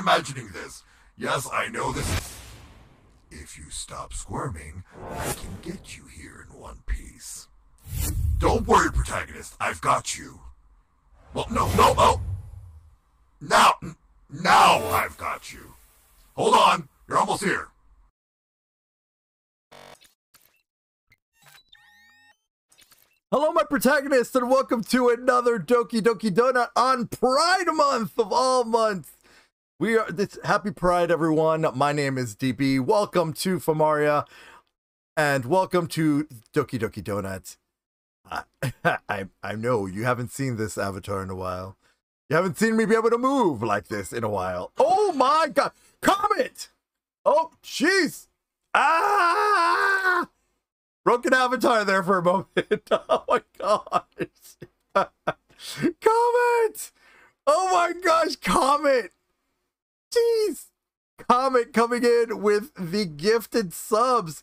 imagining this. Yes, I know this. If you stop squirming, I can get you here in one piece. Don't worry, protagonist. I've got you. Well, no, no, no. Now, now I've got you. Hold on. You're almost here. Hello, my protagonists, and welcome to another Doki Doki Donut on Pride Month of all months. We are this happy Pride, everyone. My name is DB. Welcome to Famaria, and welcome to Doki Doki Donut. I, I I know you haven't seen this avatar in a while. You haven't seen me be able to move like this in a while. Oh my god! Comet! Oh, jeez! Ah! Broken avatar there for a moment. Oh my gosh. Comet! Oh my gosh, Comet! Jeez! Comet coming in with the gifted subs.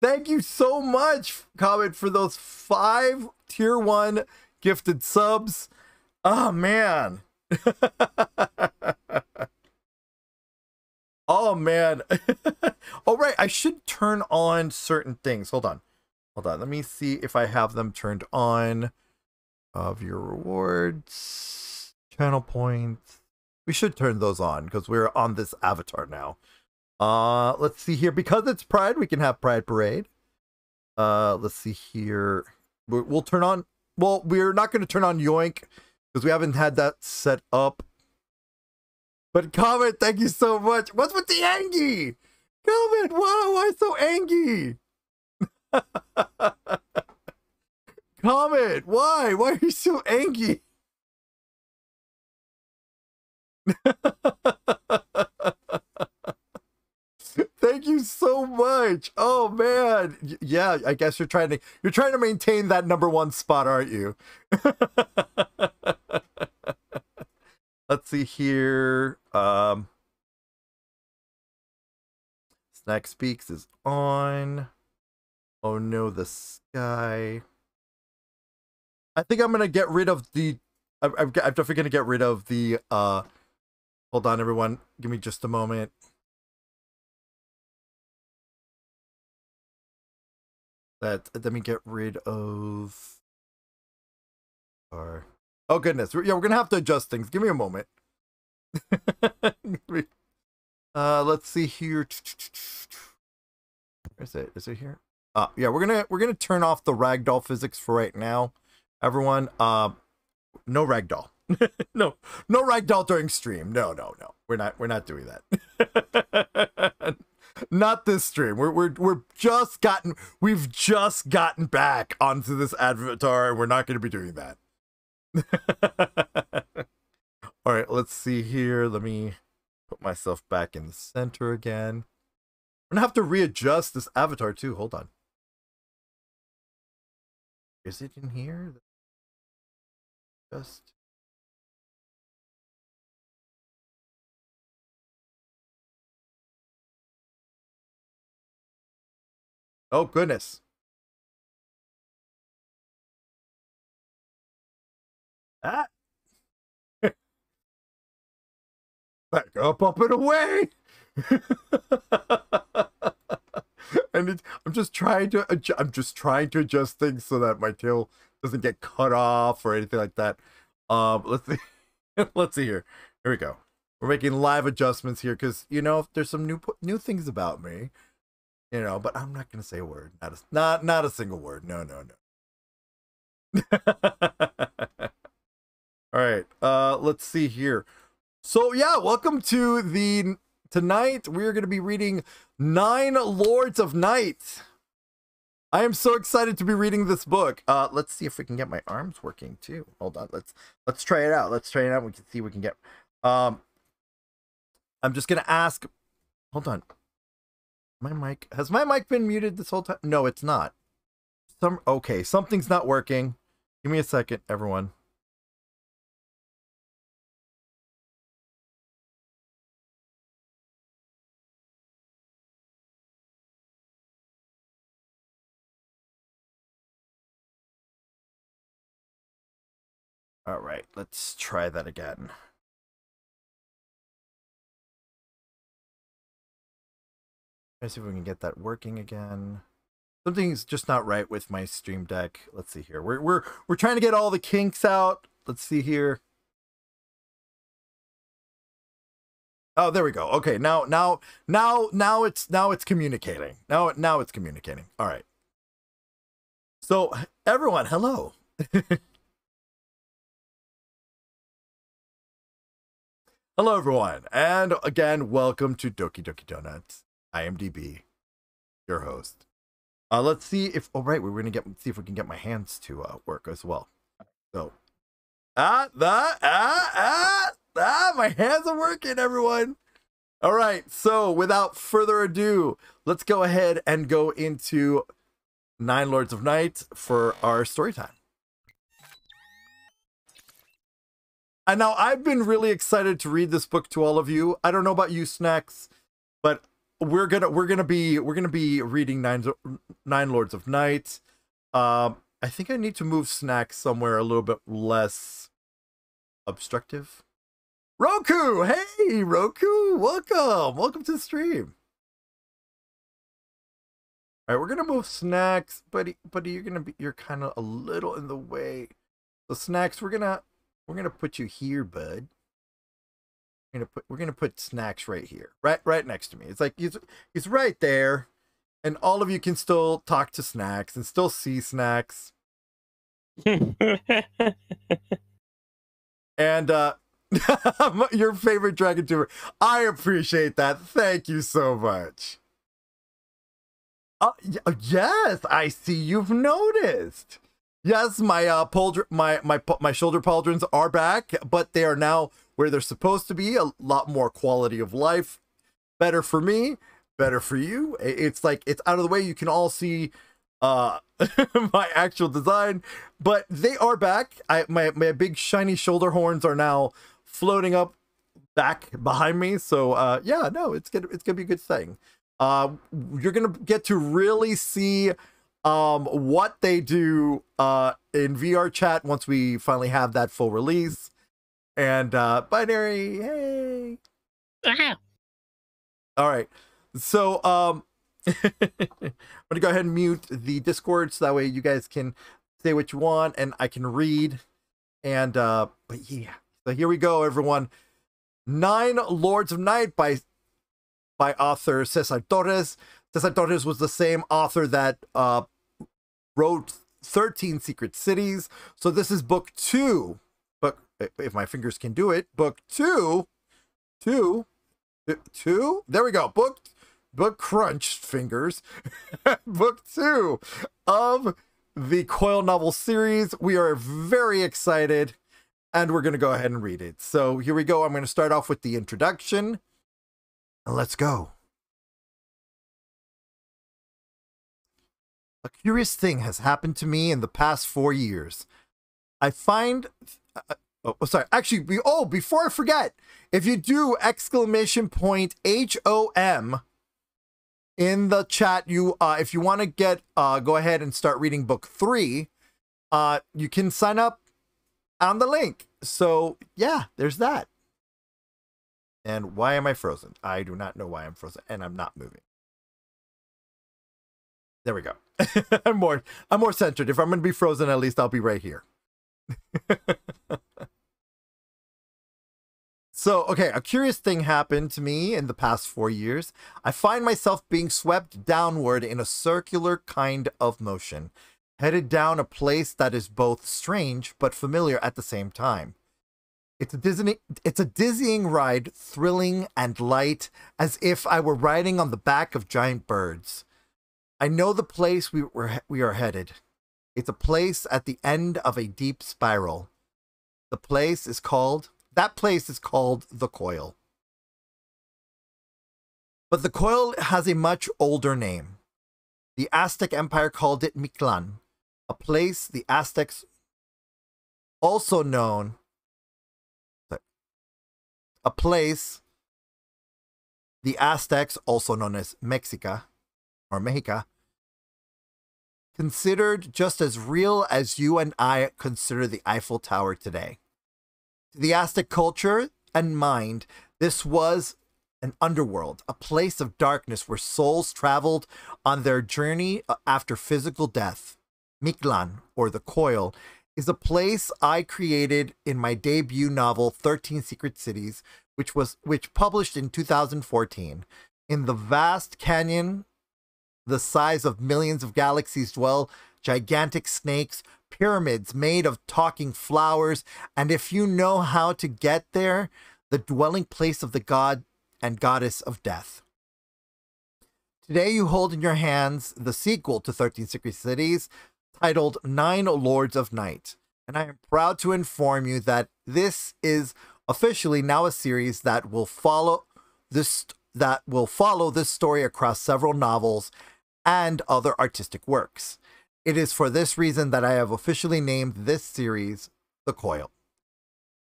Thank you so much, Comet, for those five tier one gifted subs. Ah, oh man. oh man. All right, I should turn on certain things. Hold on. Hold on. Let me see if I have them turned on. Of your rewards, channel points. We should turn those on because we're on this avatar now. Uh, let's see here. Because it's Pride, we can have Pride Parade. Uh, let's see here. We'll turn on. Well, we're not going to turn on Yoink because we haven't had that set up. But Comet, thank you so much. What's with the Angie? Comet, wow, why so angry? Comet, why? Why are you so angry? Thank you so much. Oh man. Yeah, I guess you're trying to you're trying to maintain that number 1 spot, aren't you? Let's see here. Um Snack Speaks is on. Oh no, the sky. I think I'm gonna get rid of the. I'm, I'm definitely gonna get rid of the. uh Hold on, everyone. Give me just a moment. That let me get rid of. Or oh goodness, yeah, we're gonna have to adjust things. Give me a moment. uh, let's see here. Is it? Is it here? Uh, yeah, we're gonna we're gonna turn off the ragdoll physics for right now, everyone. Uh, no ragdoll. no, no ragdoll during stream. No, no, no. We're not we're not doing that. not this stream. We're we're we're just gotten we've just gotten back onto this avatar, and we're not going to be doing that. All right, let's see here. Let me put myself back in the center again. I'm gonna have to readjust this avatar too. Hold on. Is it in here? Just. Oh, goodness. Ah. Back up, up and away. and it, I'm just trying to adjust, I'm just trying to adjust things so that my tail doesn't get cut off or anything like that. Um, let's see, let's see here. Here we go. We're making live adjustments here because you know there's some new new things about me, you know. But I'm not gonna say a word. Not a, not not a single word. No, no, no. All right. Uh, let's see here. So yeah, welcome to the tonight. We're gonna be reading Nine Lords of Night. I am so excited to be reading this book. Uh, let's see if we can get my arms working too. Hold on. Let's let's try it out. Let's try it out. We can see we can get. Um, I'm just gonna ask. Hold on. My mic has my mic been muted this whole time? No, it's not. Some okay. Something's not working. Give me a second, everyone. All right, let's try that again. Let's see if we can get that working again. Something's just not right with my Stream Deck. Let's see here. We're we're we're trying to get all the kinks out. Let's see here. Oh, there we go. Okay, now now now now it's now it's communicating. Now now it's communicating. All right. So everyone, hello. hello everyone, and again, welcome to Doki Doki Donuts. I am DB, your host. Uh, let's see if. Oh, right, we're gonna get see if we can get my hands to uh, work as well. So, ah, that, ah, ah, ah, my hands are working, everyone. All right, so without further ado, let's go ahead and go into Nine Lords of Night for our story time. And now I've been really excited to read this book to all of you. I don't know about you, Snacks, we're gonna we're gonna be we're gonna be reading nine nine lords of night um i think i need to move snacks somewhere a little bit less obstructive. Roku! Hey roku! Welcome! Welcome to the stream. All right we're gonna move snacks buddy buddy you're gonna be you're kind of a little in the way. So snacks we're gonna we're gonna put you here bud we're gonna put we're gonna put snacks right here, right right next to me. It's like he's he's right there, and all of you can still talk to snacks and still see snacks. and uh your favorite dragon tuber. I appreciate that. Thank you so much. Uh, yes, I see you've noticed. Yes, my uh pauldron, my my my shoulder pauldrons are back, but they are now where they're supposed to be. A lot more quality of life, better for me, better for you. It's like it's out of the way. You can all see uh my actual design, but they are back. I my my big shiny shoulder horns are now floating up back behind me. So uh yeah, no, it's gonna it's gonna be a good thing. Uh, you're gonna get to really see um what they do uh in VR chat once we finally have that full release. And uh binary, hey. Ah. All right. So um I'm gonna go ahead and mute the Discord so that way you guys can say what you want and I can read. And uh but yeah. So here we go, everyone. Nine Lords of Night by by author Cesar Torres. Cesar Torres was the same author that uh wrote 13 Secret Cities. So this is book two if my fingers can do it, book two, two, two. There we go. Book, book crunch fingers. book two of the Coil novel series. We are very excited and we're going to go ahead and read it. So here we go. I'm going to start off with the introduction. And let's go. A curious thing has happened to me in the past four years. I find uh, Oh, oh, sorry. Actually, be, oh, before I forget, if you do exclamation point H O M in the chat, you uh, if you want to get uh, go ahead and start reading book three, uh, you can sign up on the link. So yeah, there's that. And why am I frozen? I do not know why I'm frozen, and I'm not moving. There we go. I'm more I'm more centered. If I'm gonna be frozen, at least I'll be right here. So, okay, a curious thing happened to me in the past four years. I find myself being swept downward in a circular kind of motion, headed down a place that is both strange but familiar at the same time. It's a dizzying, it's a dizzying ride, thrilling and light, as if I were riding on the back of giant birds. I know the place we, were, we are headed. It's a place at the end of a deep spiral. The place is called that place is called the Coil. But the Coil has a much older name. The Aztec Empire called it Mictlan, a place the Aztecs also known a place the Aztecs, also known as Mexica or Mexica, considered just as real as you and I consider the Eiffel Tower today. To the Aztec culture and mind, this was an underworld, a place of darkness where souls traveled on their journey uh, after physical death. Mictlan, or the Coil, is a place I created in my debut novel 13 Secret Cities, which was which published in 2014. In the vast canyon, the size of millions of galaxies dwell gigantic snakes, pyramids made of talking flowers, and if you know how to get there, the dwelling place of the god and goddess of death. Today, you hold in your hands the sequel to 13 Secret Cities, titled Nine Lords of Night. And I am proud to inform you that this is officially now a series that will follow this that will follow this story across several novels and other artistic works. It is for this reason that I have officially named this series The Coil.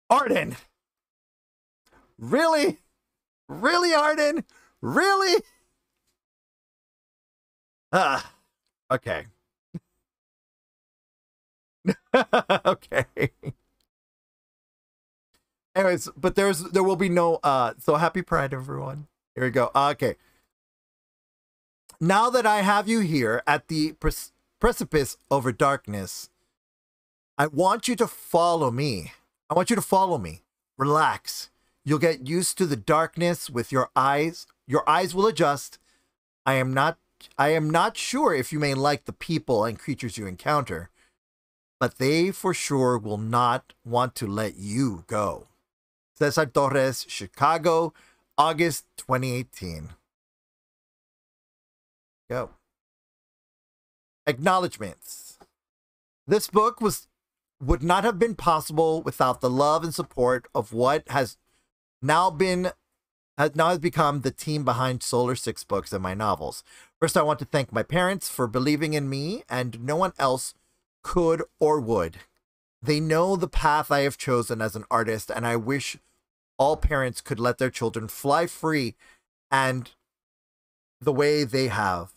Arden! Really? Really, Arden? Really? Ah, okay. okay. Anyways, but there's there will be no uh so happy pride everyone. Here we go. Okay. Now that I have you here at the pre- precipice over darkness, I want you to follow me. I want you to follow me. Relax. You'll get used to the darkness with your eyes. Your eyes will adjust. I am not I am not sure if you may like the people and creatures you encounter, but they for sure will not want to let you go. Cesar Torres, Chicago, August 2018. Go. Acknowledgements. This book was would not have been possible without the love and support of what has now been has now become the team behind Solar Six books and my novels. First, I want to thank my parents for believing in me, and no one else could or would. They know the path I have chosen as an artist, and I wish all parents could let their children fly free and the way they have.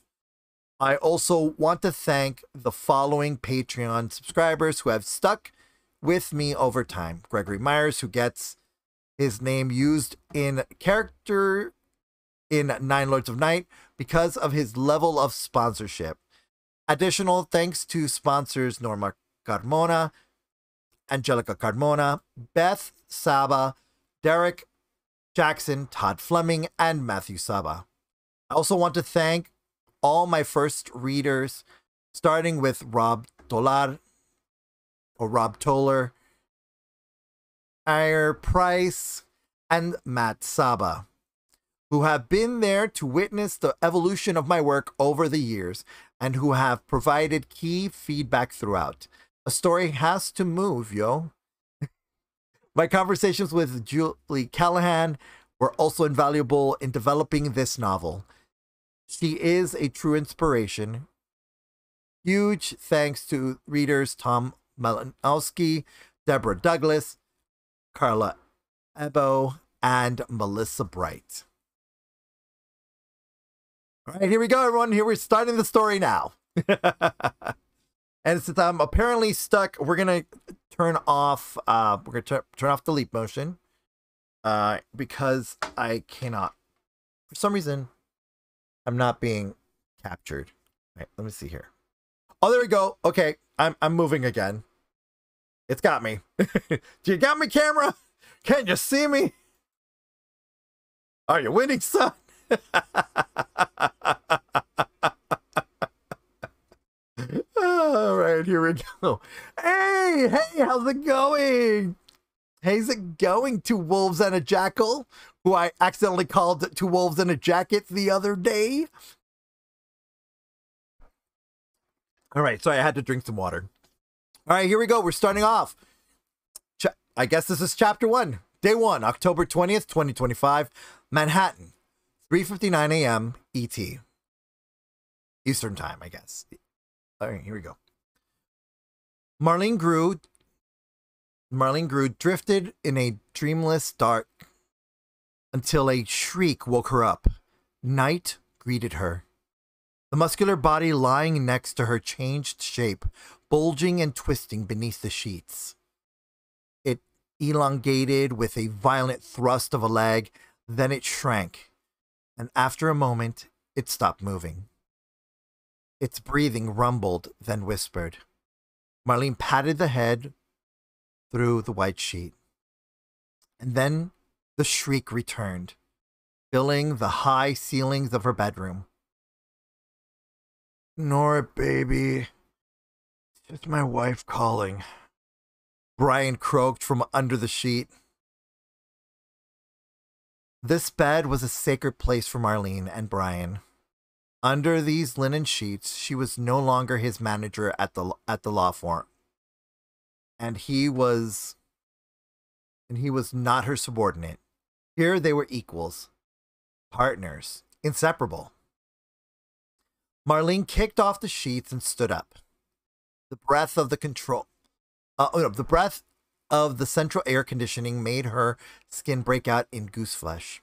I also want to thank the following Patreon subscribers who have stuck with me over time Gregory Myers, who gets his name used in character in Nine Lords of Night because of his level of sponsorship. Additional thanks to sponsors Norma Carmona, Angelica Carmona, Beth Saba, Derek Jackson, Todd Fleming, and Matthew Saba. I also want to thank all my first readers, starting with Rob Tolar or Rob Toller, Ayer Price, and Matt Saba, who have been there to witness the evolution of my work over the years and who have provided key feedback throughout. A story has to move, yo. my conversations with Julie Callahan were also invaluable in developing this novel. She is a true inspiration. Huge thanks to readers Tom Malinowski, Deborah Douglas, Carla Ebo, and Melissa Bright. All right, here we go, everyone. Here we're starting the story now. and since I'm apparently stuck, we're gonna turn off. Uh, we're gonna turn off the leap motion. Uh, because I cannot, for some reason, I'm not being captured. Let me see here. Oh, there we go. Okay, I'm I'm moving again. It's got me. Do you got me, camera? Can't you see me? Are you winning, son? All right, here we go. Hey, hey, how's it going? How's it going, two wolves and a jackal? who I accidentally called Two Wolves and a Jacket the other day. All right, so I had to drink some water. All right, here we go. We're starting off. Ch- I guess this is chapter one, day one, October 20th, 2025, Manhattan, 3.59 a.m. ET. Eastern time, I guess. All right, here we go. Marlene grew. Marlene grew drifted in a dreamless dark until a shriek woke her up. Night greeted her. The muscular body lying next to her changed shape, bulging and twisting beneath the sheets. It elongated with a violent thrust of a leg, Then it shrank, and after a moment, it stopped moving. Its breathing rumbled, then whispered. Marlene patted the head through the white sheet. And then the shriek returned, filling the high ceilings of her bedroom. Ignore it, baby. It's just my wife calling. Brian croaked from under the sheet. This bed was a sacred place for Marlene and Brian. Under these linen sheets, she was no longer his manager at the at the law firm. And he was and he was not her subordinate. Here they were equals, partners, inseparable. Marlene kicked off the sheets and stood up. The breath of the control uh, oh, no, the breath of the central air conditioning made her skin break out in goose flesh.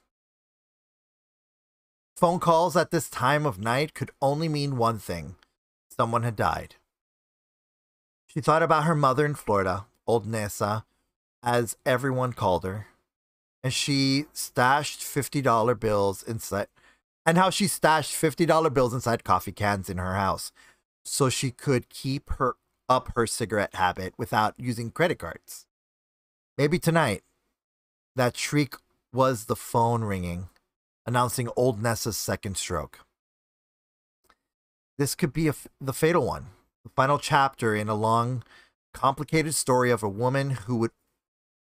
Phone calls at this time of night could only mean one thing someone had died. She thought about her mother in Florida, old Nessa, as everyone called her, and she stashed $50 bills inside, and how she stashed $50 bills inside coffee cans in her house so she could keep her up her cigarette habit without using credit cards. Maybe tonight, that shriek was the phone ringing announcing old Nessa's second stroke. This could be the fatal one, final chapter in a long, complicated story of a woman who would,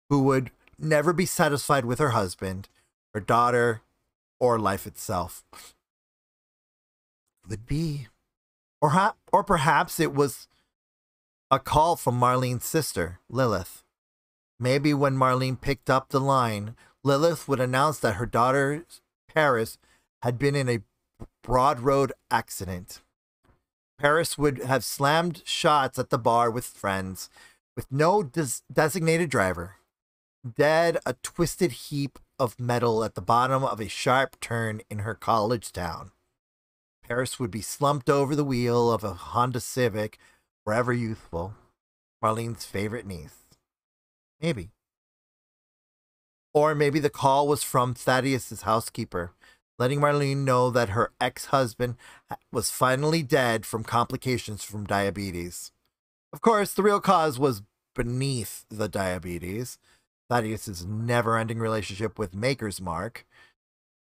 who would never be satisfied with her husband, her daughter, or life itself. Could be, or ha- or perhaps it was a call from Marlene's sister, Lilith. Maybe when Marlene picked up the line, Lilith would announce that her daughter's Paris had been in a broad road accident. Paris would have slammed shots at the bar with friends, with no des- designated driver. Dead, a twisted heap of metal at the bottom of a sharp turn in her college town. Paris would be slumped over the wheel of a Honda Civic, forever youthful. Marlene's favorite niece. Maybe. Or maybe the call was from Thaddeus's housekeeper, letting Marlene know that her ex husband was finally dead from complications from diabetes. Of course, the real cause was beneath the diabetes, Thaddeus's never ending relationship with Maker's Mark.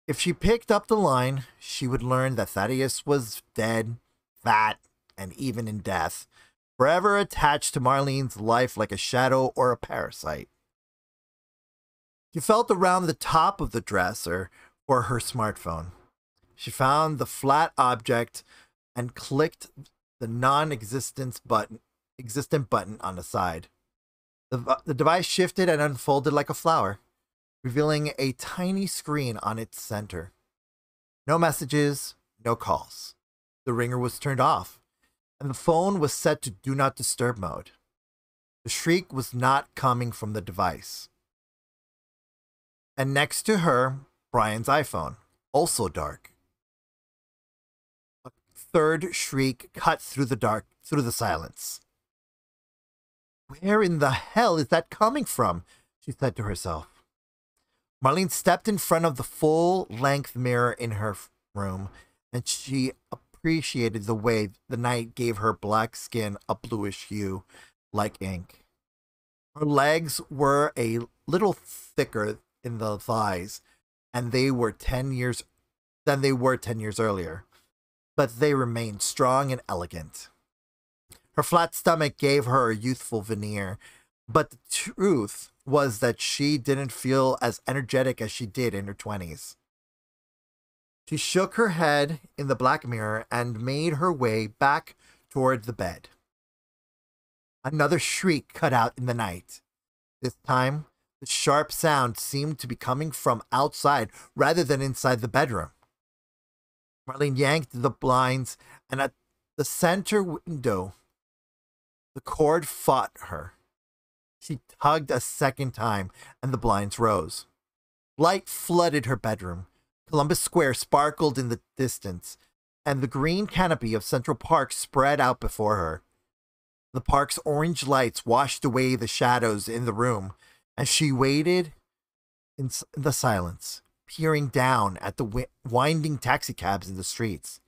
If she picked up the line, she would learn that Thaddeus was dead, fat, and even in death, forever attached to Marlene's life like a shadow or a parasite. He felt around the top of the dresser for her smartphone. She found the flat object and clicked the non-existent button, existent button on the side. The, the device shifted and unfolded like a flower, revealing a tiny screen on its center. No messages, no calls. The ringer was turned off, and the phone was set to do not disturb mode. The shriek was not coming from the device. And next to her, Brian's iPhone, also dark. A third shriek cut through the dark, through the silence. Where in the hell is that coming from? She said to herself. Marlene stepped in front of the full length mirror in her room and she appreciated the way the night gave her black skin a bluish hue like ink. Her legs were a little thicker in the thighs, and they were 10 years than they were 10 years earlier, but they remained strong and elegant. Her flat stomach gave her a youthful veneer, but the truth was that she didn't feel as energetic as she did in her 20s. She shook her head in the black mirror and made her way back toward the bed. Another shriek cut out in the night. This time, the sharp sound seemed to be coming from outside rather than inside the bedroom. Marlene yanked the blinds, and at the center window, the cord fought her. She tugged a second time, and the blinds rose. Light flooded her bedroom. Columbus Square sparkled in the distance, and the green canopy of Central Park spread out before her. The park's orange lights washed away the shadows in the room, as she waited in the silence, peering down at the wi- winding taxicabs in the streets.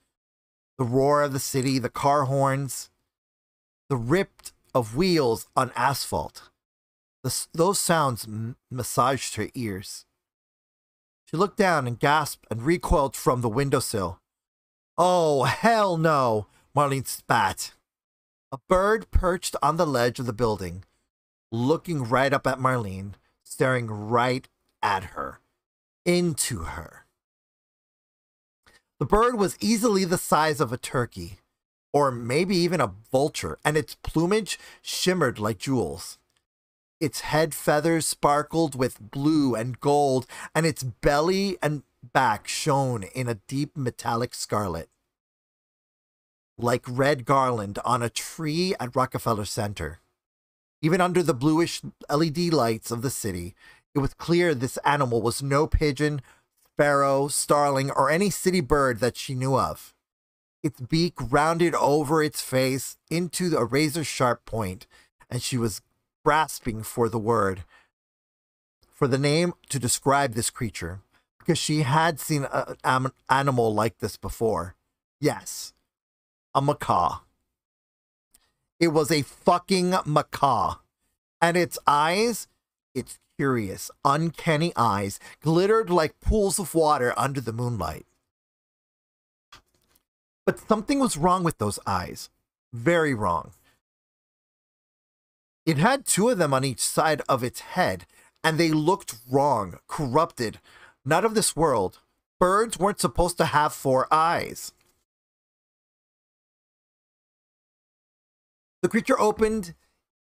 The roar of the city, the car horns, the ripped of wheels on asphalt. The, those sounds m- massaged her ears. She looked down and gasped and recoiled from the windowsill. Oh, hell no, Marlene spat. A bird perched on the ledge of the building, looking right up at Marlene, staring right at her, into her. The bird was easily the size of a turkey, or maybe even a vulture, and its plumage shimmered like jewels. Its head feathers sparkled with blue and gold, and its belly and back shone in a deep metallic scarlet. Like red garland on a tree at Rockefeller Center. Even under the bluish LED lights of the city, it was clear this animal was no pigeon, sparrow, starling, or any city bird that she knew of. Its beak rounded over its face into a razor sharp point, and she was grasping for the word, for the name to describe this creature, because she had seen an animal like this before. Yes, a macaw. It was a fucking macaw. And its eyes, its curious, uncanny eyes, glittered like pools of water under the moonlight. But something was wrong with those eyes. Very wrong. It had two of them on each side of its head, and they looked wrong, corrupted, not of this world. Birds weren't supposed to have four eyes. The creature opened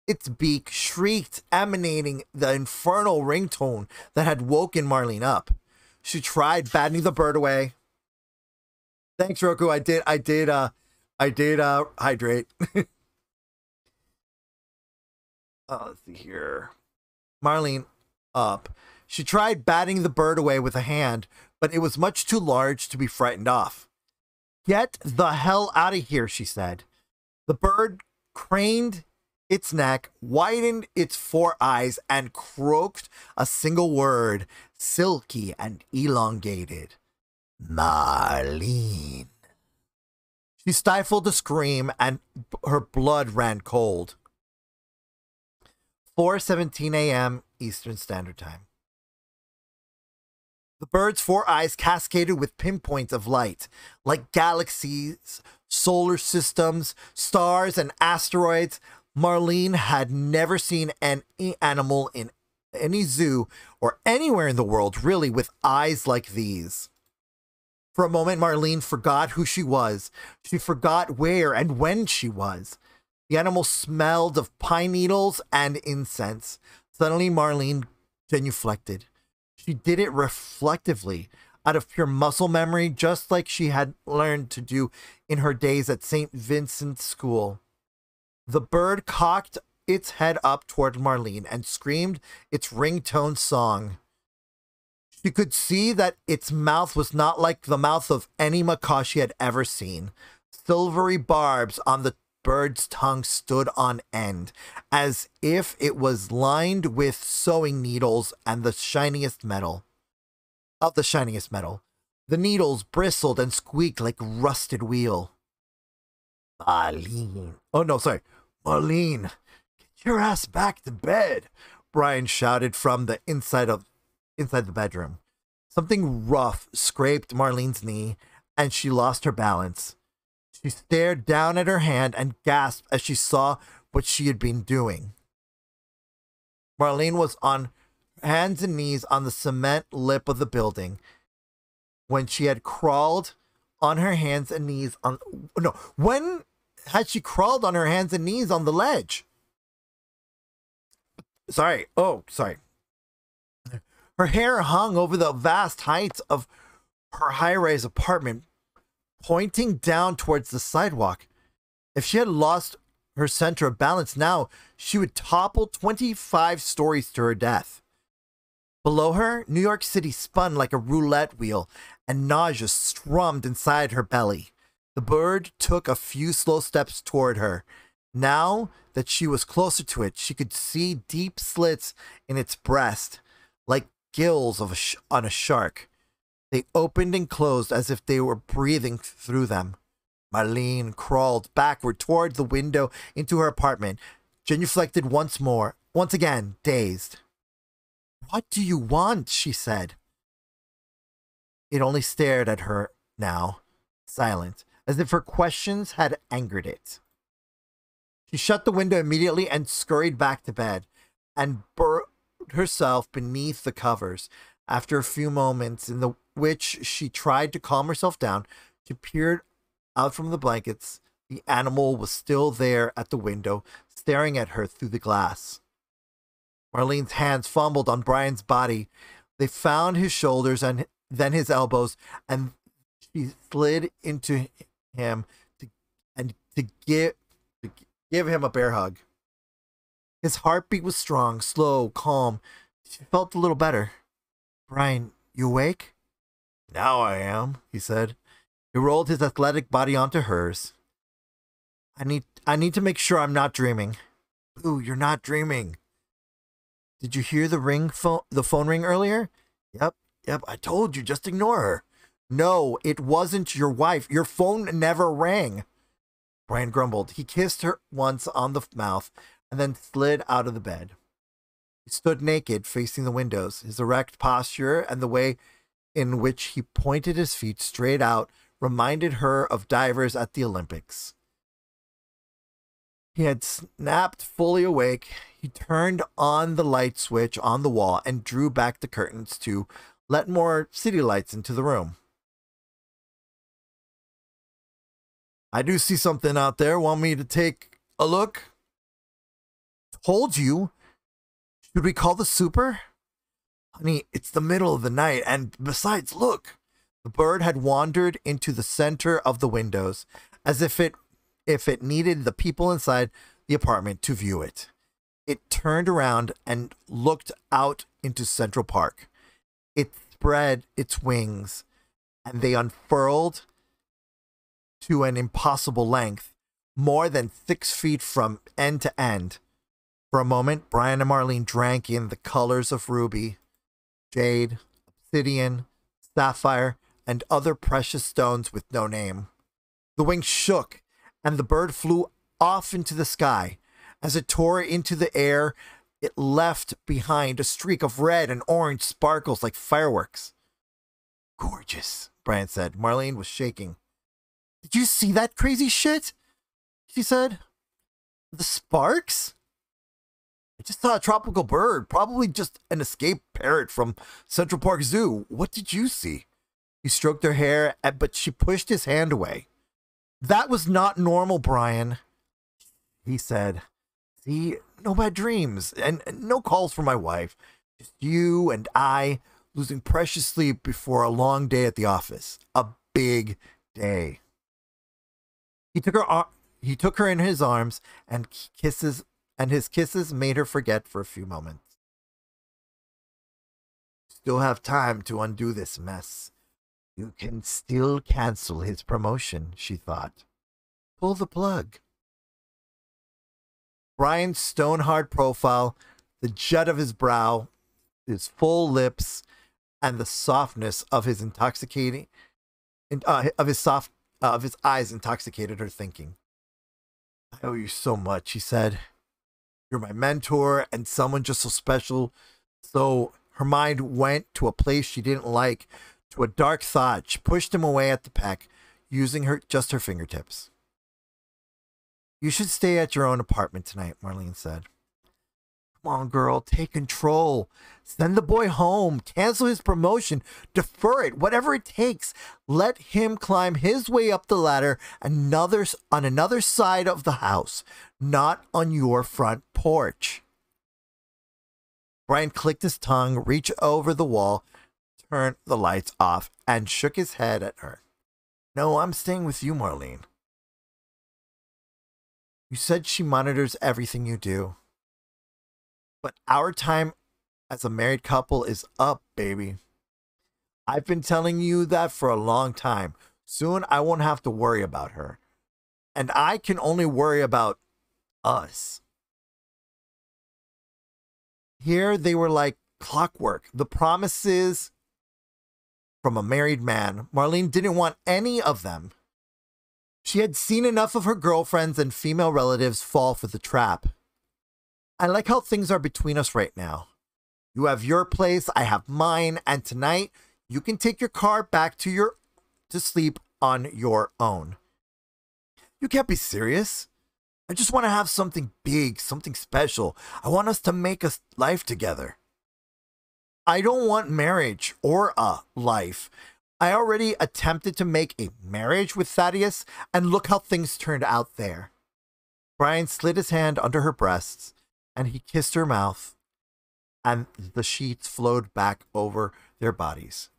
its beak, shrieked, emanating the infernal ringtone that had woken Marlene up. She tried batting the bird away. Thanks, Roku. I did. I did. Uh, I did. Uh, hydrate. uh, let's see here. Marlene up. She tried batting the bird away with a hand, but it was much too large to be frightened off. Get the hell out of here, she said. The bird craned its neck, widened its four eyes, and croaked a single word, silky and elongated. Marlene. She stifled a scream and her blood ran cold. 4:17 a.m. Eastern Standard Time. The bird's four eyes cascaded with pinpoints of light, like galaxies, solar systems, stars, and asteroids. Marlene had never seen an animal in any zoo or anywhere in the world, really, with eyes like these. For a moment, Marlene forgot who she was. She forgot where and when she was. The animal smelled of pine needles and incense. Suddenly, Marlene genuflected. She did it reflectively, out of pure muscle memory, just like she had learned to do in her days at St. Vincent's School. The bird cocked its head up toward Marlene and screamed its ringtone song. She could see that its mouth was not like the mouth of any macaw she had ever seen. Silvery barbs on the bird's tongue stood on end, as if it was lined with sewing needles and the shiniest metal. Of the shiniest metal. The needles bristled and squeaked like rusted wheel. Marlene. Oh no, sorry. Marlene, get your ass back to bed. Brian shouted from the inside of inside the bedroom. Something rough scraped Marlene's knee, and she lost her balance. She stared down at her hand and gasped as she saw what she had been doing. Marlene was on hands and knees on the cement lip of the building when she had crawled on her hands and knees on no when had she crawled on her hands and knees on the ledge? Sorry oh sorry. Her hair hung over the vast heights of her high-rise apartment pointing down towards the sidewalk. If she had lost her center of balance now she would topple 25 stories to her death Below her, New York City spun like a roulette wheel, and nausea strummed inside her belly. The bird took a few slow steps toward her. Now that she was closer to it, she could see deep slits in its breast, like gills of a on a shark. They opened and closed as if they were breathing through them. Marlene crawled backward toward the window into her apartment, genuflected once more, once again, dazed. What do you want? she said. It only stared at her now, silent, as if her questions had angered it. She shut the window immediately and scurried back to bed and burrowed herself beneath the covers. After a few moments in the which she tried to calm herself down, she peered out from the blankets. The animal was still there at the window, staring at her through the glass. Marlene's hands fumbled on Brian's body. They found his shoulders and then his elbows, and she slid into him to and to give to give him a bear hug. His heartbeat was strong, slow, calm. She felt a little better. Brian, you awake? Now I am, he said. He rolled his athletic body onto hers. I need I need to make sure I'm not dreaming. Ooh, you're not dreaming. Did you hear the ring phone the phone ring earlier? Yep, yep, I told you, just ignore her. No, it wasn't your wife. Your phone never rang. Brian grumbled. He kissed her once on the mouth and then slid out of the bed. He stood naked, facing the windows. His erect posture and the way in which he pointed his feet straight out reminded her of divers at the Olympics. He had snapped fully awake. He turned on the light switch on the wall and drew back the curtains to let more city lights into the room. I do see something out there. Want me to take a look? Told you. Should we call the super? Honey, it's the middle of the night, and besides, look. The bird had wandered into the center of the windows, as if it if it needed the people inside the apartment to view it. It turned around and looked out into Central Park. It spread its wings, and they unfurled to an impossible length, more than six feet from end to end. For a moment, Brian and Marlene drank in the colors of ruby, jade, obsidian, sapphire, and other precious stones with no name. The wings shook, and the bird flew off into the sky. As it tore into the air, it left behind a streak of red and orange sparkles like fireworks. Gorgeous, Brian said. Marlene was shaking. Did you see that crazy shit? She said. The sparks? I just saw a tropical bird, probably just an escaped parrot from Central Park Zoo. What did you see? He stroked her hair, eh, but she pushed his hand away. That was not normal, Brian. He said, See, no bad dreams and no calls from my wife. Just you and I losing precious sleep before a long day at the office. A big day. He took her he took her in his arms and kisses and his kisses made her forget for a few moments. Still have time to undo this mess. You can still cancel his promotion, she thought. Pull the plug. Brian's stone hard profile, the jut of his brow, his full lips, and the softness of his intoxicating uh, of his soft uh, of his eyes intoxicated her thinking. I owe you so much, he said. You're my mentor and someone just so special. So her mind went to a place she didn't like, to a dark thought. She pushed him away at the peck, using her just her fingertips. You should stay at your own apartment tonight, Marlene said. Come on, girl, take control. Send the boy home. Cancel his promotion. Defer it. Whatever it takes. Let him climb his way up the ladder another on another side of the house, not on your front porch. Brian clicked his tongue, reached over the wall, turned the lights off, and shook his head at her. No, I'm staying with you, Marlene. You said she monitors everything you do. But our time as a married couple is up, baby. I've been telling you that for a long time. Soon I won't have to worry about her. And I can only worry about us. Here they were like clockwork. The promises from a married man. Marlene didn't want any of them. She had seen enough of her girlfriends and female relatives fall for the trap. I like how things are between us right now. You have your place, I have mine, and tonight you can take your car back to your to sleep on your own. You can't be serious. I just want to have something big, something special. I want us to make a life together. I don't want marriage or a life. I already attempted to make a marriage with Thaddeus, and look how things turned out there. Brian slid his hand under her breasts, and he kissed her mouth, and the sheets flowed back over their bodies.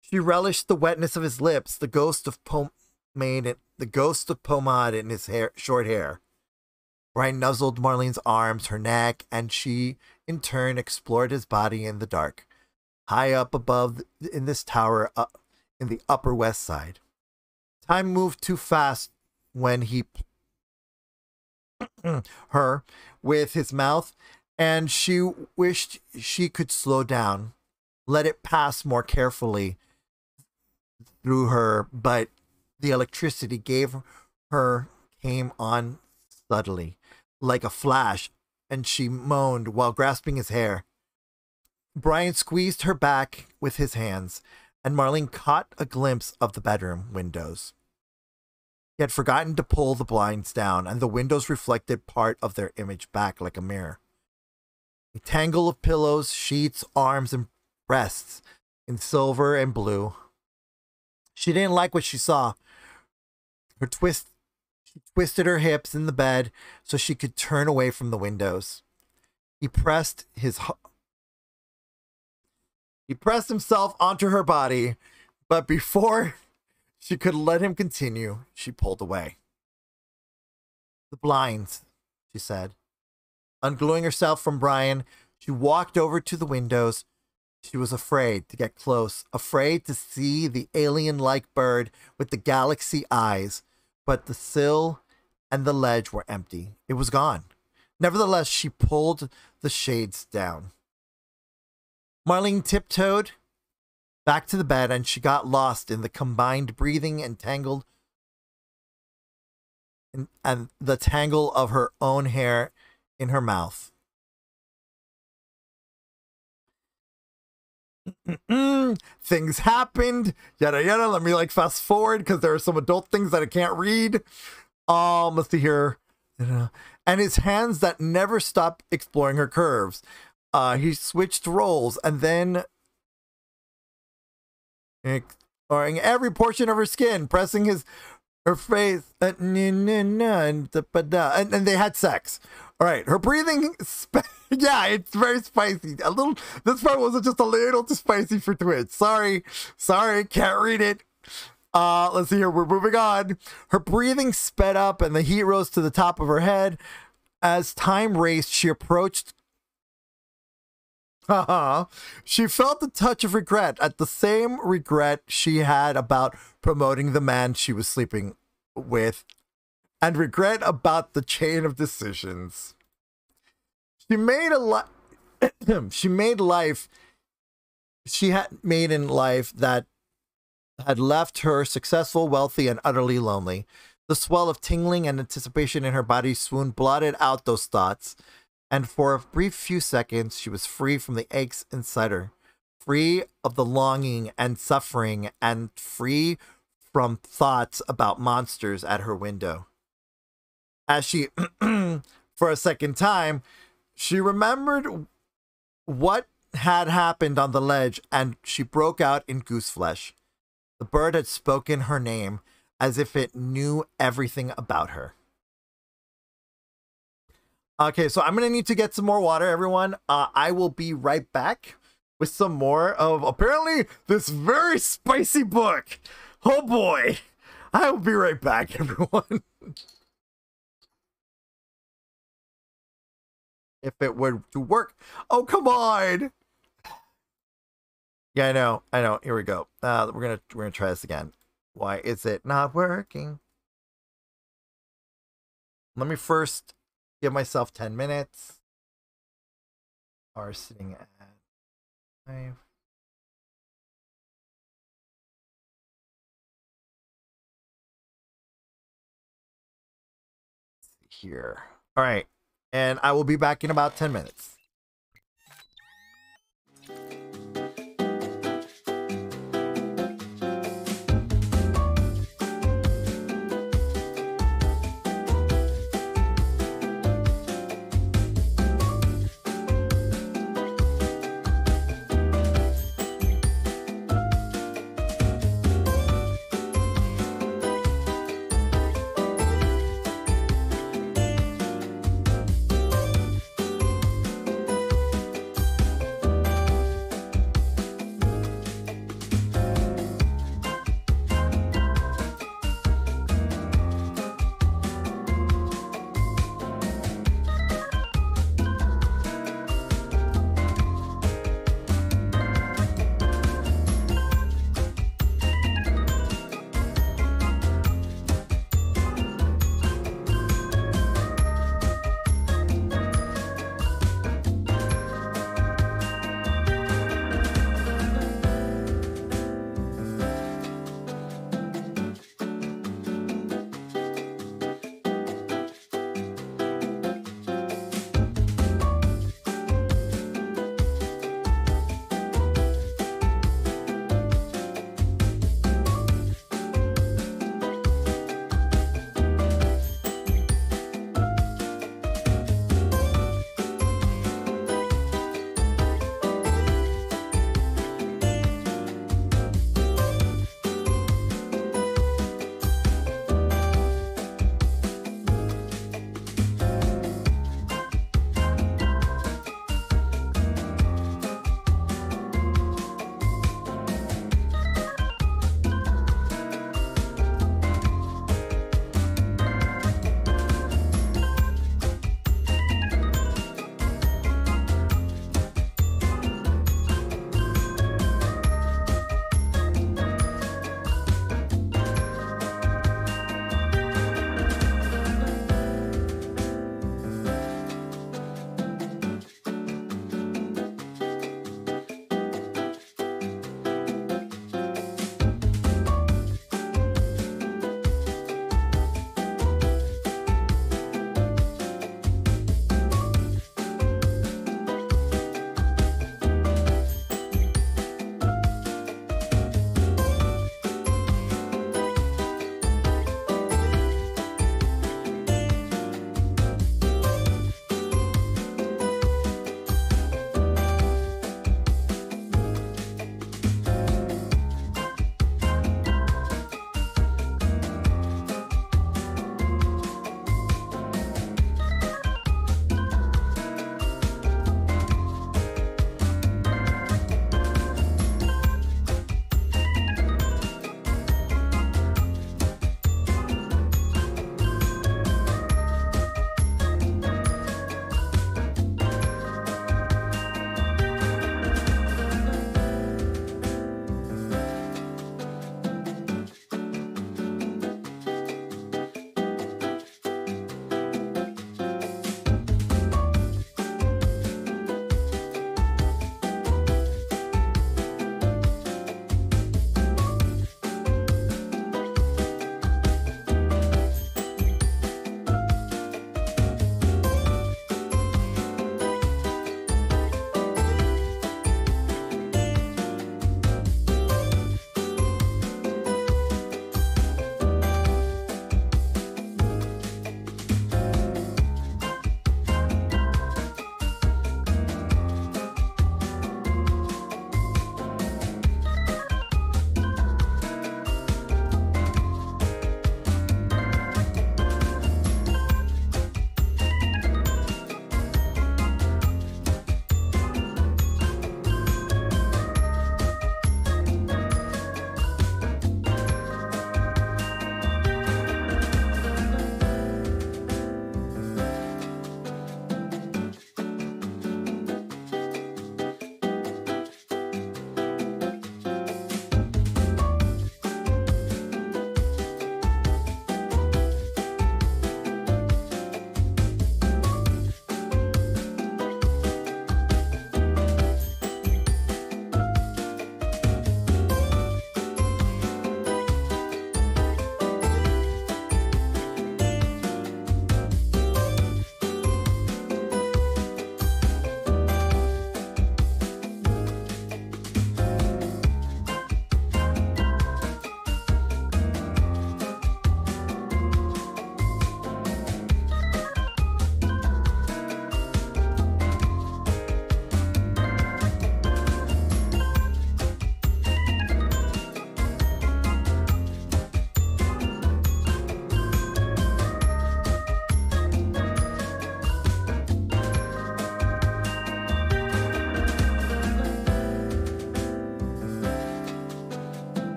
She relished the wetness of his lips, the ghost of pomade, the ghost of pomade in his hair, short hair. Brian nuzzled Marlene's arms, her neck, and she, in turn, explored his body in the dark, high up above in this tower uh, in the Upper West Side. Time moved too fast when he her with his mouth, and she wished she could slow down, let it pass more carefully through her, but the electricity gave her came on subtly like a flash, and she moaned while grasping his hair. Brian squeezed her back with his hands, and Marlene caught a glimpse of the bedroom windows. He had forgotten to pull the blinds down, and the windows reflected part of their image back like a mirror. A tangle of pillows, sheets, arms, and breasts in silver and blue. She didn't like what she saw. Her twist she twisted her hips in the bed so she could turn away from the windows. He pressed his he pressed himself onto her body, but before she could let him continue, she pulled away. The blinds, she said. Ungluing herself from Brian, she walked over to the windows. She was afraid to get close, afraid to see the alien like bird with the galaxy eyes but the sill and the ledge were empty. It was gone. Nevertheless, she pulled the shades down. Marlene tiptoed back to the bed and she got lost in the combined breathing and tangled and, and the tangle of her own hair in her mouth. things happened, yada yada. Let me like fast forward because there are some adult things that I can't read. Um, let's see here. And his hands that never stop exploring her curves. Uh, he switched roles and then exploring every portion of her skin, pressing his her face, uh, and, and, they had sex. All right, her breathing, yeah, it's very spicy. A little, this part was just a little too spicy for Twitch. Sorry, sorry, can't read it. Uh, let's see here. We're moving on. Her breathing sped up and the heat rose to the top of her head. As time raced, she approached. Uh-huh. She felt the touch of regret at the same regret she had about promoting the man she was sleeping with and regret about the chain of decisions. She made a lot. she made life. She had made in life that had left her successful, wealthy, and utterly lonely. The swell of tingling and anticipation in her body swoon blotted out those thoughts, and for a brief few seconds she was free from the aches inside her, free of the longing and suffering, and free from thoughts about monsters at her window as she, for a second time, she remembered what had happened on the ledge and she broke out in goose flesh. The bird had spoken her name as if it knew everything about her. Okay, so I'm to need to get some more water, everyone. Uh, I will be right back with some more of apparently this very spicy book. Oh boy. I will be right back, everyone. if it were to work. Oh, come on. Yeah, I know. I know. Here we go. Uh, we're gonna we're gonna try this again. Why is it not working? Let me first give myself 10 minutes. Are sitting at five. Here. All right. And I will be back in about 10 minutes.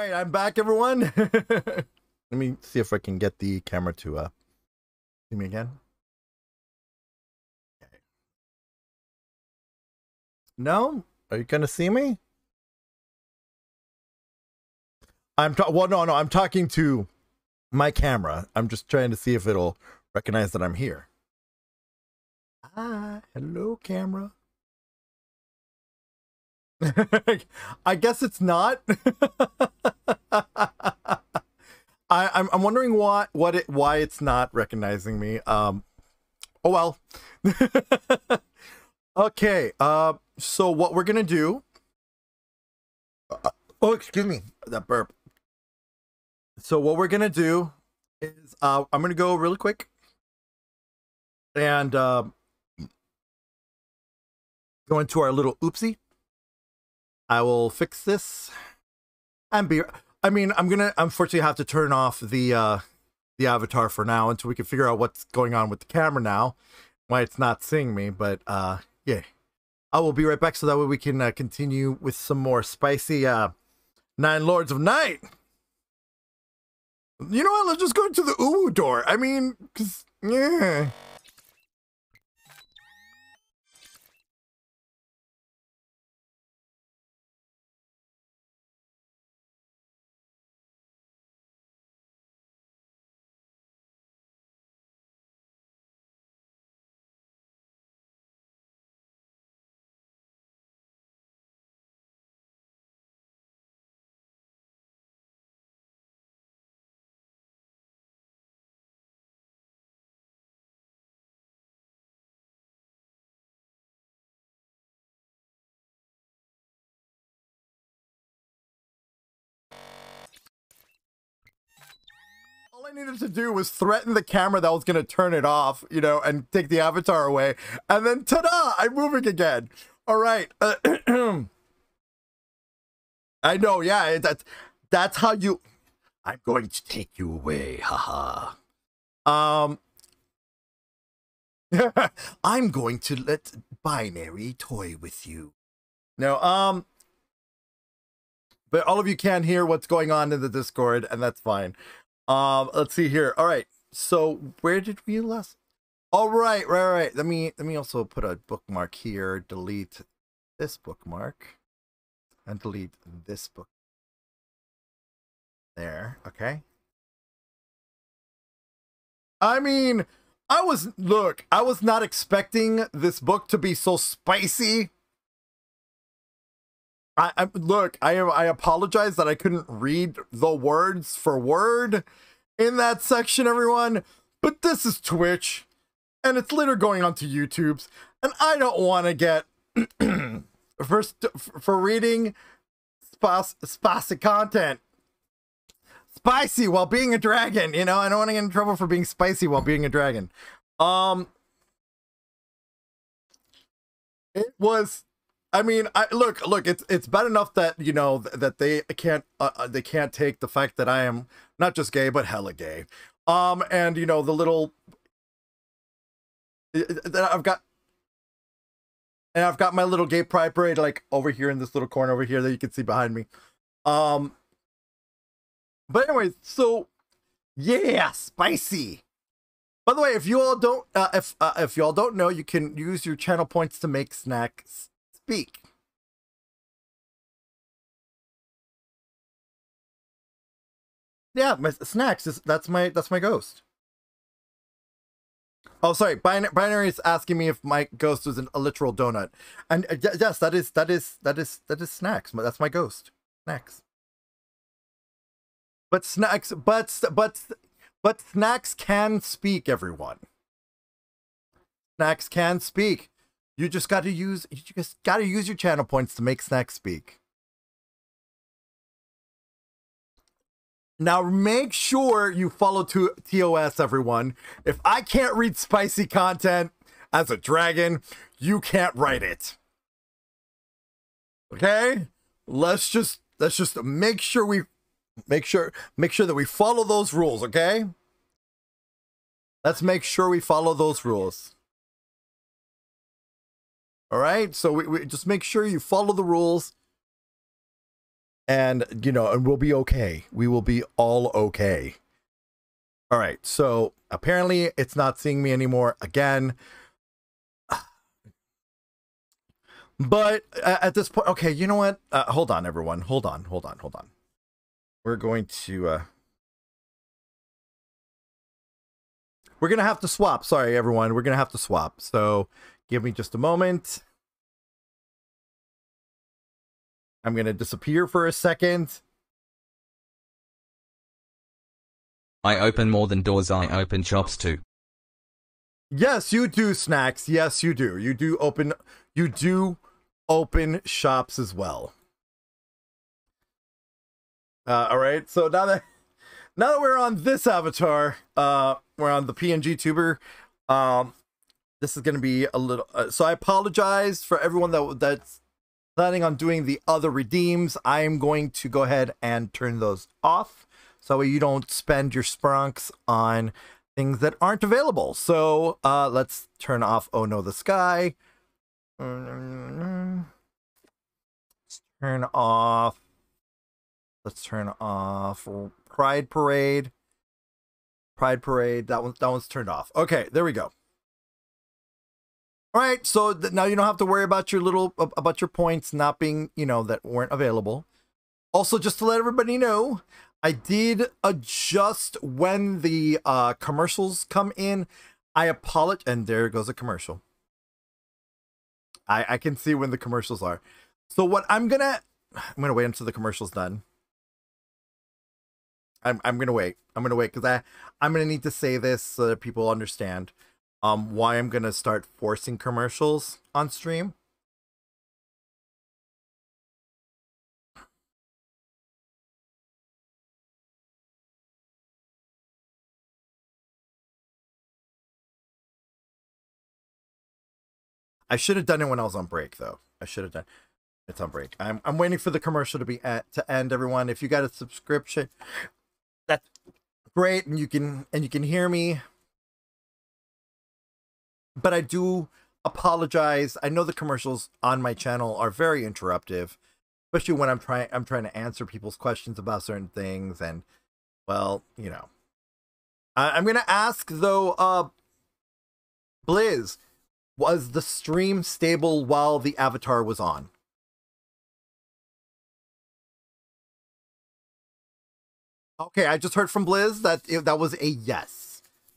Right, I'm back, everyone. Let me see if I can get the camera to uh see me again. Okay. No, are you gonna see me? I'm ta- well, no, no, I'm talking to my camera. I'm just trying to see if it'll recognize that I'm here. Ah, hello, camera. I guess it's not. I, I'm I'm wondering why what it why it's not recognizing me. Um, oh well. okay. Uh, so what we're gonna do? Uh, oh, excuse me, that burp. So what we're gonna do is uh, I'm gonna go really quick, and uh, go into our little oopsie. I will fix this and be. I mean, I'm gonna unfortunately have to turn off the uh, the avatar for now until we can figure out what's going on with the camera now, why it's not seeing me. But uh, yeah, I will be right back so that way we can uh, continue with some more spicy uh, Nine Lords of Night. You know what? Let's just go to the Uwu door. I mean, cause yeah. I needed to do was threaten the camera that was going to turn it off, you know, and take the avatar away. And then, ta da! I'm moving again. All right. Uh, I know, yeah. That's, that's how you. I'm going to take you away. Haha. Um. I'm going to let binary toy with you. No, um. But all of you can hear what's going on in the Discord, and that's fine. Um, let's see here. All right. So where did we last? All right, right, right. Let me let me also put a bookmark here. Delete this bookmark and delete this book. There. Okay. I mean, I was look. I was not expecting this book to be so spicy. I, I look, I I apologize that I couldn't read the words for word in that section, everyone. But this is Twitch, and it's later going onto YouTube's, and I don't want to get first for reading spicy content spicy while being a dragon. You know, I don't want to get in trouble for being spicy while being a dragon. Um, it was I mean, I look, look. It's it's bad enough that you know that they can't uh, uh, they can't take the fact that I am not just gay but hella gay. Um, and you know the little that I've got, and I've got my little gay pride parade like over here in this little corner over here that you can see behind me. Um, but anyways, so yeah, spicy. By the way, if you all don't, uh, if uh, if y'all don't know, you can use your channel points to make snacks speak. Yeah, my snacks is that's my that's my ghost. Oh, sorry. Bin- binary is asking me if my ghost was an, a literal donut, and uh, yes, that is that is that is that is snacks. That's my ghost. Snacks. But snacks, but but but snacks can speak. Everyone. Snacks can speak. You just got to use you just got to use your channel points to make snacks speak. Now make sure you follow to TOS everyone. If I can't read spicy content as a dragon, you can't write it. Okay? Let's just let's just make sure we make sure make sure that we follow those rules, okay? Let's make sure we follow those rules. All right. So we, we just make sure you follow the rules. and you know, and we'll be okay. We will be all okay. All right. So apparently, it's not seeing me anymore again. But at this point, okay, you know what? Uh, hold on, everyone. Hold on, hold on, hold on. We're going to. Uh, we're gonna have to swap. Sorry, everyone. We're gonna have to swap. So give me just a moment. I'm gonna disappear for a second. I open more than doors, I open shops too. Yes, you do, snacks. Yes, you do. You do open. You do open shops as well. Uh, all right. So now that now that we're on this avatar, uh, we're on the PNG tuber. Um, this is going to be a little. Uh, so I apologize for everyone that that's planning on doing the other redeems. I am going to go ahead and turn those off, so you don't spend your sprunks on things that aren't available. So uh, let's turn off Oh No the Sky. Let's turn off. Let's turn off Pride Parade. Pride Parade. That one. That one's turned off. Okay, there we go. All right, so th- now you don't have to worry about your little about your points not being, you know, that weren't available. Also, just to let everybody know, I did adjust when the uh, commercials come in. I apologize, and there goes a commercial. I I can see when the commercials are. So what I'm gonna I'm gonna wait until the commercial's done. I'm I'm gonna wait. I'm gonna wait because I I'm gonna need to say this so that people understand um why I'm gonna start forcing commercials on stream. I should have done it when I was on break, though. I should have done. It's on break. I'm I'm waiting for the commercial to be at to end. Everyone, if you got a subscription, that's great, and you can and you can hear me. But I do apologize. I know the commercials on my channel are very interruptive, especially when I'm trying I'm trying to answer people's questions about certain things, and well, you know, I, I'm gonna ask though, uh, Blizz was the stream stable while the avatar was on? Okay, I just heard from Blizz that that was a yes,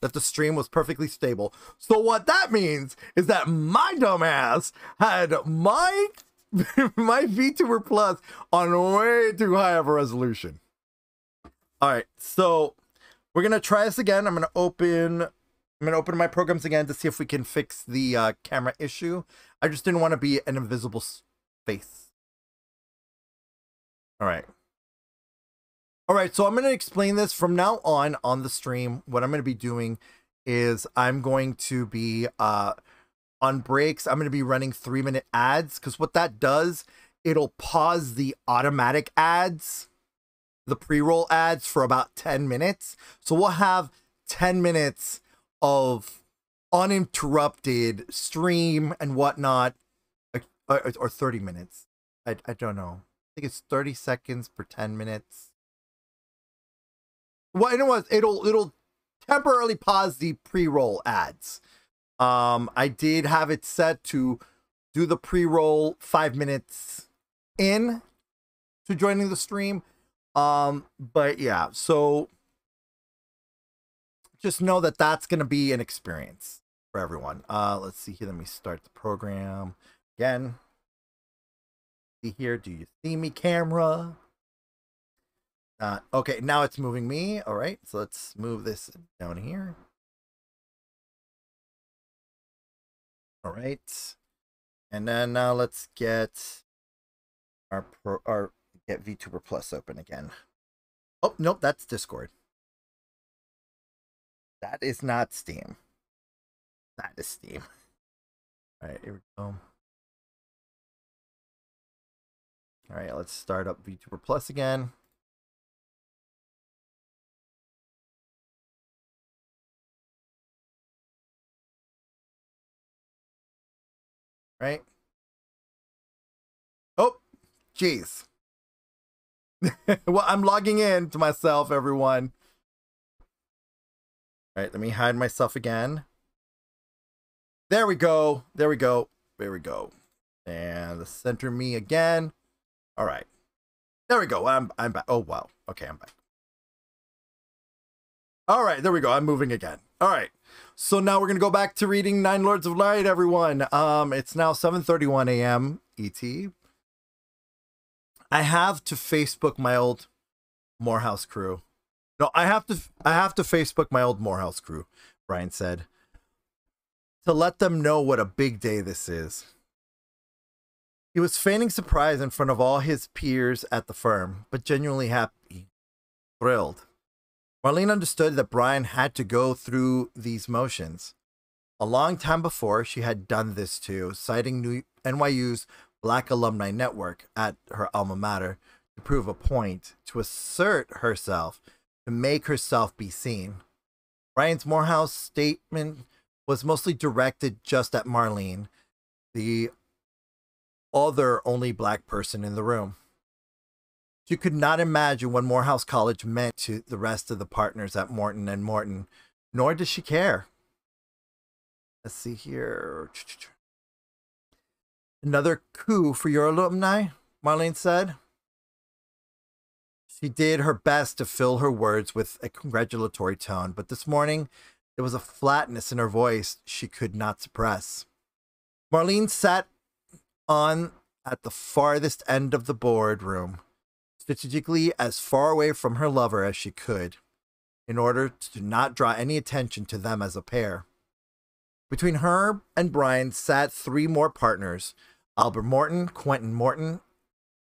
that the stream was perfectly stable. So what that means is that my dumbass had my my VTuber Plus on way too high of a resolution. All right, so we're gonna try this again. I'm gonna open I'm gonna open my programs again to see if we can fix the uh, camera issue. I just didn't want to be an invisible face. All right. All right, so I'm going to explain this from now on on the stream. What I'm going to be doing is I'm going to be uh, on breaks. I'm going to be running three minute ads because what that does, it'll pause the automatic ads, the pre roll ads for about 10 minutes. So we'll have 10 minutes of uninterrupted stream and whatnot, or, or 30 minutes. I, I don't know. I think it's 30 seconds per 10 minutes. Well, you know what? It'll it'll temporarily pause the pre-roll ads. Um, I did have it set to do the pre-roll five minutes in to joining the stream. Um, but yeah, so just know that that's going to be an experience for everyone. Uh, let's see here. Let me start the program again. See here. Do you see me, camera? Uh, okay, now it's moving me. All right, so let's move this down here. All right, and then now let's get our pro, our get VTuber Plus open again. Oh nope, that's Discord. That is not Steam. That is Steam. All right, here we go. All right, let's start up VTuber Plus again. Right? Oh, jeez. well, I'm logging in to myself, everyone. All right, let me hide myself again. There we go. There we go. There we go. And the center me again. All right. There we go. I'm I'm back. Oh wow. Okay, I'm back. All right, there we go. I'm moving again. All right. So now we're gonna go back to reading Nine Lords of Night, everyone. Um, it's now 7:31 a.m. ET. I have to Facebook my old Morehouse crew. No, I have to I have to Facebook my old Morehouse crew, Brian said. To let them know what a big day this is. He was feigning surprise in front of all his peers at the firm, but genuinely happy, thrilled. Marlene understood that Brian had to go through these motions. A long time before, she had done this too, citing New NYU's Black Alumni Network at her alma mater to prove a point, to assert herself, to make herself be seen. Brian's Morehouse statement was mostly directed just at Marlene, the other only black person in the room. She could not imagine what Morehouse College meant to the rest of the partners at Morton and Morton, nor did she care. Let's see here. Another coup for your alumni, Marlene said. She did her best to fill her words with a congratulatory tone, but this morning there was a flatness in her voice she could not suppress. Marlene sat on at the farthest end of the boardroom, strategically as far away from her lover as she could, in order to not draw any attention to them as a pair. Between her and Brian sat three more partners Albert Morton, Quentin Morton,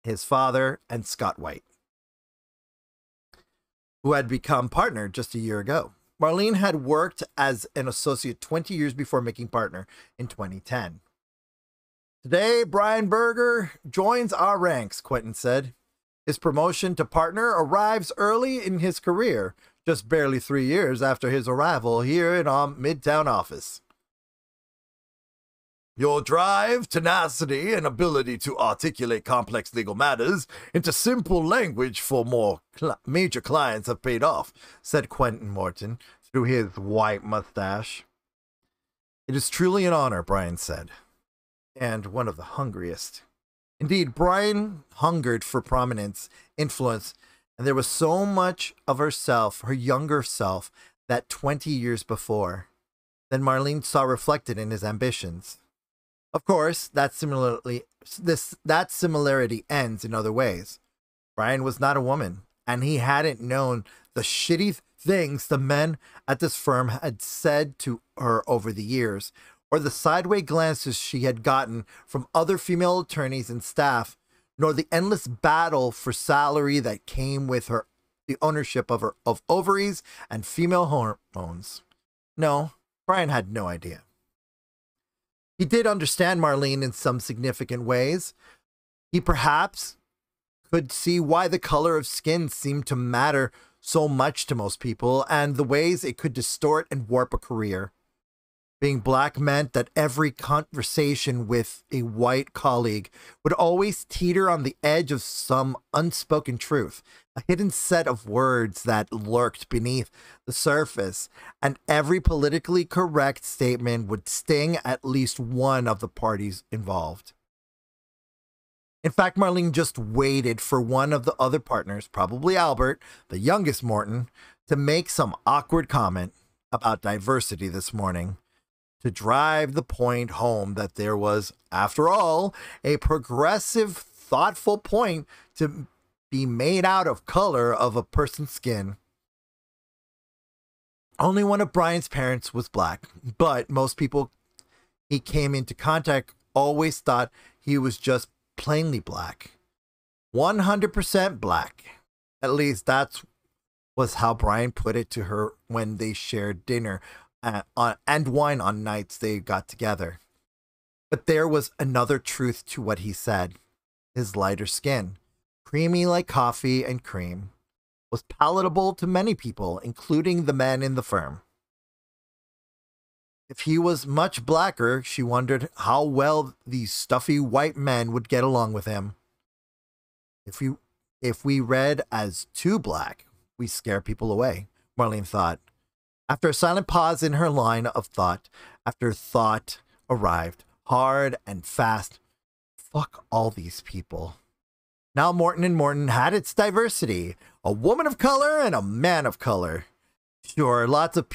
his father, and Scott White, who had become partner just a year ago. Marlene had worked as an associate 20 years before making partner in 2010. Today, Brian Berger joins our ranks, Quentin said. His promotion to partner arrives early in his career, just barely three years after his arrival here in our Midtown office. Your drive, tenacity, and ability to articulate complex legal matters into simple language for more cl- major clients have paid off, said Quentin Morton through his white mustache. It is truly an honor, Brian said and one of the hungriest. Indeed, Brian hungered for prominence, influence, and there was so much of herself, her younger self, that 20 years before, than Marlene saw reflected in his ambitions. Of course, that similarly this that similarity ends in other ways. Brian was not a woman, and he hadn't known the shitty things the men at this firm had said to her over the years, or the sideway glances she had gotten from other female attorneys and staff, nor the endless battle for salary that came with her the ownership of her of ovaries and female hormones. No, Brian had no idea. He did understand Marlene in some significant ways. He perhaps could see why the color of skin seemed to matter so much to most people and the ways it could distort and warp a career. Being black meant that every conversation with a white colleague would always teeter on the edge of some unspoken truth, a hidden set of words that lurked beneath the surface, and every politically correct statement would sting at least one of the parties involved. In fact, Marlene just waited for one of the other partners, probably Albert, the youngest Morton, to make some awkward comment about diversity this morning to drive the point home that there was, after all, a progressive, thoughtful point to be made out of color of a person's skin. Only one of Brian's parents was black, but most people he came into contact always thought he was just plainly black. 100% black. At least that's was how Brian put it to her when they shared dinner uh, on, and wine on nights they got together. But there was another truth to what he said. His lighter skin, creamy like coffee and cream, was palatable to many people, including the men in the firm. If he was much blacker, she wondered how well these stuffy white men would get along with him. If he If we read as too black, we scare people away, Marlene thought. After a silent pause in her line of thought, after thought arrived, hard and fast, fuck all these people. Now Morton and Morton had its diversity a woman of color and a man of color. Sure, lots of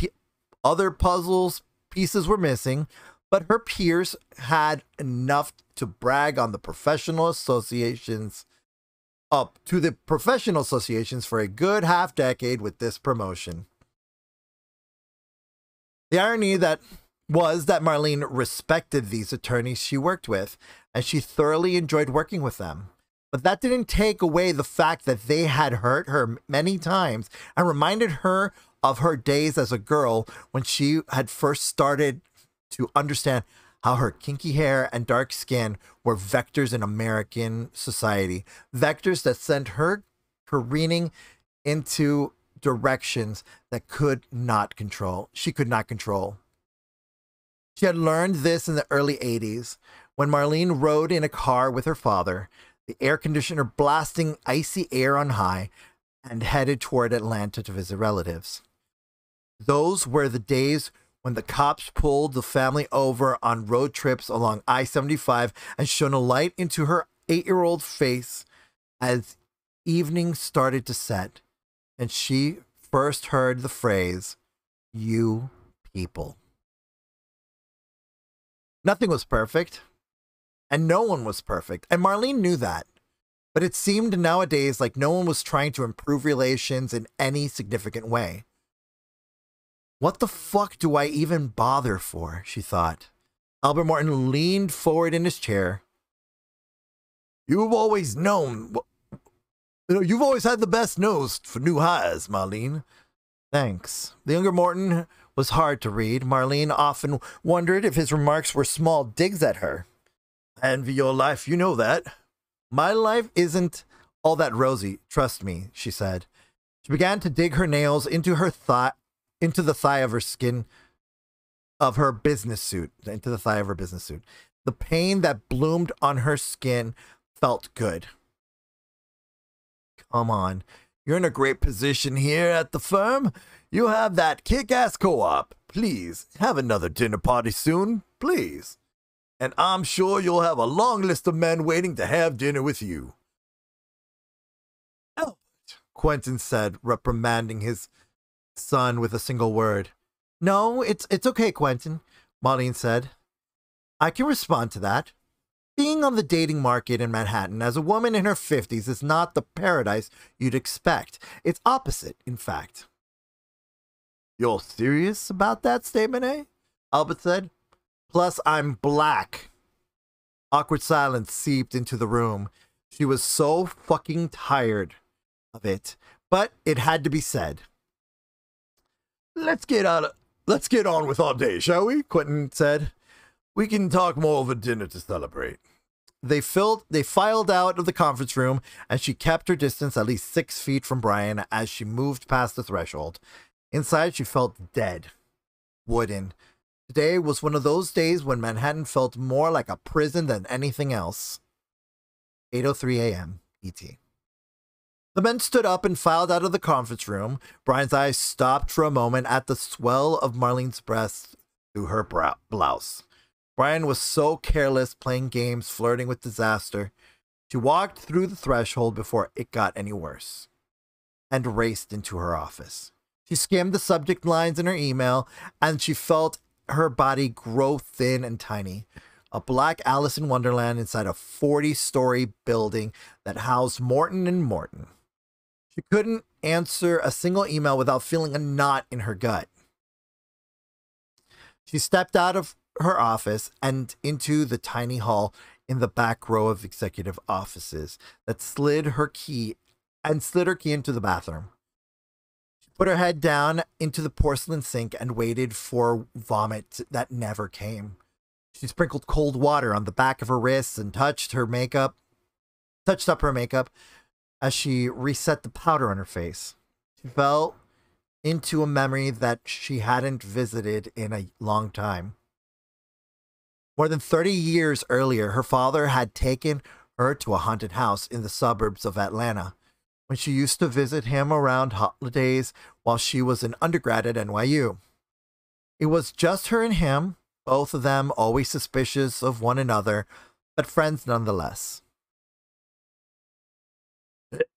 other puzzles pieces were missing, but her peers had enough to brag on the professional associations up to the professional associations for a good half decade with this promotion. The irony that was that Marlene respected these attorneys she worked with, and she thoroughly enjoyed working with them. But that didn't take away the fact that they had hurt her many times and reminded her of her days as a girl when she had first started to understand how her kinky hair and dark skin were vectors in American society, vectors that sent her careening into directions that could not control. She could not control. She had learned this in the early 80s when Marlene rode in a car with her father, the air conditioner blasting icy air on high, and headed toward Atlanta to visit relatives. Those were the days when the cops pulled the family over on road trips along I 75 and shone a light into her eight year old face as evening started to set and she first heard the phrase, You people. Nothing was perfect, and no one was perfect, and Marlene knew that. But it seemed nowadays like no one was trying to improve relations in any significant way. What the fuck do I even bother for? She thought. Albert Morton leaned forward in his chair. You've always known. You know, you've always had the best nose for new hires, Marlene. Thanks. The younger Morton was hard to read. Marlene often wondered if his remarks were small digs at her. Envy your life, you know that. My life isn't all that rosy, trust me, she said. She began to dig her nails into her thigh into the thigh of her skin of her business suit, into the thigh of her business suit. The pain that bloomed on her skin felt good. Come on. You're in a great position here at the firm. You have that kick ass co op. Please have another dinner party soon. Please. And I'm sure you'll have a long list of men waiting to have dinner with you. Albert, Quentin said, reprimanding his son with a single word. No, it's it's okay, Quentin, Marlene said. I can respond to that. Being on the dating market in Manhattan as a woman in her 50s is not the paradise you'd expect. It's opposite, in fact. You're serious about that statement, eh? Albert said. Plus, I'm black. Awkward silence seeped into the room. She was so fucking tired of it, but it had to be said. Let's get out of, let's get on with our day, shall we? Quentin said. We can talk more over dinner to celebrate. They filled they filed out of the conference room and she kept her distance at least six feet from Brian as she moved past the threshold. Inside she felt dead. Wooden. Today was one of those days when Manhattan felt more like a prison than anything else. 8:03 a.m. ET. The men stood up and filed out of the conference room. Brian's eyes stopped for a moment at the swell of Marlene's breast through her blouse. Brian was so careless playing games, flirting with disaster. She walked through the threshold before it got any worse and raced into her office. She skimmed the subject lines in her email and she felt her body grow thin and tiny. A black Alice in Wonderland inside a 40 story building that housed Morton and Morton. She couldn't answer a single email without feeling a knot in her gut. She stepped out of her office and into the tiny hall in the back row of executive offices that slid her key and slid her key into the bathroom. She put her head down into the porcelain sink and waited for vomit that never came. She sprinkled cold water on the back of her wrists and touched her makeup, touched up her makeup as she reset the powder on her face. She fell into a memory that she hadn't visited in a long time. More than 30 years earlier, her father had taken her to a haunted house in the suburbs of Atlanta, when she used to visit him around holidays while she was an undergrad at NYU. It was just her and him, both of them always suspicious of one another, but friends nonetheless.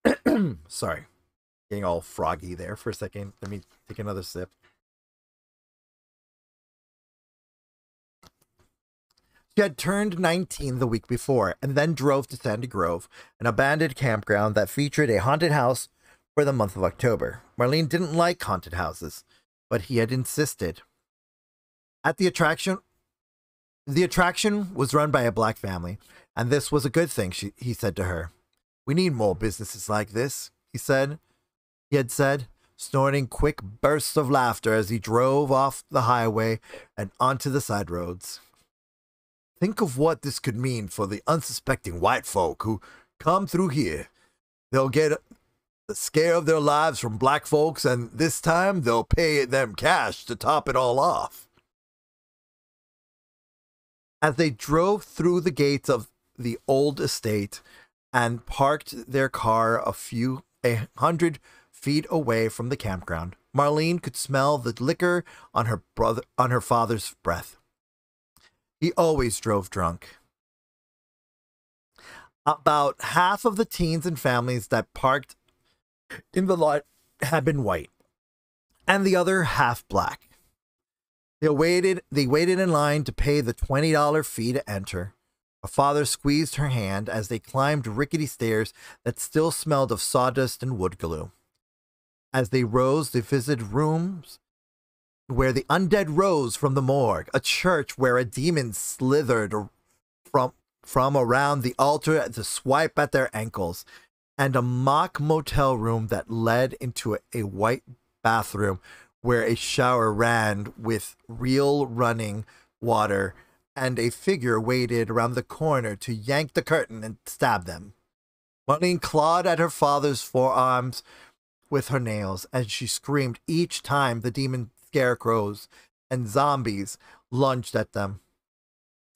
Sorry, getting all froggy there for a second. Let me take another sip. She had turned 19 the week before and then drove to Sandy Grove, an abandoned campground that featured a haunted house for the month of October. Marlene didn't like haunted houses, but he had insisted. At the attraction, the attraction was run by a black family, and this was a good thing, she, he said to her. We need more businesses like this, he said. He had said, snorting quick bursts of laughter as he drove off the highway and onto the side roads. Think of what this could mean for the unsuspecting white folk who come through here. They'll get the scare of their lives from black folks, and this time they'll pay them cash to top it all off. As they drove through the gates of the old estate and parked their car a few a hundred feet away from the campground, Marlene could smell the liquor on her brother on her father's breath. He always drove drunk. About half of the teens and families that parked in the lot had been white, and the other half black. They waited they waited in line to pay the $20 fee to enter. A father squeezed her hand as they climbed rickety stairs that still smelled of sawdust and wood glue. As they rose, they visited rooms where the undead rose from the morgue, a church where a demon slithered from from around the altar to swipe at their ankles, and a mock motel room that led into a, a white bathroom where a shower ran with real running water and a figure waited around the corner to yank the curtain and stab them. Marlene clawed at her father's forearms with her nails, and she screamed each time the demon scarecrows and zombies lunged at them.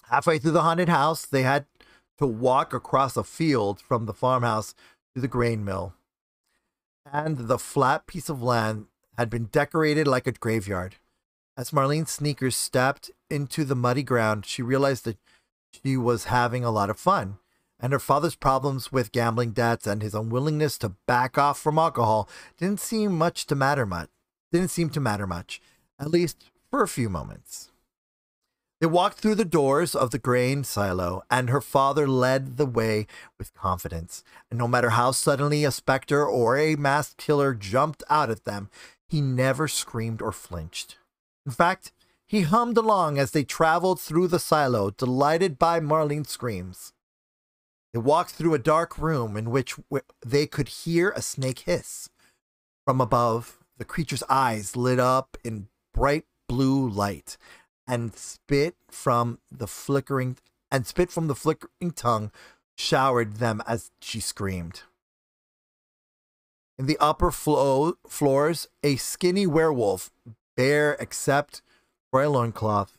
Halfway through the haunted house, they had to walk across a field from the farmhouse to the grain mill. And the flat piece of land had been decorated like a graveyard. As Marlene's sneakers stepped into the muddy ground, she realized that she was having a lot of fun. And her father's problems with gambling debts and his unwillingness to back off from alcohol didn't seem much to matter much didn't seem to matter much, at least for a few moments. They walked through the doors of the grain silo, and her father led the way with confidence. And no matter how suddenly a specter or a masked killer jumped out at them, he never screamed or flinched. In fact, he hummed along as they traveled through the silo, delighted by Marlene's screams. They walked through a dark room in which they could hear a snake hiss. From above, the creature's eyes lit up in bright blue light and spit from the flickering and spit from the flickering tongue showered them as she screamed. In the upper flo- floors, a skinny werewolf, bare except for a loincloth,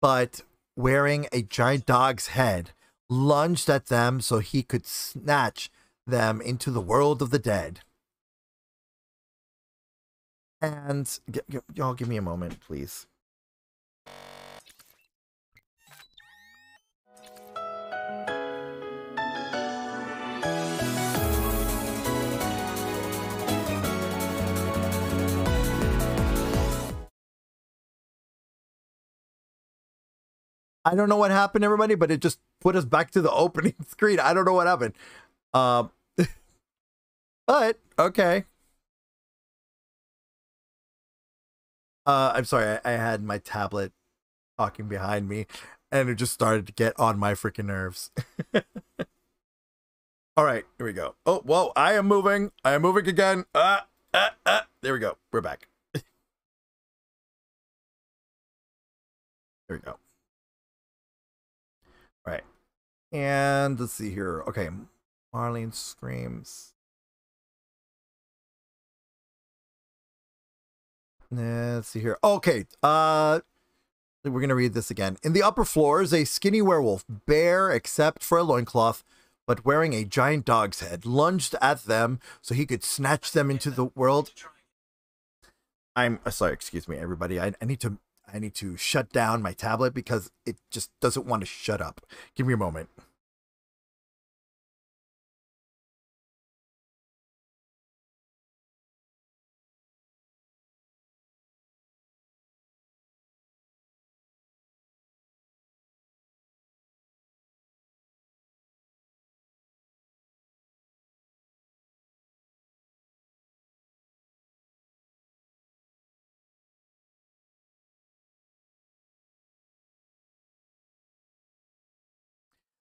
but wearing a giant dog's head, lunged at them so he could snatch them into the world of the dead. And y'all give me a moment, please. I don't know what happened, everybody, but it just put us back to the opening screen. I don't know what happened. Um, but okay, Uh, I'm sorry, I, I had my tablet talking behind me, and it just started to get on my freaking nerves. All right, here we go. Oh, whoa, I am moving. I am moving again. Uh, uh, uh. There we go. We're back. there we go. All right. And let's see here. Okay. Marlene screams. Let's see here. Okay. Uh we're gonna read this again. In the upper floors, a skinny werewolf, bare except for a loincloth, but wearing a giant dog's head, lunged at them so he could snatch them into the world. I'm uh, sorry, excuse me, everybody. I, I need to I need to shut down my tablet because it just doesn't want to shut up. Give me a moment.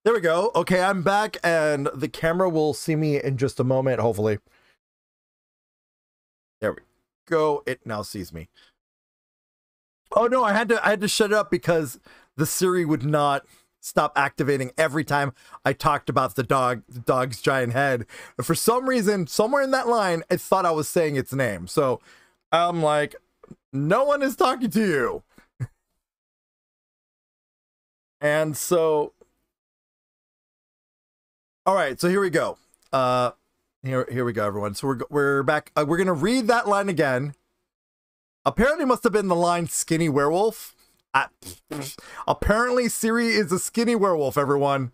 There we go. Okay, I'm back, and the camera will see me in just a moment, hopefully. There we go. It now sees me. Oh no, I had to I had to shut it up because the Siri would not stop activating every time I talked about the dog, the dog's giant head. And for some reason, somewhere in that line, it thought I was saying its name. So I'm like, no one is talking to you. and so all right, so here we go. Uh, here, here we go, everyone. So we're we're back. Uh, we're gonna read that line again. Apparently, must have been the line "skinny werewolf." Uh, apparently, Siri is a skinny werewolf. Everyone.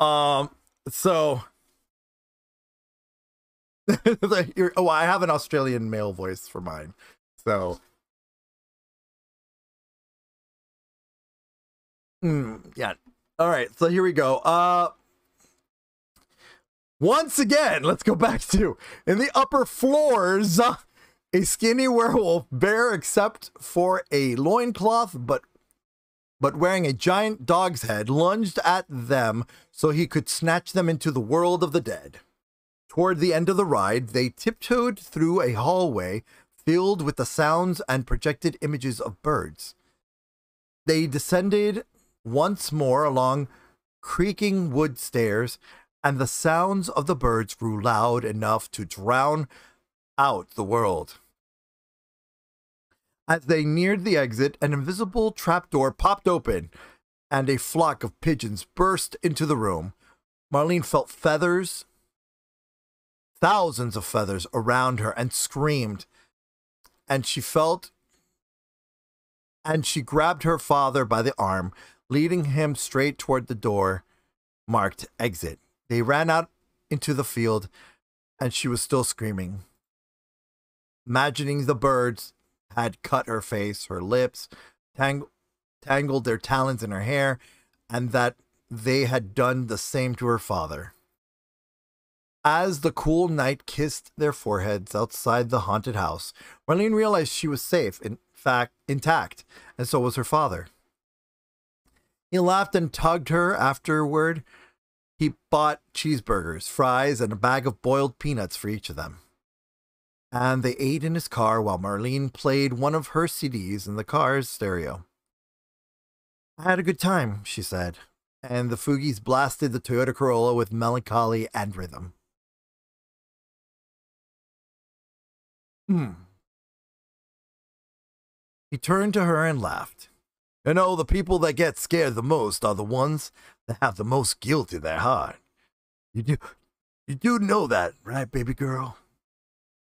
Um. So. oh, I have an Australian male voice for mine. So. Mm, yeah. All right. So here we go. Uh once again, let's go back to in the upper floors, a skinny werewolf, bare except for a loincloth, but but wearing a giant dog's head, lunged at them so he could snatch them into the world of the dead. Toward the end of the ride, they tiptoed through a hallway filled with the sounds and projected images of birds. They descended once more along creaking wood stairs and the sounds of the birds grew loud enough to drown out the world. As they neared the exit, an invisible trapdoor popped open, and a flock of pigeons burst into the room. Marlene felt feathers, thousands of feathers around her, and screamed. And she felt, and she grabbed her father by the arm, leading him straight toward the door marked exit. They ran out into the field, and she was still screaming. Imagining the birds had cut her face, her lips, tang- tangled their talons in her hair, and that they had done the same to her father. As the cool night kissed their foreheads outside the haunted house, Marlene realized she was safe, in fact, intact, and so was her father. He laughed and tugged her afterward, he bought cheeseburgers, fries, and a bag of boiled peanuts for each of them. And they ate in his car while Marlene played one of her CDs in the car's stereo. I had a good time, she said, and the Fugees blasted the Toyota Corolla with melancholy and rhythm. Hmm. He turned to her and laughed. You know, the people that get scared the most are the ones that have the most guilt in their heart. You do, you do know that, right, baby girl?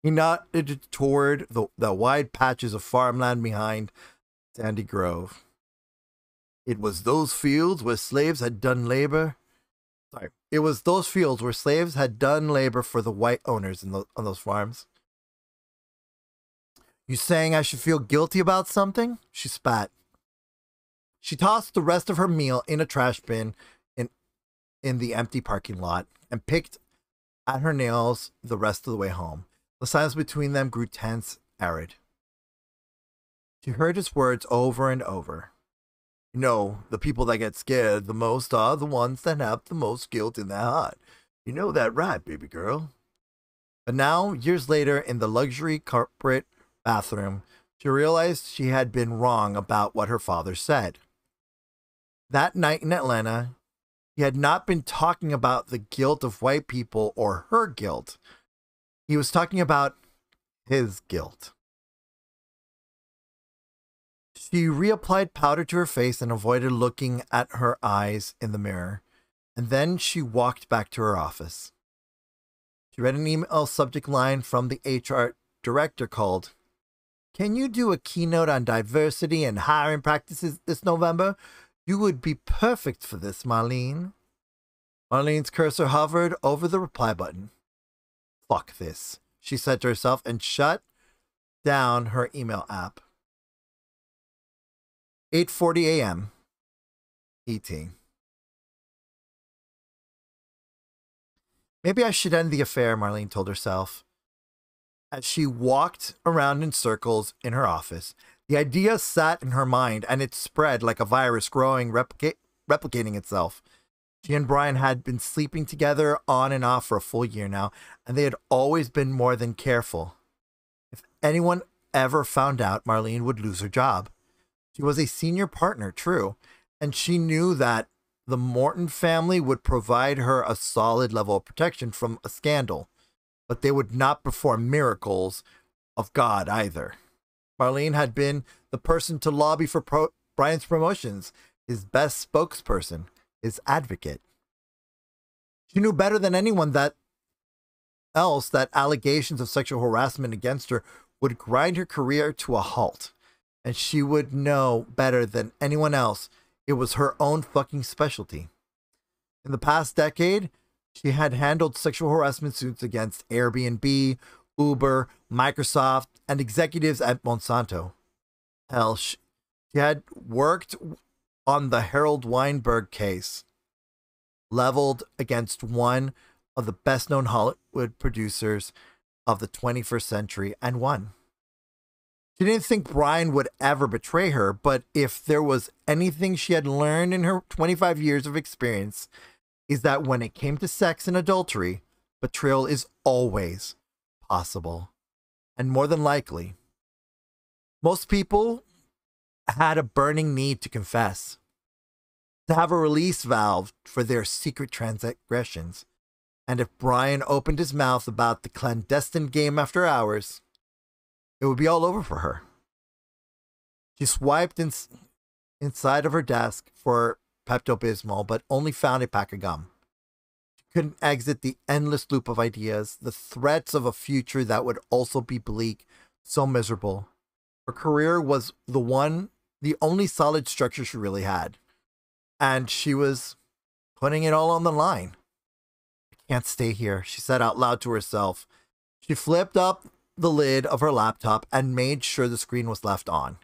He nodded toward the, the wide patches of farmland behind Sandy Grove. It was those fields where slaves had done labor. Sorry, it was those fields where slaves had done labor for the white owners in the, on those farms. You saying I should feel guilty about something? She spat. She tossed the rest of her meal in a trash bin in, in the empty parking lot and picked at her nails the rest of the way home. The silence between them grew tense, arid. She heard his words over and over. You know, the people that get scared the most are the ones that have the most guilt in their heart. You know that right, baby girl. But now, years later, in the luxury corporate bathroom, she realized she had been wrong about what her father said. That night in Atlanta, he had not been talking about the guilt of white people or her guilt. He was talking about his guilt. She reapplied powder to her face and avoided looking at her eyes in the mirror. and then she walked back to her office. She read an email subject line from the HR director called, Can you do a keynote on diversity and hiring practices this November? You would be perfect for this, Marlene. Marlene's cursor hovered over the reply button. Fuck this, she said to herself and shut down her email app. 8:40 a.m. ET. Maybe I should end the affair, Marlene told herself. As she walked around in circles in her office, the idea sat in her mind and it spread like a virus growing, replica- replicating itself. She and Brian had been sleeping together on and off for a full year now, and they had always been more than careful. If anyone ever found out, Marlene would lose her job. She was a senior partner, true, and she knew that the Morton family would provide her a solid level of protection from a scandal, but they would not perform miracles of God either. Marlene had been the person to lobby for pro- Brian's promotions, his best spokesperson, his advocate. She knew better than anyone that else that allegations of sexual harassment against her would grind her career to a halt. And she would know better than anyone else it was her own fucking specialty. In the past decade, she had handled sexual harassment suits against Airbnb, Uber, Microsoft, and executives at Monsanto. Hell, she had worked on the Harold Weinberg case, leveled against one of the best known Hollywood producers of the 21st century, and won. She didn't think Brian would ever betray her, but if there was anything she had learned in her 25 years of experience, is that when it came to sex and adultery, betrayal is always possible. And more than likely, most people had a burning need to confess, to have a release valve for their secret transgressions. And if Brian opened his mouth about the clandestine game after hours, it would be all over for her. She swiped in, inside of her desk for Pepto Bismol, but only found a pack of gum. Couldn't exit the endless loop of ideas, the threats of a future that would also be bleak, so miserable. Her career was the one, the only solid structure she really had. And she was putting it all on the line. I can't stay here, she said out loud to herself. She flipped up the lid of her laptop and made sure the screen was left on,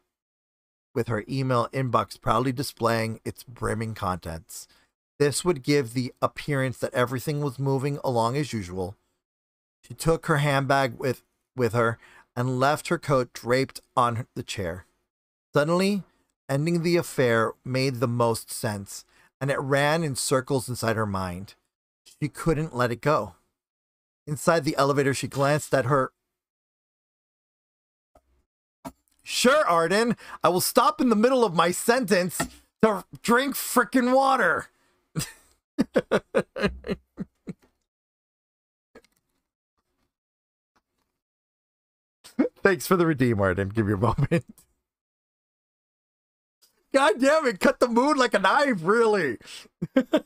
with her email inbox proudly displaying its brimming contents. This would give the appearance that everything was moving along as usual. She took her handbag with, with her and left her coat draped on the chair. Suddenly, ending the affair made the most sense, and it ran in circles inside her mind. She couldn't let it go. Inside the elevator, she glanced at her Sure, Arden. I will stop in the middle of my sentence to drink frickin' water. Thanks for the redeem, Arden. Give a moment. God damn it, cut the mood like a knife, really.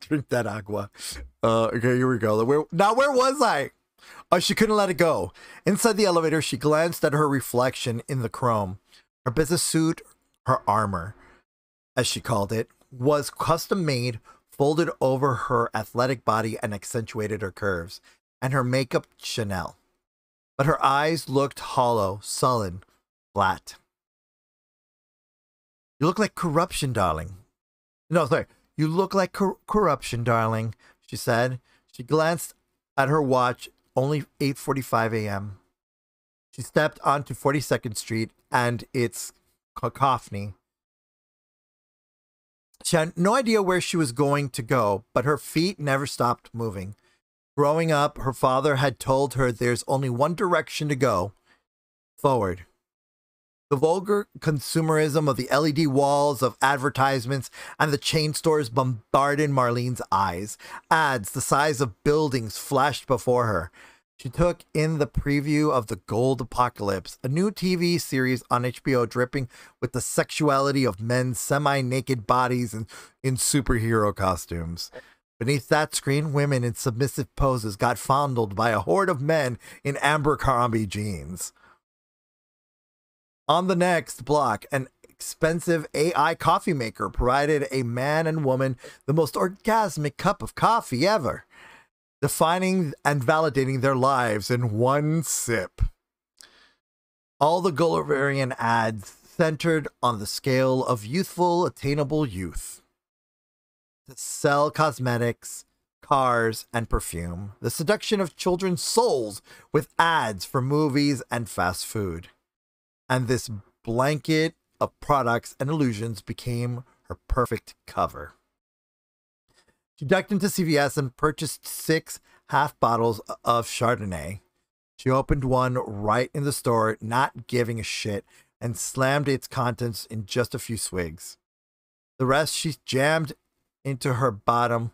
Drink that agua. Uh, okay, here we go. Where, now, where was I? Oh, she couldn't let it go. Inside the elevator, she glanced at her reflection in the chrome. Her business suit, her armor, as she called it, was custom made, folded over her athletic body, and accentuated her curves, and her makeup Chanel. But her eyes looked hollow, sullen, flat. You look like corruption, darling. No, sorry. You look like cor- corruption, darling, she said. She glanced at her watch, only 8:45 a.m. She stepped onto 42nd Street and its cacophony. She had no idea where she was going to go, but her feet never stopped moving. Growing up, her father had told her there's only one direction to go forward. The vulgar consumerism of the LED walls of advertisements and the chain stores bombarded Marlene's eyes. Ads the size of buildings flashed before her. She took in the preview of The Gold Apocalypse, a new TV series on HBO dripping with the sexuality of men's semi naked bodies and in superhero costumes. Beneath that screen, women in submissive poses got fondled by a horde of men in Abercrombie jeans. On the next block, an expensive AI coffee maker provided a man and woman the most orgasmic cup of coffee ever, defining and validating their lives in one sip. All the Gulliverian ads centered on the scale of youthful, attainable youth to sell cosmetics, cars, and perfume, the seduction of children's souls with ads for movies and fast food. And this blanket of products and illusions became her perfect cover. She ducked into CVS and purchased six half bottles of Chardonnay. She opened one right in the store, not giving a shit, and slammed its contents in just a few swigs. The rest she jammed into her bottom,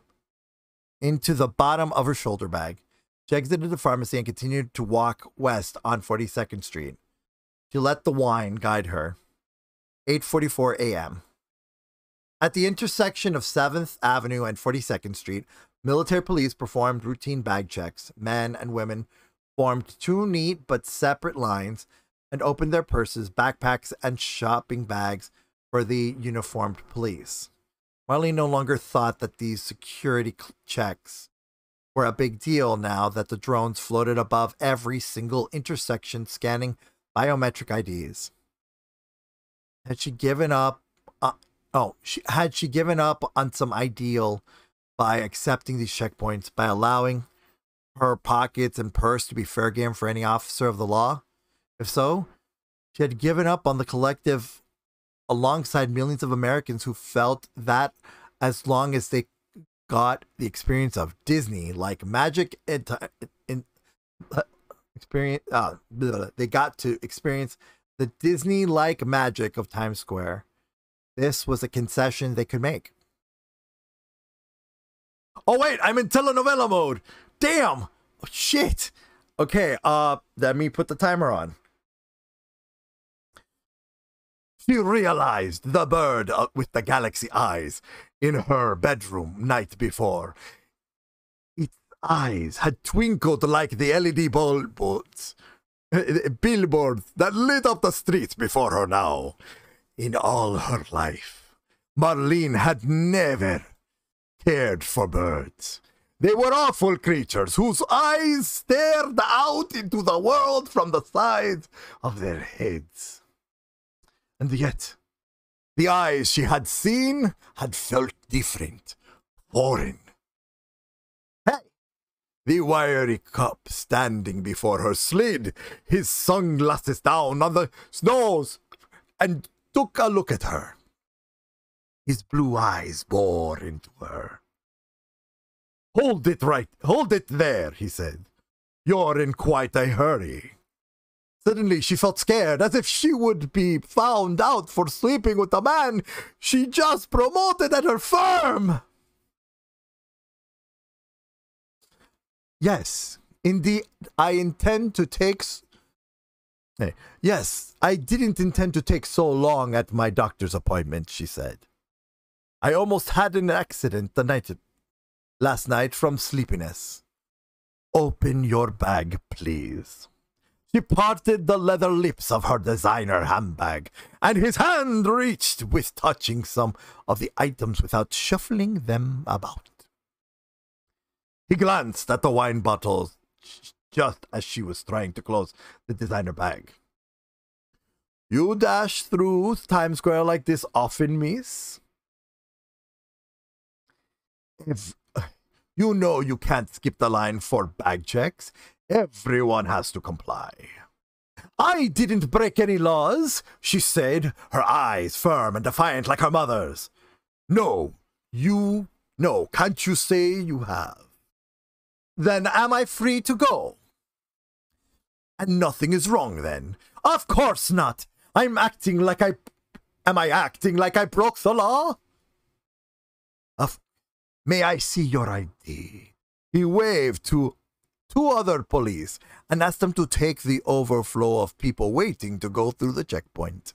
into the bottom of her shoulder bag. She exited the pharmacy and continued to walk west on 42nd Street. She let the wine guide her. 8:44 a.m. At the intersection of 7th Avenue and 42nd Street, military police performed routine bag checks. Men and women formed two neat but separate lines and opened their purses, backpacks, and shopping bags for the uniformed police. Marlene no longer thought that these security checks were a big deal now that the drones floated above every single intersection scanning biometric IDs. Had she given up? Uh, oh, she, had she given up on some ideal by accepting these checkpoints by allowing her pockets and purse to be fair game for any officer of the law? If so, she had given up on the collective alongside millions of Americans who felt that as long as they got the experience of Disney, like magic and in, experience, uh, they got to experience the Disney like magic of Times Square. This was a concession they could make. Oh wait, I'm in telenovela mode. Damn. Oh, shit. Okay, uh let me put the timer on. She realized the bird uh, with the galaxy eyes in her bedroom night before. Its eyes had twinkled like the LED bulbs, billboards that lit up the streets before her now. In all her life, Marlene had never cared for birds. They were awful creatures whose eyes stared out into the world from the sides of their heads. And yet, the eyes she had seen had felt different, foreign. Hey! The wiry cop standing before her slid his sunglasses down on the snows and took a look at her. His blue eyes bore into her. Hold it right, hold it there, he said. You're in quite a hurry. Suddenly she felt scared, as if she would be found out for sleeping with a man she just promoted at her firm. Yes, indeed, I intend to take. Yes, I didn't intend to take so long at my doctor's appointment, she said. I almost had an accident the night last night from sleepiness. Open your bag, please. She parted the leather lips of her designer handbag, and his hand reached with touching some of the items without shuffling them about. He glanced at the wine bottles just as she was trying to close the designer bag. You dash through Times Square like this often, miss? If you know you can't skip the line for bag checks, Everyone has to comply. I didn't break any laws, she said, her eyes firm and defiant like her mother's. No, you, no, can't you say you have? Then am I free to go? And nothing is wrong then. Of course not. I'm acting like I. Am I acting like I broke the law? Of. May I see your ID? He waved to two other police and asked them to take the overflow of people waiting to go through the checkpoint.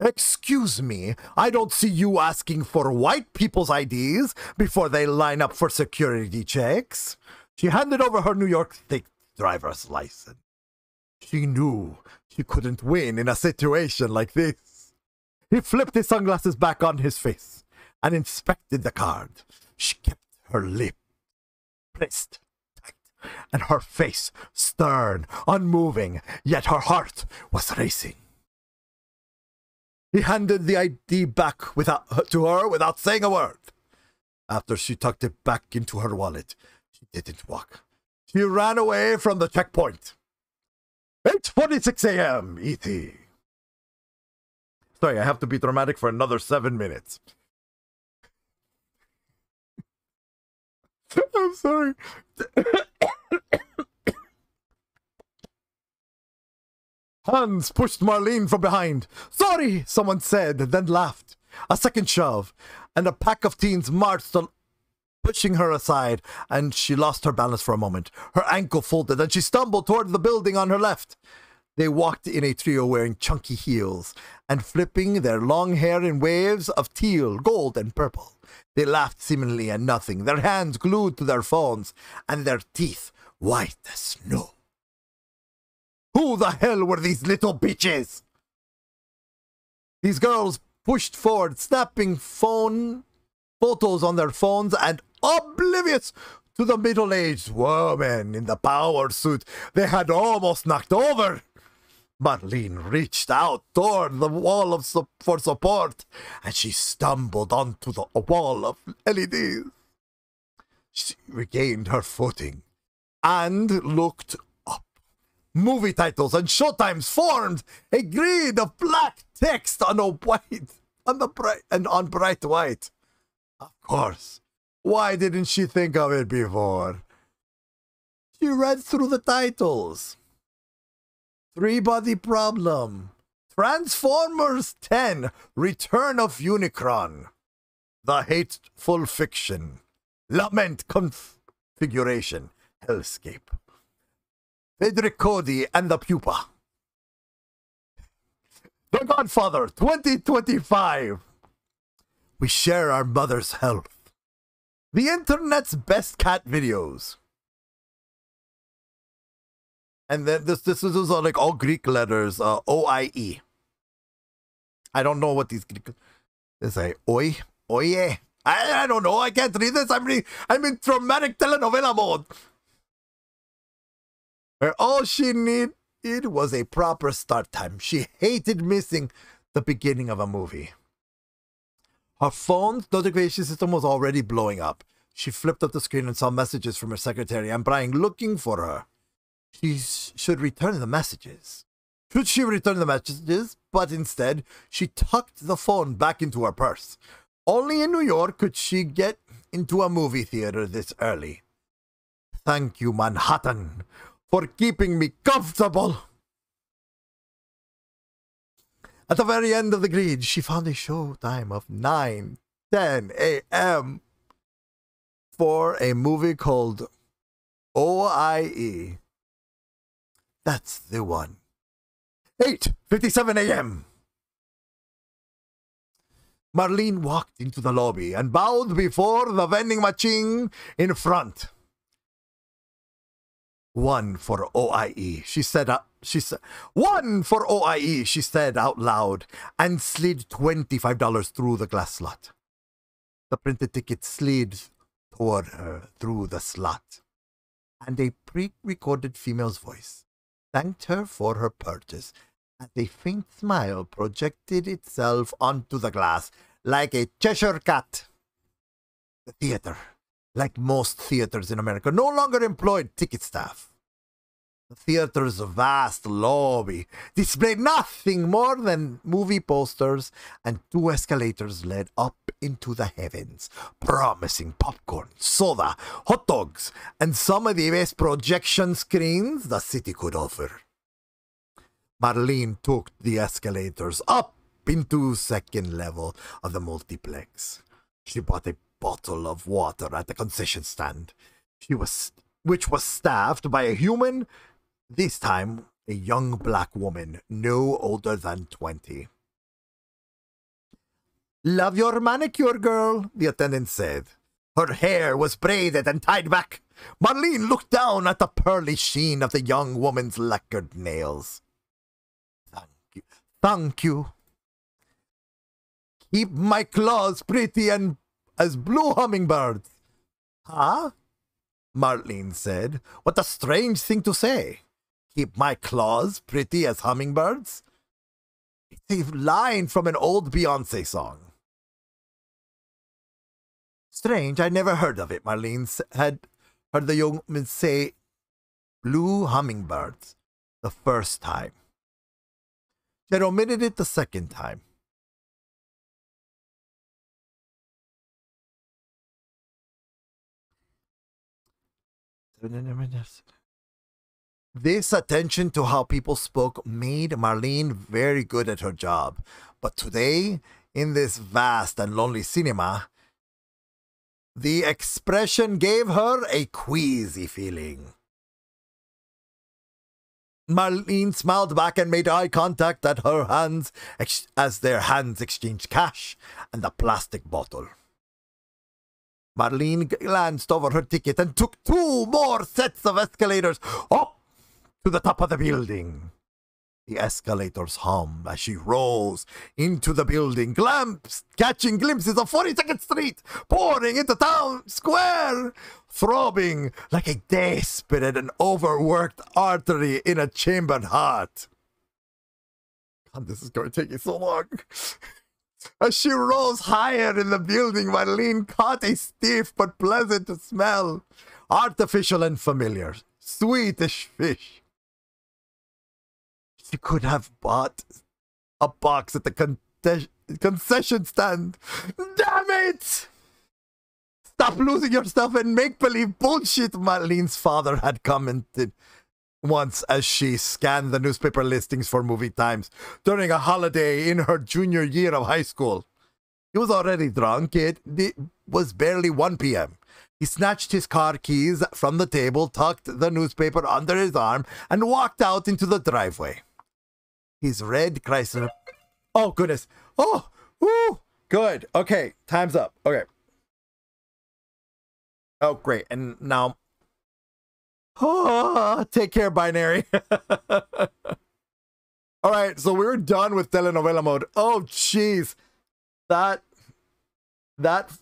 Excuse me, I don't see you asking for white people's IDs before they line up for security checks. She handed over her New York State driver's license. She knew she couldn't win in a situation like this. He flipped his sunglasses back on his face and inspected the card. She kept her lip pressed tight and her face stern, unmoving, yet her heart was racing. He handed the ID back without, to her without saying a word. After she tucked it back into her wallet, she didn't walk. She ran away from the checkpoint. 8.46 a.m. ET. Sorry, I have to be dramatic for another seven minutes. I'm sorry. Hans pushed Marlene from behind. Sorry, someone said, then laughed. A second shove, and a pack of teens marched on, pushing her aside, and she lost her balance for a moment. Her ankle folded, and she stumbled toward the building on her left. They walked in a trio wearing chunky heels and flipping their long hair in waves of teal, gold, and purple. They laughed seemingly at nothing, their hands glued to their phones and their teeth white as snow. Who the hell were these little bitches? These girls pushed forward, snapping phone photos on their phones and oblivious to the middle aged woman in the power suit they had almost knocked over. Marlene reached out toward the wall of su- for support, and she stumbled onto the wall of LEDs. She regained her footing and looked up. Movie titles and showtimes formed a grid of black text on a white on the bright and on bright white. Of course. Why didn't she think of it before? She read through the titles. Three body problem. Transformers 10 Return of Unicron. The Hateful Fiction. Lament Configuration. Hellscape. Frederick Cody and the Pupa. The Godfather 2025. We share our mother's health. The internet's best cat videos. And then this this is like all Greek letters, uh, O I E. I don't know what these Greek. They say oi, oye. I, I don't know. I can't read this. I'm re- I'm in traumatic telenovela mode. Where all she needed was a proper start time. She hated missing the beginning of a movie. Her phone's notification system was already blowing up. She flipped up the screen and saw messages from her secretary and Brian looking for her. She should return the messages. Should she return the messages? But instead, she tucked the phone back into her purse. Only in New York could she get into a movie theater this early. Thank you, Manhattan, for keeping me comfortable. At the very end of the grid, she found a show time of 9 10 a.m. for a movie called OIE. That's the one. 8:57 a.m. Marlene walked into the lobby and bowed before the vending machine in front. One for OIE, she said. She said, "One for OIE," she said out loud, and slid twenty-five dollars through the glass slot. The printed ticket slid toward her through the slot, and a pre-recorded female's voice thanked her for her purchase, and a faint smile projected itself onto the glass like a Cheshire cat. The theater, like most theaters in America, no longer employed ticket staff. The theater's vast lobby displayed nothing more than movie posters, and two escalators led up into the heavens, promising popcorn, soda, hot dogs, and some of the best projection screens the city could offer. Marlene took the escalators up into second level of the multiplex. She bought a bottle of water at the concession stand. She was which was staffed by a human, this time a young black woman, no older than 20. Love your manicure, girl, the attendant said. Her hair was braided and tied back. Marlene looked down at the pearly sheen of the young woman's lacquered nails. Thank you. Thank you. Keep my claws pretty and as blue hummingbirds. Huh? Marlene said. What a strange thing to say. Keep my claws pretty as hummingbirds? It's a line from an old Beyonce song. Strange, I never heard of it, Marlene had heard the young man say blue hummingbirds the first time. She had omitted it the second time. This attention to how people spoke made Marlene very good at her job. But today, in this vast and lonely cinema, the expression gave her a queasy feeling. Marlene smiled back and made eye contact at her hands as their hands exchanged cash and a plastic bottle. Marlene glanced over her ticket and took two more sets of escalators up to the top of the building. The escalators hum as she rose into the building, glamps, catching glimpses of 42nd Street, pouring into town square, throbbing like a desperate and overworked artery in a chambered heart. God, this is going to take you so long. As she rose higher in the building, Marlene caught a stiff but pleasant smell, artificial and familiar, Swedish fish. She could have bought a box at the con- concession stand. Damn it! Stop losing yourself in make believe bullshit, Marlene's father had commented once as she scanned the newspaper listings for movie times during a holiday in her junior year of high school. He was already drunk. It, it was barely 1 p.m. He snatched his car keys from the table, tucked the newspaper under his arm, and walked out into the driveway. His red Chrysler. Oh, goodness. Oh, woo. Good. Okay, time's up. Okay. Oh, great. And now Oh, take care, binary. All right, so we're done with telenovela mode. Oh, jeez, that that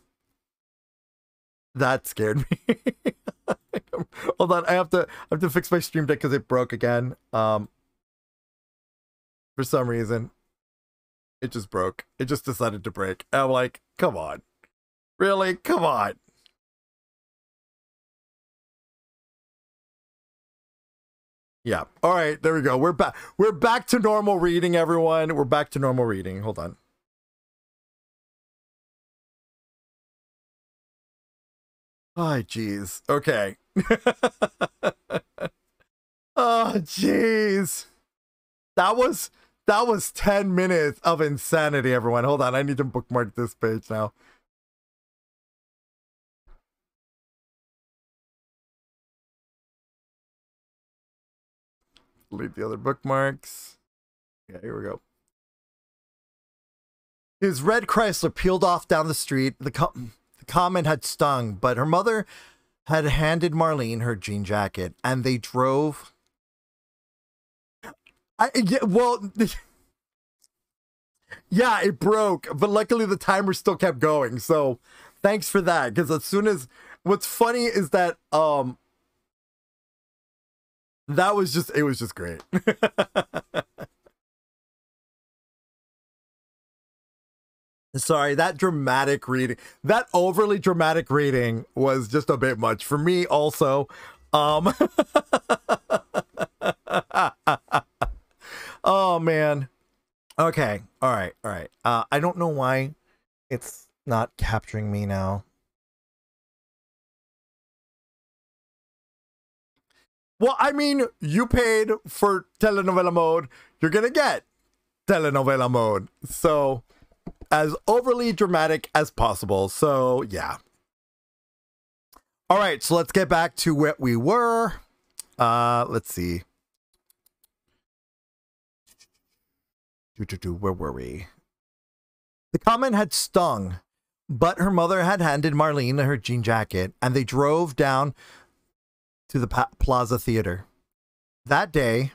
that scared me. Hold on, I have to I have to fix my stream deck because it broke again. Um, for some reason, it just broke. It just decided to break. And I'm like, come on, really, come on. Yeah. All right. There we go. We're back. We're back to normal reading, everyone. We're back to normal reading. Hold on. Oh, jeez. Okay. oh, jeez. That was that was 10 minutes of insanity, everyone. Hold on. I need to bookmark this page now. delete the other bookmarks. Yeah, here we go. His red Chrysler peeled off down the street. The, com- the comment had stung, but her mother had handed Marlene her jean jacket, and they drove. I yeah, well, yeah, it broke, but luckily the timer still kept going. So, thanks for that. Because as soon as what's funny is that um that was just it was just great. Sorry, that dramatic reading, that overly dramatic reading was just a bit much for me also. Um Oh man. Okay. All right. All right. Uh I don't know why it's not capturing me now. Well, I mean, you paid for telenovela mode. You're going to get telenovela mode. So, as overly dramatic as possible. So, yeah. All right, so let's get back to what we were. Uh, let's see. Do, do, do, Where were we? The comment had stung, but her mother had handed Marlene her jean jacket, and they drove down to the Plaza Theater. That day,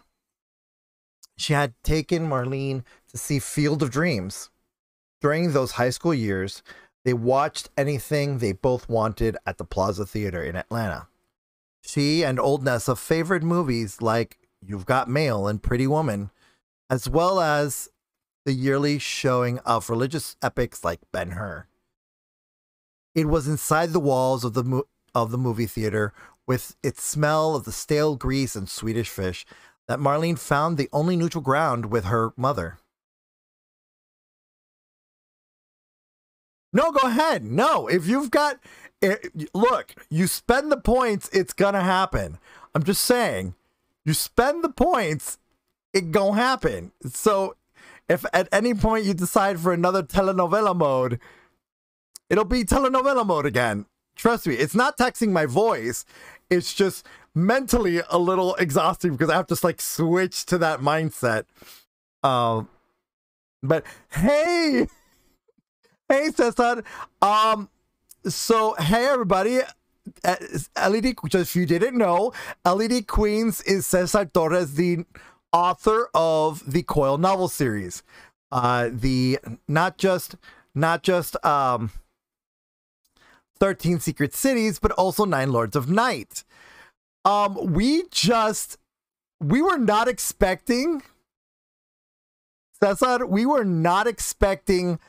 she had taken Marlene to see Field of Dreams. During those high school years, they watched anything they both wanted at the Plaza Theater in Atlanta. She and old Nessa favored movies like You've Got Mail and Pretty Woman, as well as the yearly showing of religious epics like Ben Hur. It was inside the walls of the mo- of the movie theater with its smell of the stale grease and Swedish fish that Marlene found the only neutral ground with her mother. No, go ahead. No, if you've got it, look, you spend the points, it's gonna happen. I'm just saying, you spend the points, it gonna happen. So, if at any point you decide for another telenovela mode, it'll be telenovela mode again. Trust me, it's not texting my voice. It's just mentally a little exhausting because I have to like switch to that mindset. Um, but hey. Hey, Cesar. Um, so hey everybody. Uh, LED, just if you didn't know, LED Queens is Cesar Torres, the author of the Coil novel series. Uh, the not just not just um 13 Secret Cities, but also Nine Lords of Night. Um, we just we were not expecting Cesar, we were not expecting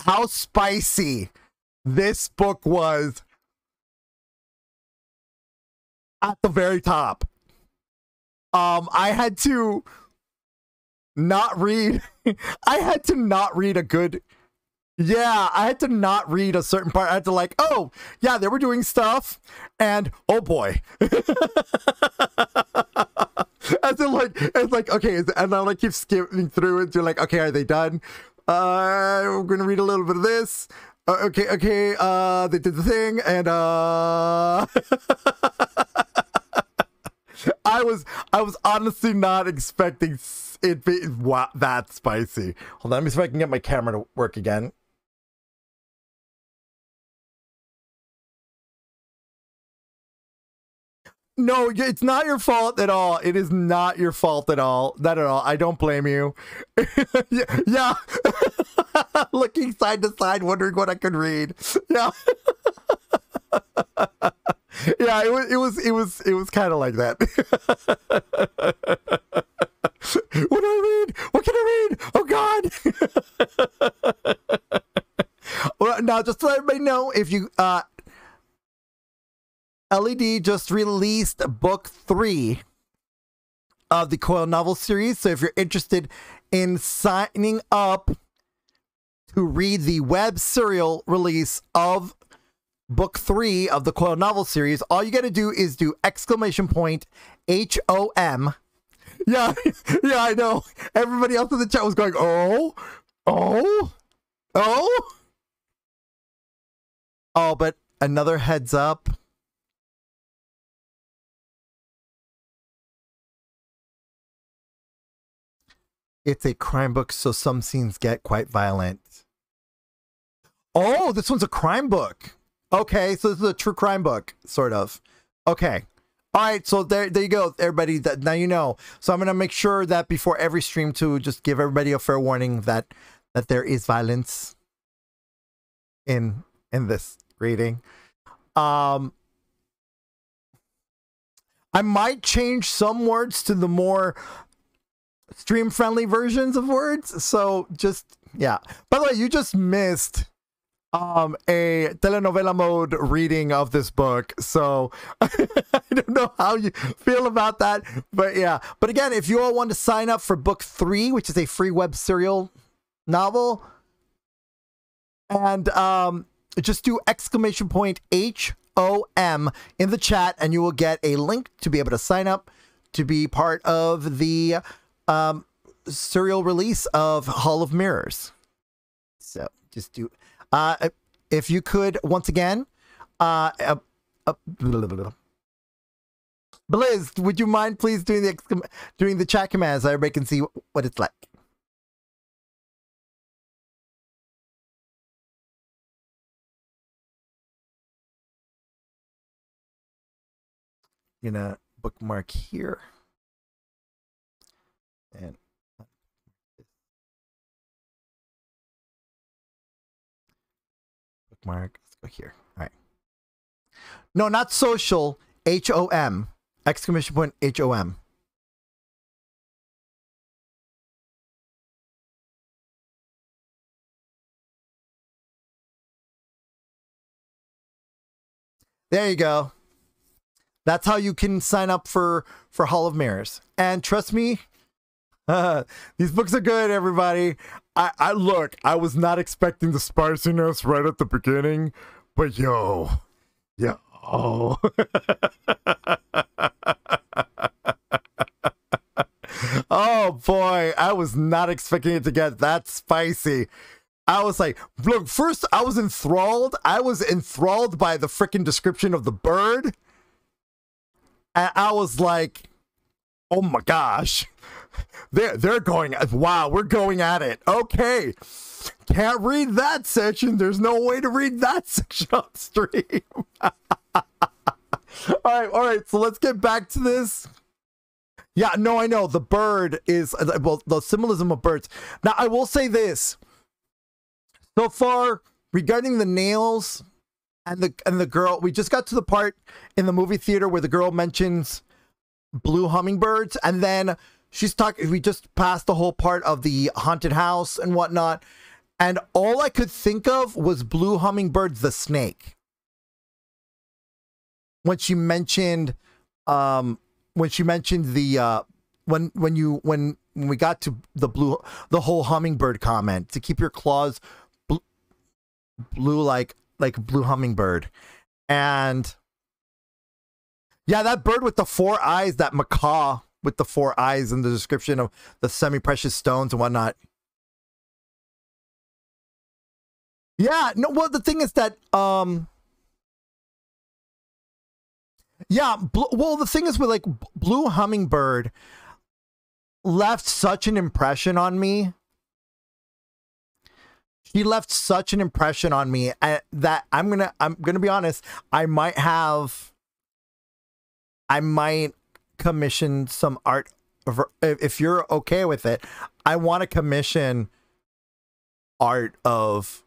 how spicy this book was at the very top. Um, I had to not read. I had to not read a good. Yeah, I had to not read a certain part. I had to like, oh yeah, they were doing stuff, and oh boy. As in like, it's like okay, and I like keep skipping through it. You're like, okay, are they done? Uh, we're gonna read a little bit of this. Uh, okay, okay. Uh, they did the thing, and uh, I was, I was honestly not expecting it be wow, that spicy. Hold on, let me see if I can get my camera to work again. No, it's not your fault at all. It is not your fault at all. Not at all. I don't blame you. yeah. yeah. Looking side to side, wondering what I could read. Yeah. yeah, it was it was it was it was kind of like that. what do I read? What can I read? Oh god. well, now just to let everybody know if you uh LED just released book three of the Coil novel series. So if you're interested in signing up to read the web serial release of book three of the Coil novel series, all you got to do is do exclamation point H O M. Yeah, yeah, I know. Everybody else in the chat was going, oh, oh, oh. Oh, but another heads up It's a crime book, so some scenes get quite violent. Oh, this one's a crime book. Okay, so this is a true crime book, sort of. Okay. All right, so there, there you go, everybody. That now you know. So I'm gonna make sure that before every stream to just give everybody a fair warning that that there is violence in in this reading. Um, I might change some words to the more stream friendly versions of words. So just yeah. By the way, you just missed um a telenovela mode reading of this book. So I don't know how you feel about that, but yeah. But again, if you all want to sign up for book 3, which is a free web serial novel, and um just do exclamation point H O M in the chat and you will get a link to be able to sign up to be part of the um, serial release of Hall of Mirrors. So just do. Uh, if you could once again Uh, uh, uh. Blizz, would you mind please doing the doing the chat commands so everybody can see what it's like? Gonna bookmark here and bookmark. Let's go here. All right. No, not social. H O M. Exclamation point H O M. There you go. That's how you can sign up for for Hall of Mirrors. And trust me, these books are good, everybody. I, I look, I was not expecting the spiciness right at the beginning, but yo, yo. oh boy, I was not expecting it to get that spicy. I was like, look, first I was enthralled. I was enthralled by the freaking description of the bird. And I was like, oh my gosh. They're they're going wow, we're going at it. Okay. Can't read that section. There's no way to read that section on stream. all right, all right. So let's get back to this. Yeah, no, I know. The bird is well, the symbolism of birds. Now, I will say this. So far, regarding the nails and the and the girl, we just got to the part in the movie theater where the girl mentions blue hummingbirds, and then she's talking. We just passed the whole part of the haunted house and whatnot, and all I could think of was blue hummingbirds, the snake. When she mentioned, um, when she mentioned the uh, when when you when when we got to the blue the whole hummingbird comment to keep your claws blue, blue like like blue hummingbird and yeah that bird with the four eyes that macaw with the four eyes and the description of the semi-precious stones and whatnot. Yeah no well the thing is that um yeah well the thing is with like blue hummingbird left such an impression on me. She left such an impression on me uh, that i'm gonna i'm gonna be honest i might have i might commission some art if you're okay with it i want to commission art of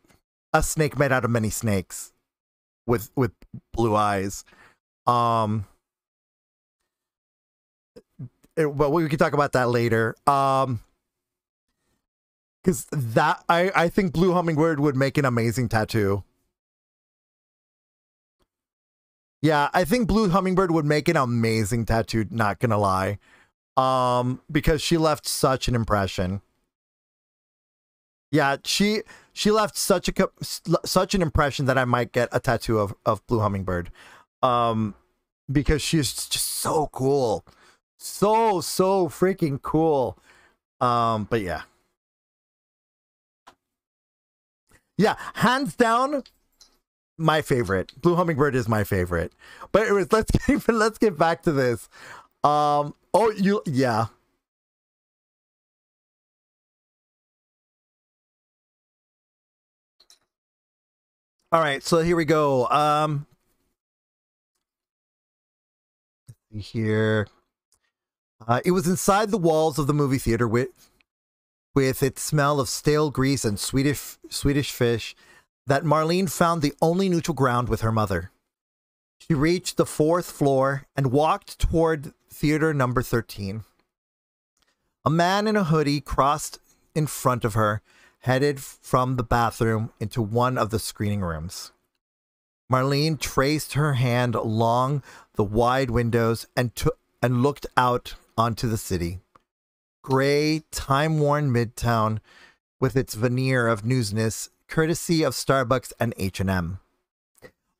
a snake made out of many snakes with with blue eyes. Um it, but we can talk about that later. Um because that I, I think blue hummingbird would make an amazing tattoo yeah i think blue hummingbird would make an amazing tattoo not gonna lie. Um because she left such an impression. Yeah she she left such a such an impression that i might get a tattoo of of blue hummingbird. Um because she's just so cool. So so freaking cool. Um but yeah. Yeah hands down my favorite. Blue hummingbird is my favorite. But anyways let's get let's get back to this. Um oh you yeah. All right so here we go. Um here. Uh, it was inside the walls of the movie theater with with its smell of stale grease and Swedish Swedish fish that Marlene found the only neutral ground with her mother. She reached the fourth floor and walked toward theater number 13. A man in a hoodie crossed in front of her, headed from the bathroom into one of the screening rooms. Marlene traced her hand along the wide windows and took and looked out onto the city. Gray, time-worn midtown with its veneer of newsness, courtesy of Starbucks and H&M.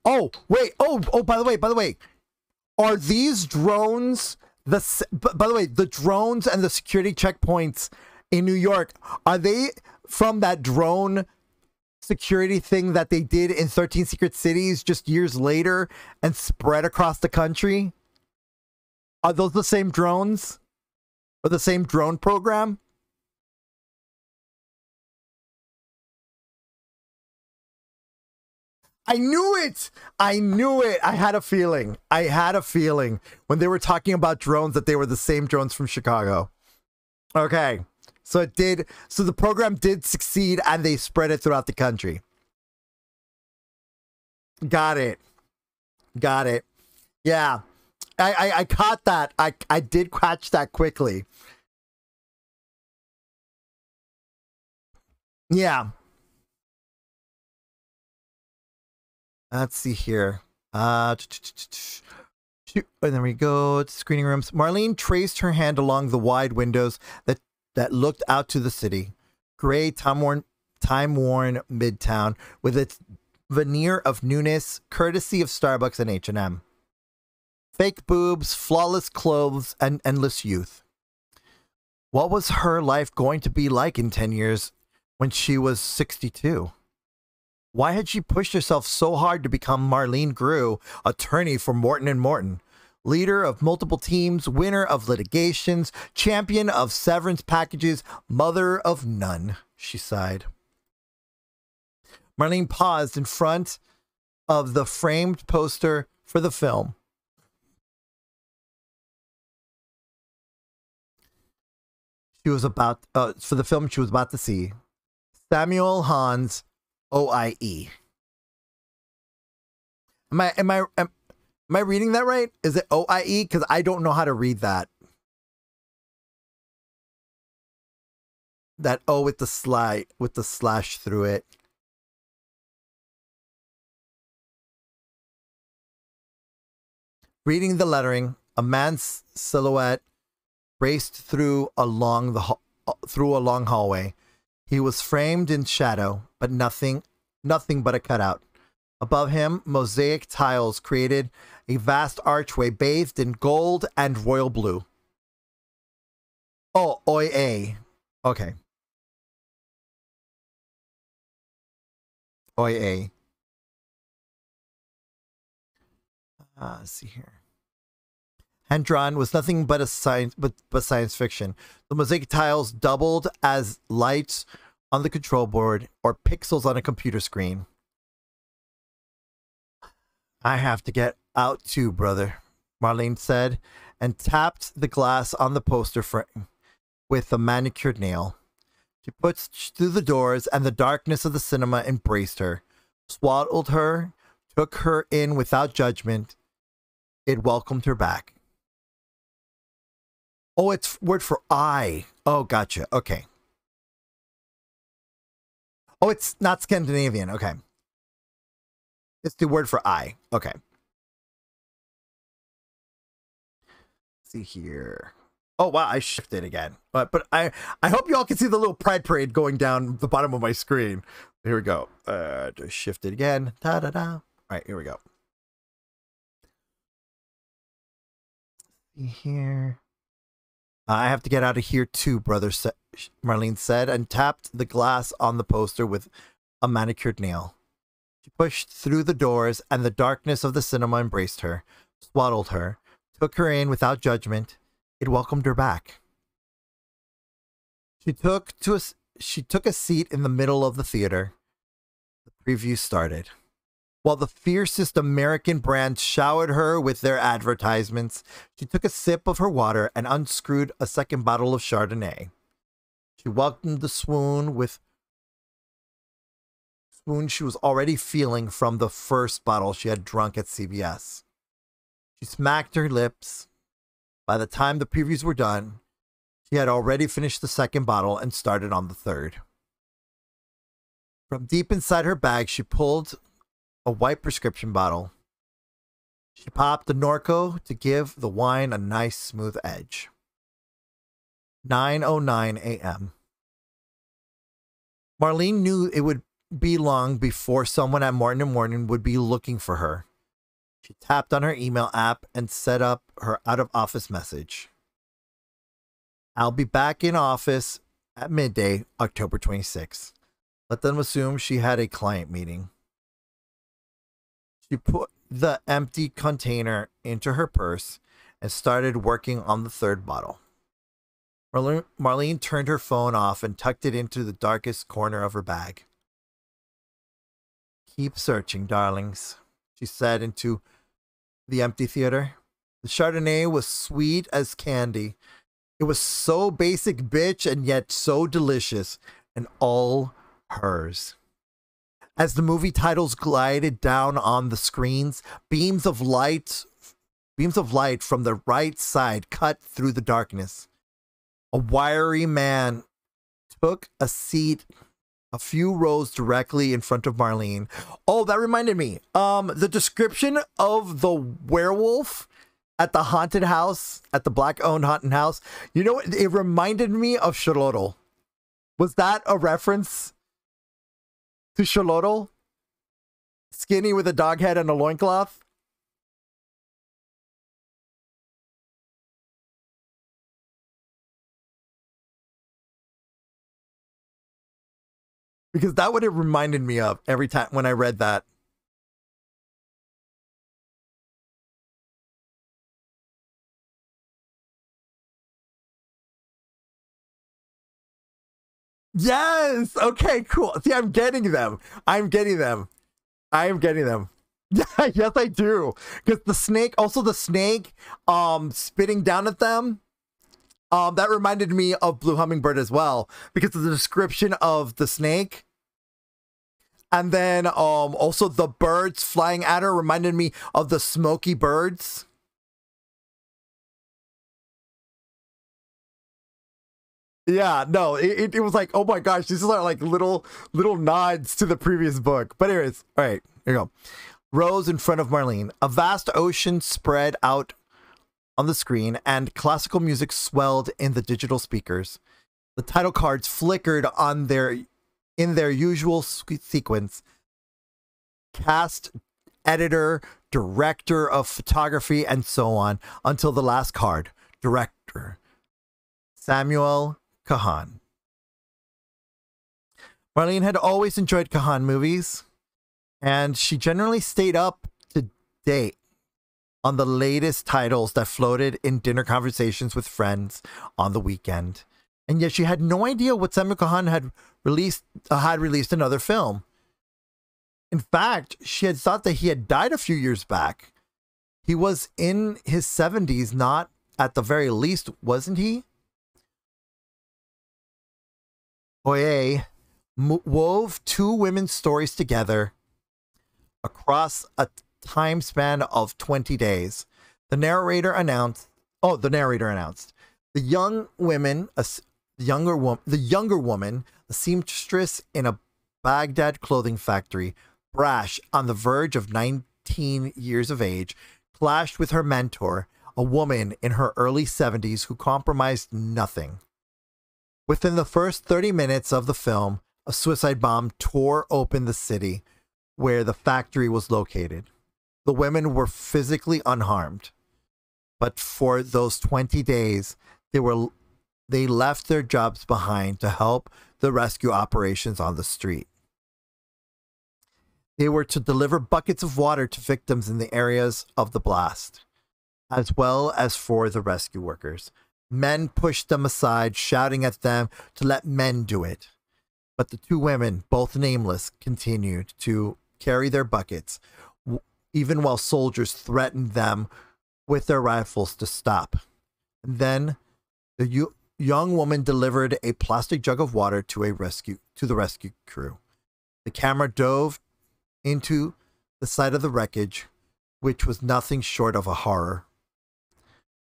Oh, wait. Oh, oh, by the way, by the way, are these drones the by the way, the drones and the security checkpoints in New York, are they from that drone security thing that they did in 13 Secret Cities just years later and spread across the country? Are those the same drones? Or the same drone program? I knew it. I knew it. I had a feeling. I had a feeling when they were talking about drones that they were the same drones from Chicago. Okay. So it did. So the program did succeed and they spread it throughout the country. Got it. Got it. Yeah. I, I, I caught that. I, I did catch that quickly. Yeah. Let's see here. Uh, and there we go. Screening rooms. Marlene traced her hand along the wide windows that that looked out to the city. Gray, time-worn, time-worn midtown with its veneer of newness, courtesy of Starbucks and H&M. Fake boobs, flawless clothes, and endless youth. What was her life going to be like in 10 years when she was 62? Why had she pushed herself so hard to become Marlene Grew, attorney for Morton and Morton? leader of multiple teams, winner of litigations, champion of severance packages, mother of none, she sighed. Marlene paused in front of the framed poster for the film. She was about uh, for the film she was about to see. Samuel Hans OIE. Am I am I am, Am I reading that right? Is it OIE? Because I don't know how to read that. That O with the slide with the slash through it. Reading the lettering, a man's silhouette raced through along the uh, through a long hallway. He was framed in shadow, but nothing nothing but a cutout. Above him, mosaic tiles created a vast archway bathed in gold and royal blue. Oh, oi a. Okay. Oi a. Uh, let's see here. Hand drawn was nothing but a science but, but science fiction. The mosaic tiles doubled as lights on the control board or pixels on a computer screen. I have to get out too, brother, Marlene said, and tapped the glass on the poster frame with a manicured nail. She pushed through the doors, and the darkness of the cinema embraced her, swaddled her, took her in without judgment. It welcomed her back. Oh, it's word for I. Oh, gotcha. Okay. Oh, it's not Scandinavian. Okay. It's the word for I. Okay. Let's see here. Oh wow, I shifted again. But but I I hope you all can see the little pride parade going down the bottom of my screen. Here we go. Uh just shift it again. Da da da. All right, here we go. See here. I have to get out of here too, brother, Marlene said, and tapped the glass on the poster with a manicured nail. She pushed through the doors, and the darkness of the cinema embraced her, swaddled her, took her in without judgment. It welcomed her back. She took to a, she took a seat in the middle of the theater. The preview started. While the fiercest American brands showered her with their advertisements, she took a sip of her water and unscrewed a second bottle of Chardonnay. She welcomed the swoon with swoon she was already feeling from the first bottle she had drunk at CVS. She smacked her lips. By the time the previews were done, she had already finished the second bottle and started on the third. From deep inside her bag, she pulled a white prescription bottle. She popped the Norco to give the wine a nice smooth edge. 9:09 a.m. Marlene knew it would be long before someone at Morton and Morton would be looking for her. She tapped on her email app and set up her out of office message. I'll be back in office at midday, October 26th. Let them assume she had a client meeting. She put the empty container into her purse and started working on the third bottle. Marlene, Marlene turned her phone off and tucked it into the darkest corner of her bag. Keep searching, darlings, she said into the empty theater. The Chardonnay was sweet as candy. It was so basic, bitch, and yet so delicious, and all hers. As the movie titles glided down on the screens, beams of light beams of light from the right side cut through the darkness. A wiry man took a seat a few rows directly in front of Marlene. Oh, that reminded me. Um, the description of the werewolf at the haunted house, at the black owned haunted house, you know, it reminded me of Xolotl. Was that a reference to Xolotl? Skinny with a dog head and a loincloth? Because that would have reminded me of every time when I read that. Yes. Okay, cool. See, I'm getting them. I'm getting them. I am getting them. Yes, I do. Because the snake, also the snake, um, spitting down at them. Um, that reminded me of Blue Hummingbird as well because of the description of the snake. And then um also the birds flying at her reminded me of the smoky birds. Yeah, no, it, it was like, oh my gosh, these are like little little nods to the previous book. But anyways, all right, here you go. Rose in front of Marlene. A vast ocean spread out on the screen, and classical music swelled in the digital speakers. The title cards flickered on their in their usual sequence. Cast, editor, director of photography, and so on until the last card. Director Samuel Kahan. Marlene had always enjoyed Kahan movies, and she generally stayed up to date on the latest titles that floated in dinner conversations with friends on the weekend. And yet she had no idea what Samuel Kahan had released uh, had released another film. In fact, she had thought that he had died a few years back. He was in his 70s, not at the very least, wasn't he? Oye wove two women's stories together across a time span of 20 days. The narrator announced, oh, the narrator announced, the young women, a, younger woman, the younger woman, a seamstress in a Baghdad clothing factory, brash on the verge of 19 years of age, clashed with her mentor, a woman in her early 70s who compromised nothing. Within the first 30 minutes of the film, a suicide bomb tore open the city where the factory was located. The women were physically unharmed, but for those 20 days, they were they left their jobs behind to help the rescue operations on the street. They were to deliver buckets of water to victims in the areas of the blast, as well as for the rescue workers. Men pushed them aside, shouting at them to let men do it. But the two women, both nameless, continued to carry their buckets, even while soldiers threatened them with their rifles to stop. And then the young woman delivered a plastic jug of water to a rescue to the rescue crew. The camera dove into the side of the wreckage, which was nothing short of a horror.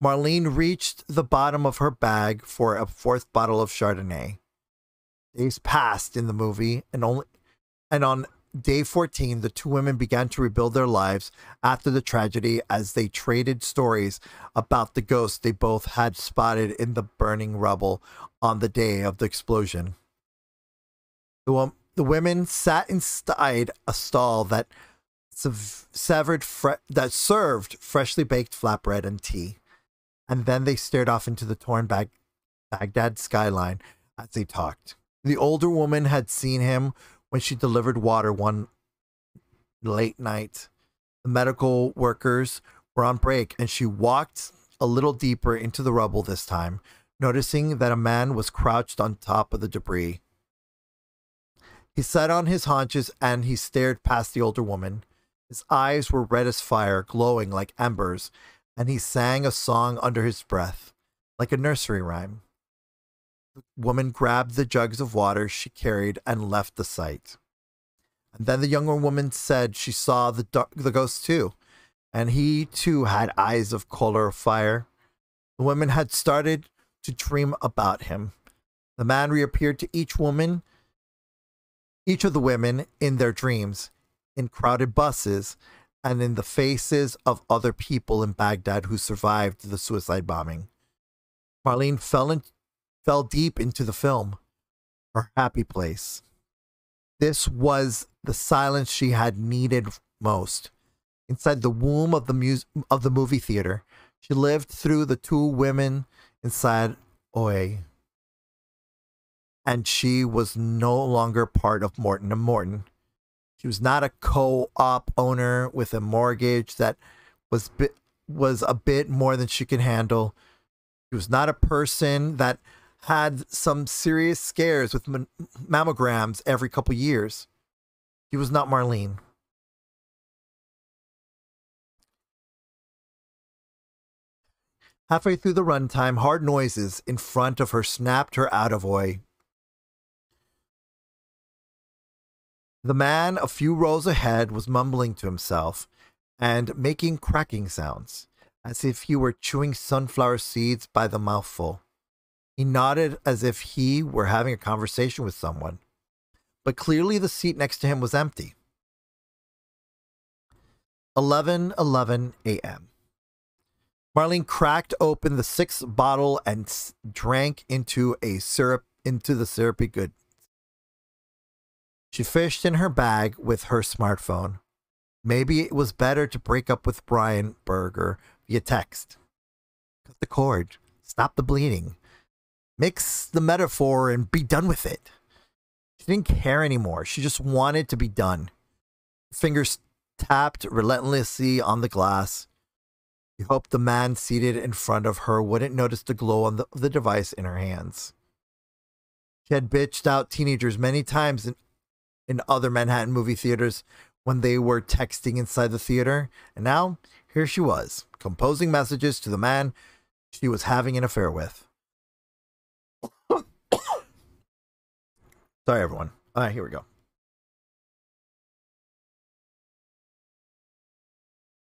Marlene reached the bottom of her bag for a fourth bottle of Chardonnay. Days passed in the movie, and only and on day 14, the two women began to rebuild their lives after the tragedy as they traded stories about the ghosts they both had spotted in the burning rubble on the day of the explosion. The, the women sat inside a stall that severed that served freshly baked flatbread and tea, and then they stared off into the torn Bag- Baghdad skyline as they talked. The older woman had seen him when she delivered water one late night. The medical workers were on break, and she walked a little deeper into the rubble this time, noticing that a man was crouched on top of the debris. He sat on his haunches and he stared past the older woman. His eyes were red as fire, glowing like embers, and he sang a song under his breath, like a nursery rhyme. The woman grabbed the jugs of water she carried and left the site. And then the younger woman said she saw the the ghost too, and he too had eyes of color of fire. The woman had started to dream about him. The man reappeared to each woman, each of the women in their dreams, in crowded buses, and in the faces of other people in Baghdad who survived the suicide bombing. Marlene fell in, fell deep into the film, her happy place. This was the silence she had needed most. Inside the womb of the mus- of the movie theater, she lived through the two women inside Oe. And she was no longer part of Morton and Morton. She was not a co-op owner with a mortgage that was was a bit more than she could handle. She was not a person that had some serious scares with m- mammograms every couple years. He was not Marlene. Halfway through the runtime, hard noises in front of her snapped her out of Oi. The man a few rows ahead was mumbling to himself and making cracking sounds, as if he were chewing sunflower seeds by the mouthful. He nodded as if he were having a conversation with someone, but clearly the seat next to him was empty. 11:11 a.m. Marlene cracked open the sixth bottle and drank into a syrup into the syrupy good. She fished in her bag with her smartphone. Maybe it was better to break up with Brian Berger via text. Cut the cord. Stop the bleeding. Mix the metaphor and be done with it. She didn't care anymore. She just wanted to be done. Fingers tapped relentlessly on the glass. She hoped the man seated in front of her wouldn't notice the glow on the, the device in her hands. She had bitched out teenagers many times in, in other Manhattan movie theaters when they were texting inside the theater, and now here she was, composing messages to the man she was having an affair with. Sorry, everyone. All right, here we go.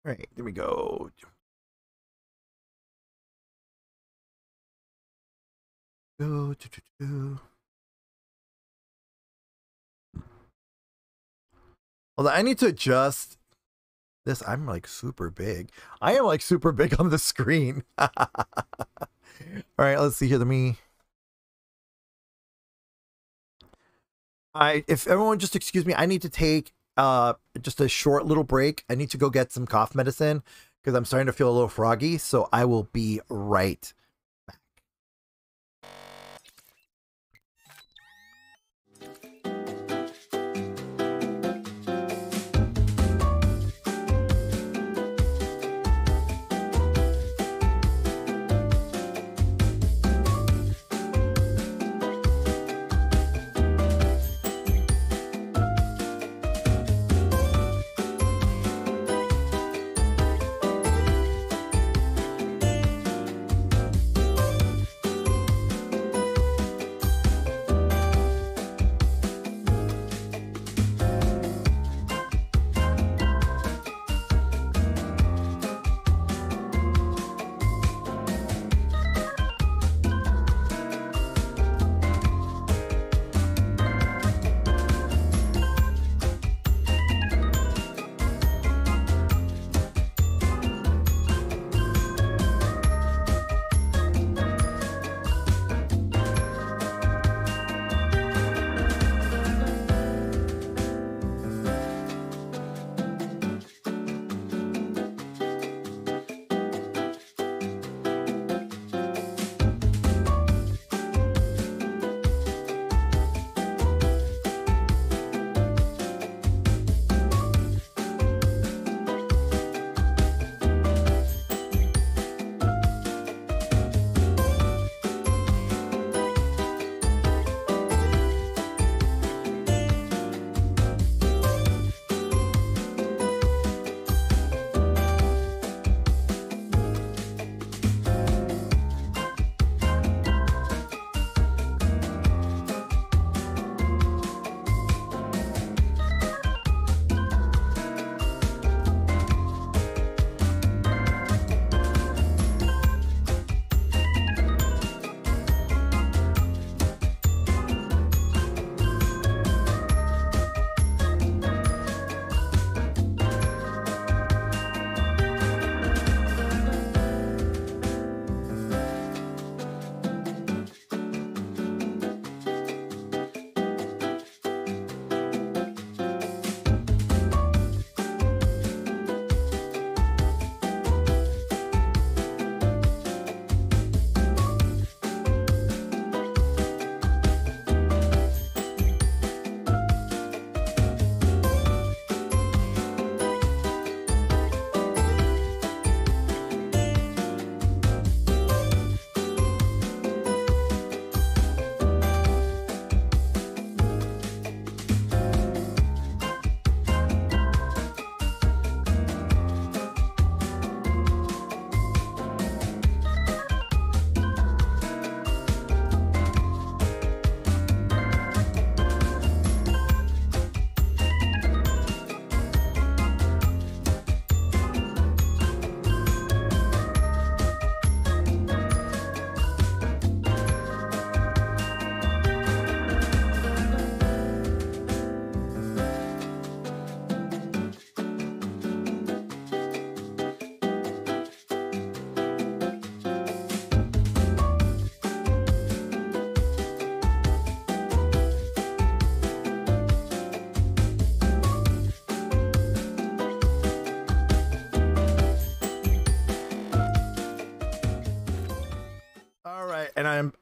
All right, there we go. Go, do, do, do. Although I need to adjust this. I'm like super big. I am like super big on the screen. All right, let's see here. Let me. I if everyone just excuse me, I need to take uh just a short little break. I need to go get some cough medicine because I'm starting to feel a little froggy. So I will be right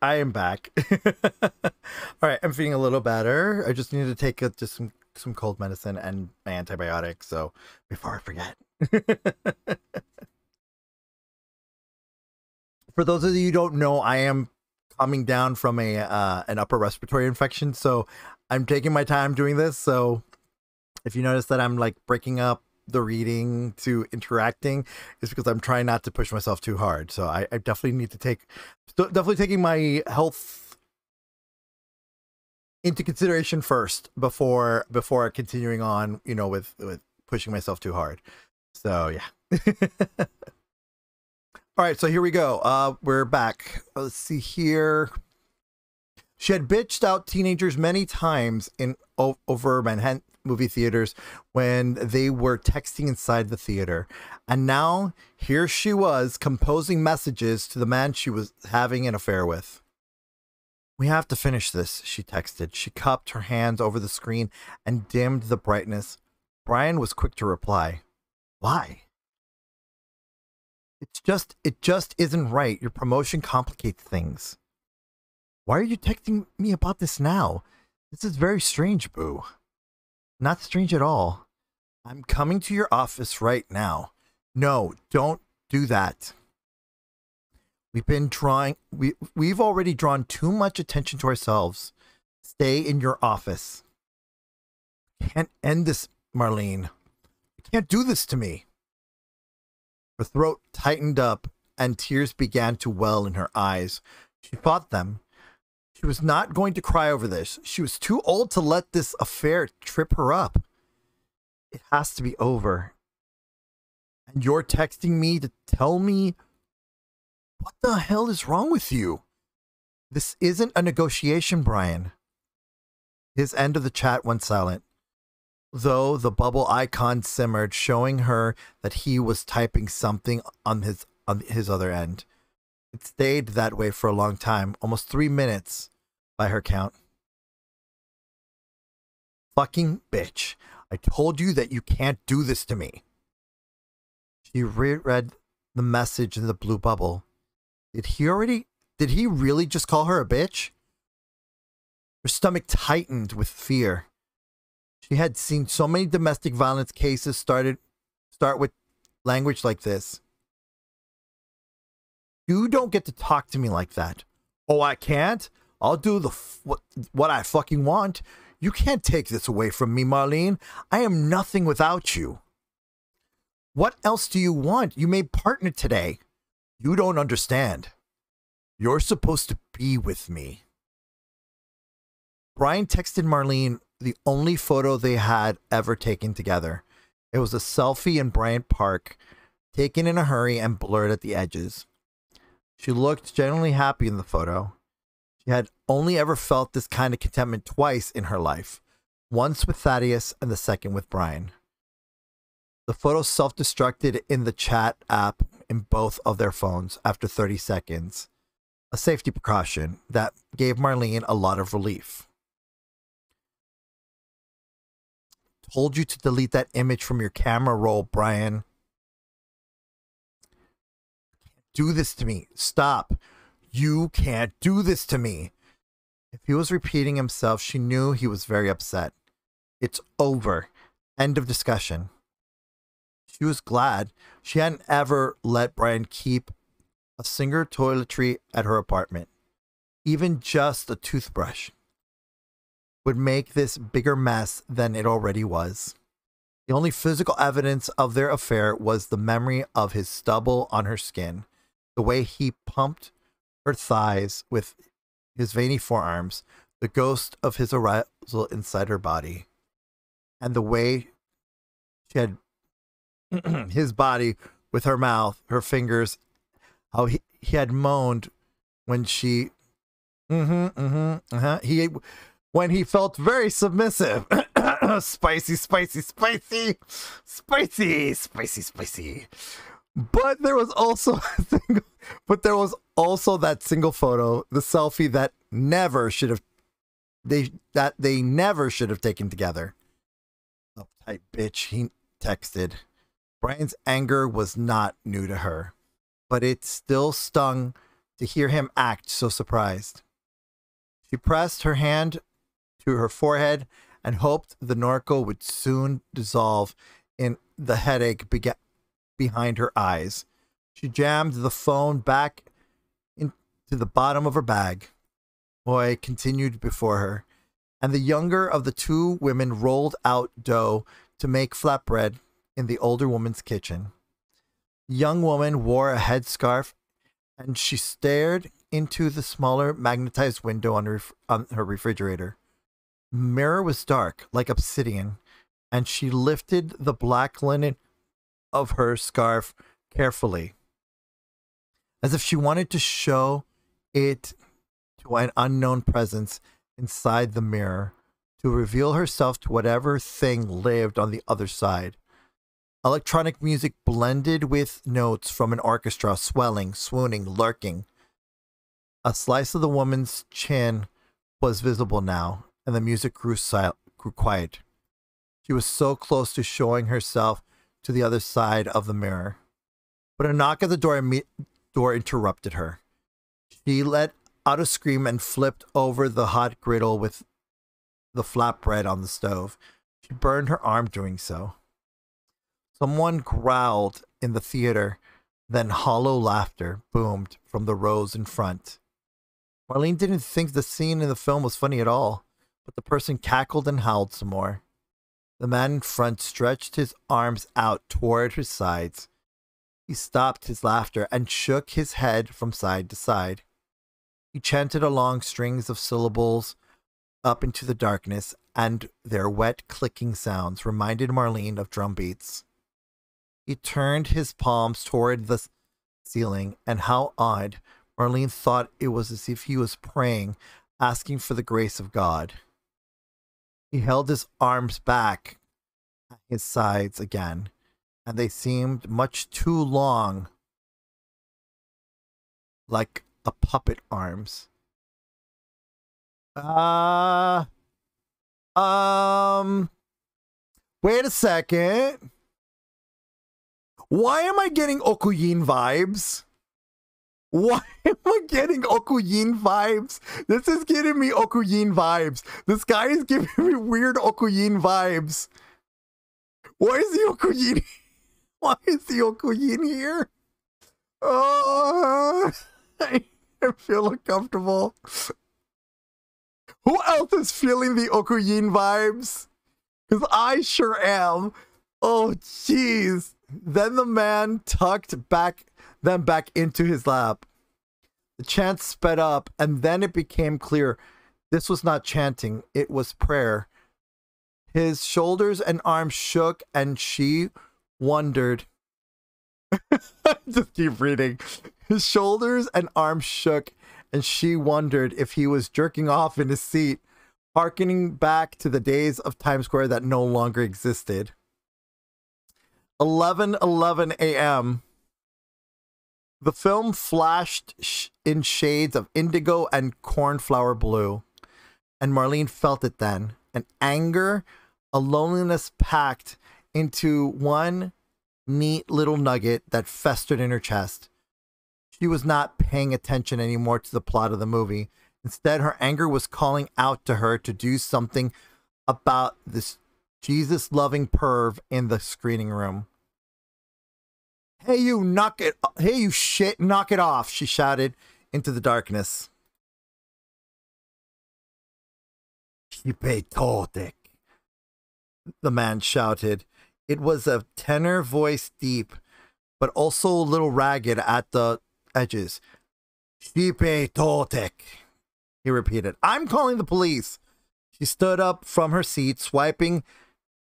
I am back. All right, I'm feeling a little better. I just need to take a, just some some cold medicine and my antibiotics. So before I forget. For those of you who don't know, I am coming down from a uh, an upper respiratory infection, so I'm taking my time doing this. So if you notice that I'm like breaking up the reading to interacting is because I'm trying not to push myself too hard. So I, I definitely need to take definitely taking my health into consideration first before before continuing on, you know, with with pushing myself too hard. So yeah. All right, so here we go. Uh we're back. Let's see here. She had bitched out teenagers many times in over Manhattan movie theaters when they were texting inside the theater. And now here she was composing messages to the man she was having an affair with. We have to finish this, she texted. She cupped her hands over the screen and dimmed the brightness. Brian was quick to reply. Why? It's just it just isn't right. Your promotion complicates things. Why are you texting me about this now? This is very strange, Boo. Not strange at all. I'm coming to your office right now. No, don't do that. We've been drawing we we've already drawn too much attention to ourselves. Stay in your office. Can't end this, Marlene. You can't do this to me. Her throat tightened up and tears began to well in her eyes. She fought them, she was not going to cry over this. She was too old to let this affair trip her up. It has to be over. And you're texting me to tell me what the hell is wrong with you? This isn't a negotiation, Brian. His end of the chat went silent, though the bubble icon simmered, showing her that he was typing something on his on his other end. It stayed that way for a long time, almost three minutes by her count. Fucking bitch. I told you that you can't do this to me. She reread the message in the blue bubble. Did he already? Did he really just call her a bitch? Her stomach tightened with fear. She had seen so many domestic violence cases started start with language like this. You don't get to talk to me like that. Oh, I can't? I'll do the what, what I fucking want. You can't take this away from me, Marlene. I am nothing without you. What else do you want? You made partner today. You don't understand. You're supposed to be with me. Brian texted Marlene the only photo they had ever taken together. It was a selfie in Bryant Park, taken in a hurry and blurred at the edges. She looked genuinely happy in the photo. She had only ever felt this kind of contentment twice in her life once with Thaddeus and the second with Brian. The photo self destructed in the chat app in both of their phones after 30 seconds, a safety precaution that gave Marlene a lot of relief. Told you to delete that image from your camera roll, Brian do this to me. Stop. You can't do this to me. If he was repeating himself, she knew he was very upset. It's over. End of discussion. She was glad she hadn't ever let Brian keep a single toiletry at her apartment. Even just a toothbrush would make this bigger mess than it already was. The only physical evidence of their affair was the memory of his stubble on her skin the way he pumped her thighs with his veiny forearms, the ghost of his arousal inside her body, and the way she had his body with her mouth, her fingers, how he, he had moaned when she, mm-hmm, mm-hmm, uh-huh. He, when he felt very submissive. spicy, spicy, spicy, spicy, spicy, spicy. But there was also single, but there was also that single photo, the selfie that never should have they that they never should have taken together. Oh, Uptight bitch, he texted. Brian's anger was not new to her, but it still stung to hear him act so surprised. She pressed her hand to her forehead and hoped the Norco would soon dissolve in the headache bega- behind her eyes. She jammed the phone back into the bottom of her bag. Boy continued before her, and the younger of the two women rolled out dough to make flatbread in the older woman's kitchen. The young woman wore a headscarf and she stared into the smaller magnetized window on her, on her refrigerator. Mirror was dark, like obsidian, and she lifted the black linen of her scarf carefully, as if she wanted to show it to an unknown presence inside the mirror, to reveal herself to whatever thing lived on the other side. Electronic music blended with notes from an orchestra, swelling, swooning, lurking. A slice of the woman's chin was visible now, and the music grew sil- grew quiet. She was so close to showing herself to the other side of the mirror. But a knock at the door, door interrupted her. She let out a scream and flipped over the hot griddle with the flatbread on the stove. She burned her arm doing so. Someone growled in the theater, then hollow laughter boomed from the rows in front. Marlene didn't think the scene in the film was funny at all, but the person cackled and howled some more. The man in front stretched his arms out toward his sides. He stopped his laughter and shook his head from side to side. He chanted along strings of syllables up into the darkness, and their wet clicking sounds reminded Marlene of drum beats. He turned his palms toward the ceiling, and how odd. Marlene thought it was as if he was praying, asking for the grace of God. He held his arms back at his sides again, and they seemed much too long, like a puppet arms. Uh, um, wait a second. Why am I getting Okuyin vibes? Why am I getting Okuyin vibes? This is giving me Okuyin vibes. This guy is giving me weird Okuyin vibes. Why is the Okuyin? Why is the Okuyin here? Oh, I feel uncomfortable. Who else is feeling the Okuyin vibes? Because I sure am. Oh, jeez. Then the man tucked back them back into his lap. The chant sped up, and then it became clear this was not chanting, it was prayer. His shoulders and arms shook, and she wondered. Just keep reading. His shoulders and arms shook, and she wondered if he was jerking off in his seat, harkening back to the days of Times Square that no longer existed. 11 11 a.m. The film flashed sh- in shades of indigo and cornflower blue, and Marlene felt it then an anger, a loneliness packed into one neat little nugget that festered in her chest. She was not paying attention anymore to the plot of the movie. Instead, her anger was calling out to her to do something about this Jesus loving perv in the screening room. Hey, you knock it. Hey, you shit, knock it off, she shouted into the darkness. Totec, the man shouted. It was a tenor voice deep, but also a little ragged at the edges. Totec, he repeated. I'm calling the police. She stood up from her seat, swiping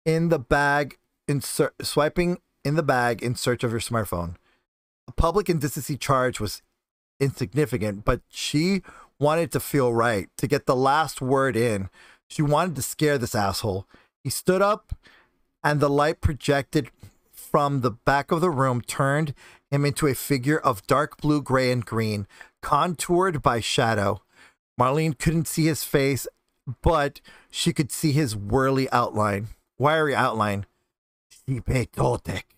in the bag, insert, swiping in the bag in search of her smartphone. A public indecency charge was insignificant, but she wanted to feel right, to get the last word in. She wanted to scare this asshole. He stood up, and the light projected from the back of the room turned him into a figure of dark blue, gray, and green, contoured by shadow. Marlene couldn't see his face, but she could see his whirly outline, wiry outline. Totec.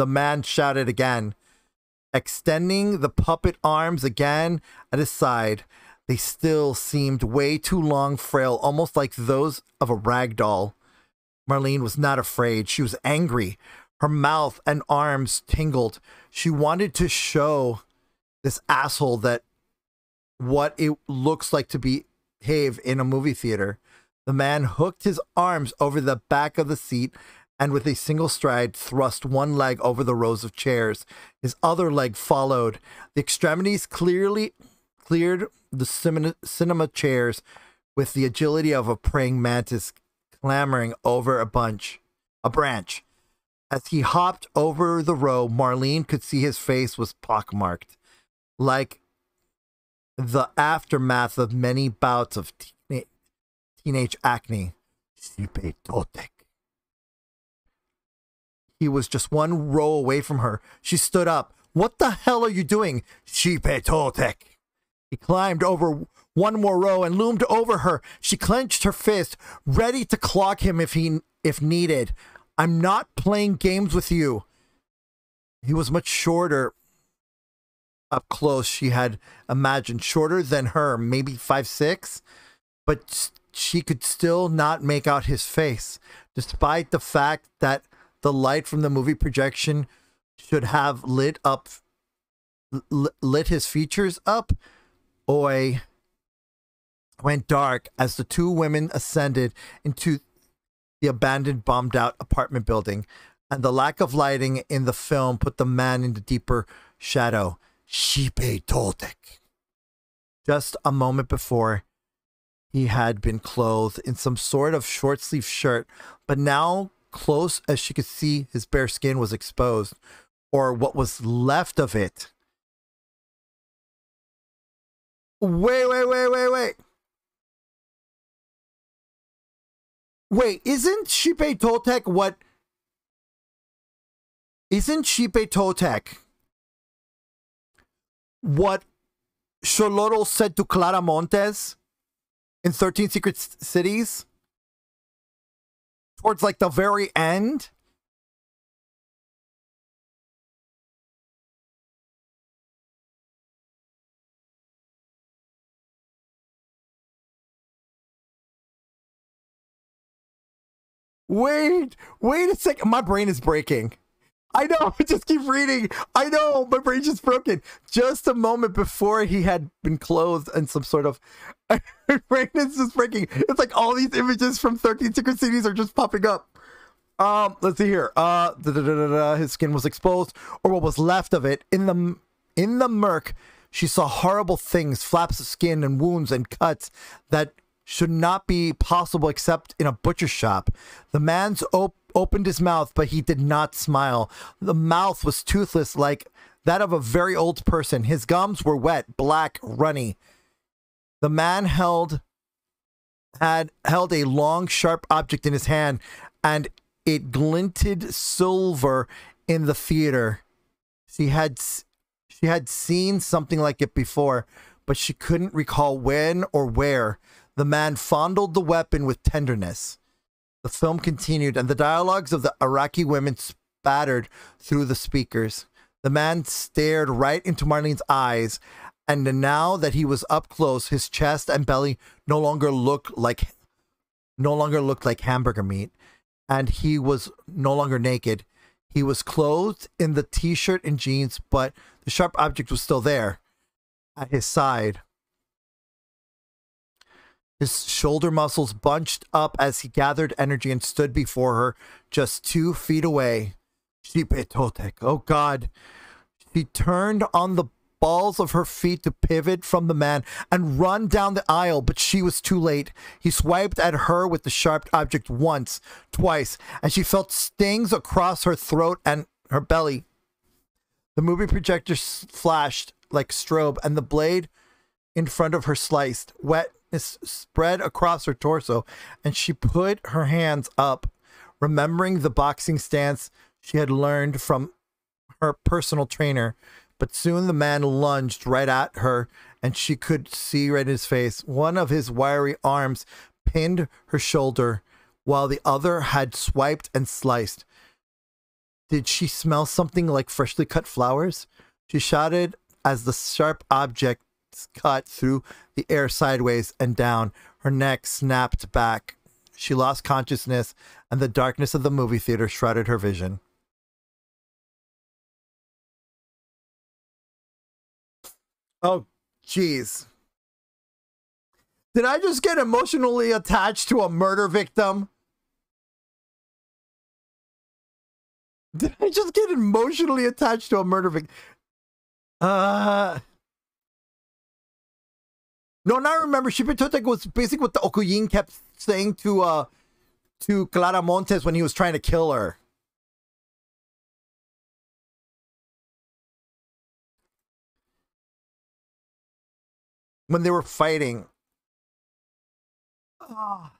The man shouted again. extending the puppet arms again at his side. They still seemed way too long, frail, almost like those of a rag doll. Marlene was not afraid. She was angry. Her mouth and arms tingled. She wanted to show this asshole that what it looks like to behave in a movie theater. The man hooked his arms over the back of the seat and with a single stride thrust one leg over the rows of chairs. His other leg followed. The extremities clearly cleared the cinema, chairs with the agility of a praying mantis clambering over a bunch, a branch. As he hopped over the row, Marlene could see his face was pockmarked, like the aftermath of many bouts of teen- teenage acne. He was just one row away from her. She stood up. What the hell are you doing? Xipe Totec. He climbed over one more row and loomed over her. She clenched her fist, ready to clock him if he if needed. I'm not playing games with you. He was much shorter up close. She had imagined shorter than her, maybe five six, but she could still not make out his face, despite the fact that the light from the movie projection should have lit up lit his features up. Oi went dark as the two women ascended into the abandoned, bombed out apartment building, and the lack of lighting in the film put the man into deeper shadow. Shipe Toltek. Just a moment before, he had been clothed in some sort of short sleeve shirt, but now, close as she could see, his bare skin was exposed, or what was left of it. Wait, wait, wait, wait, wait. Wait, isn't Shipe Toltek what? Isn't Shipe Toltek what Xolotl said to Clara Montes in 13 Secret Cities? Towards like the very end? Wait, wait a second. My brain is breaking. I know. Just keep reading. I know. My brain just broken. Just a moment before he had been clothed in some sort of. My brain is just breaking. It's like all these images from 13 Secret Cities are just popping up. Um, let's see here. Uh, his skin was exposed, or what was left of it. In the in the murk, she saw horrible things, flaps of skin and wounds and cuts that should not be possible except in a butcher shop. The man's op- opened his mouth, but he did not smile. The mouth was toothless, like that of a very old person. His gums were wet, black, runny. The man held had held a long, sharp object in his hand, and it glinted silver in the theater. She had she had seen something like it before, but she couldn't recall when or where. The man fondled the weapon with tenderness. The film continued, and the dialogues of the Iraqi women spattered through the speakers. The man stared right into Marlene's eyes, and now that he was up close, his chest and belly no longer looked like no longer looked like hamburger meat, and he was no longer naked. He was clothed in the t-shirt and jeans, but the sharp object was still there at his side. His shoulder muscles bunched up as he gathered energy and stood before her, just two feet away. Xipe Totec. Oh God. She turned on the balls of her feet to pivot from the man and run down the aisle, but she was too late. He swiped at her with the sharp object once, twice, and she felt stings across her throat and her belly. The movie projector flashed like strobe, and the blade in front of her sliced. Wetness spread across her torso, and she put her hands up, remembering the boxing stance she had learned from her personal trainer. But soon the man lunged right at her, and she could see right in his face. One of his wiry arms pinned her shoulder, while the other had swiped and sliced. Did she smell something like freshly cut flowers? She shouted as the sharp objects cut through the air sideways and down. Her neck snapped back. She lost consciousness, and the darkness of the movie theater shrouded her vision. Oh, jeez. Did I just get emotionally attached to a murder victim? Did I just get emotionally attached to a murder victim? Uh. No, now I remember. Shipitotek was basically what the Okuyin kept saying to uh to Clara Montes when he was trying to kill her. When they were fighting. Oh,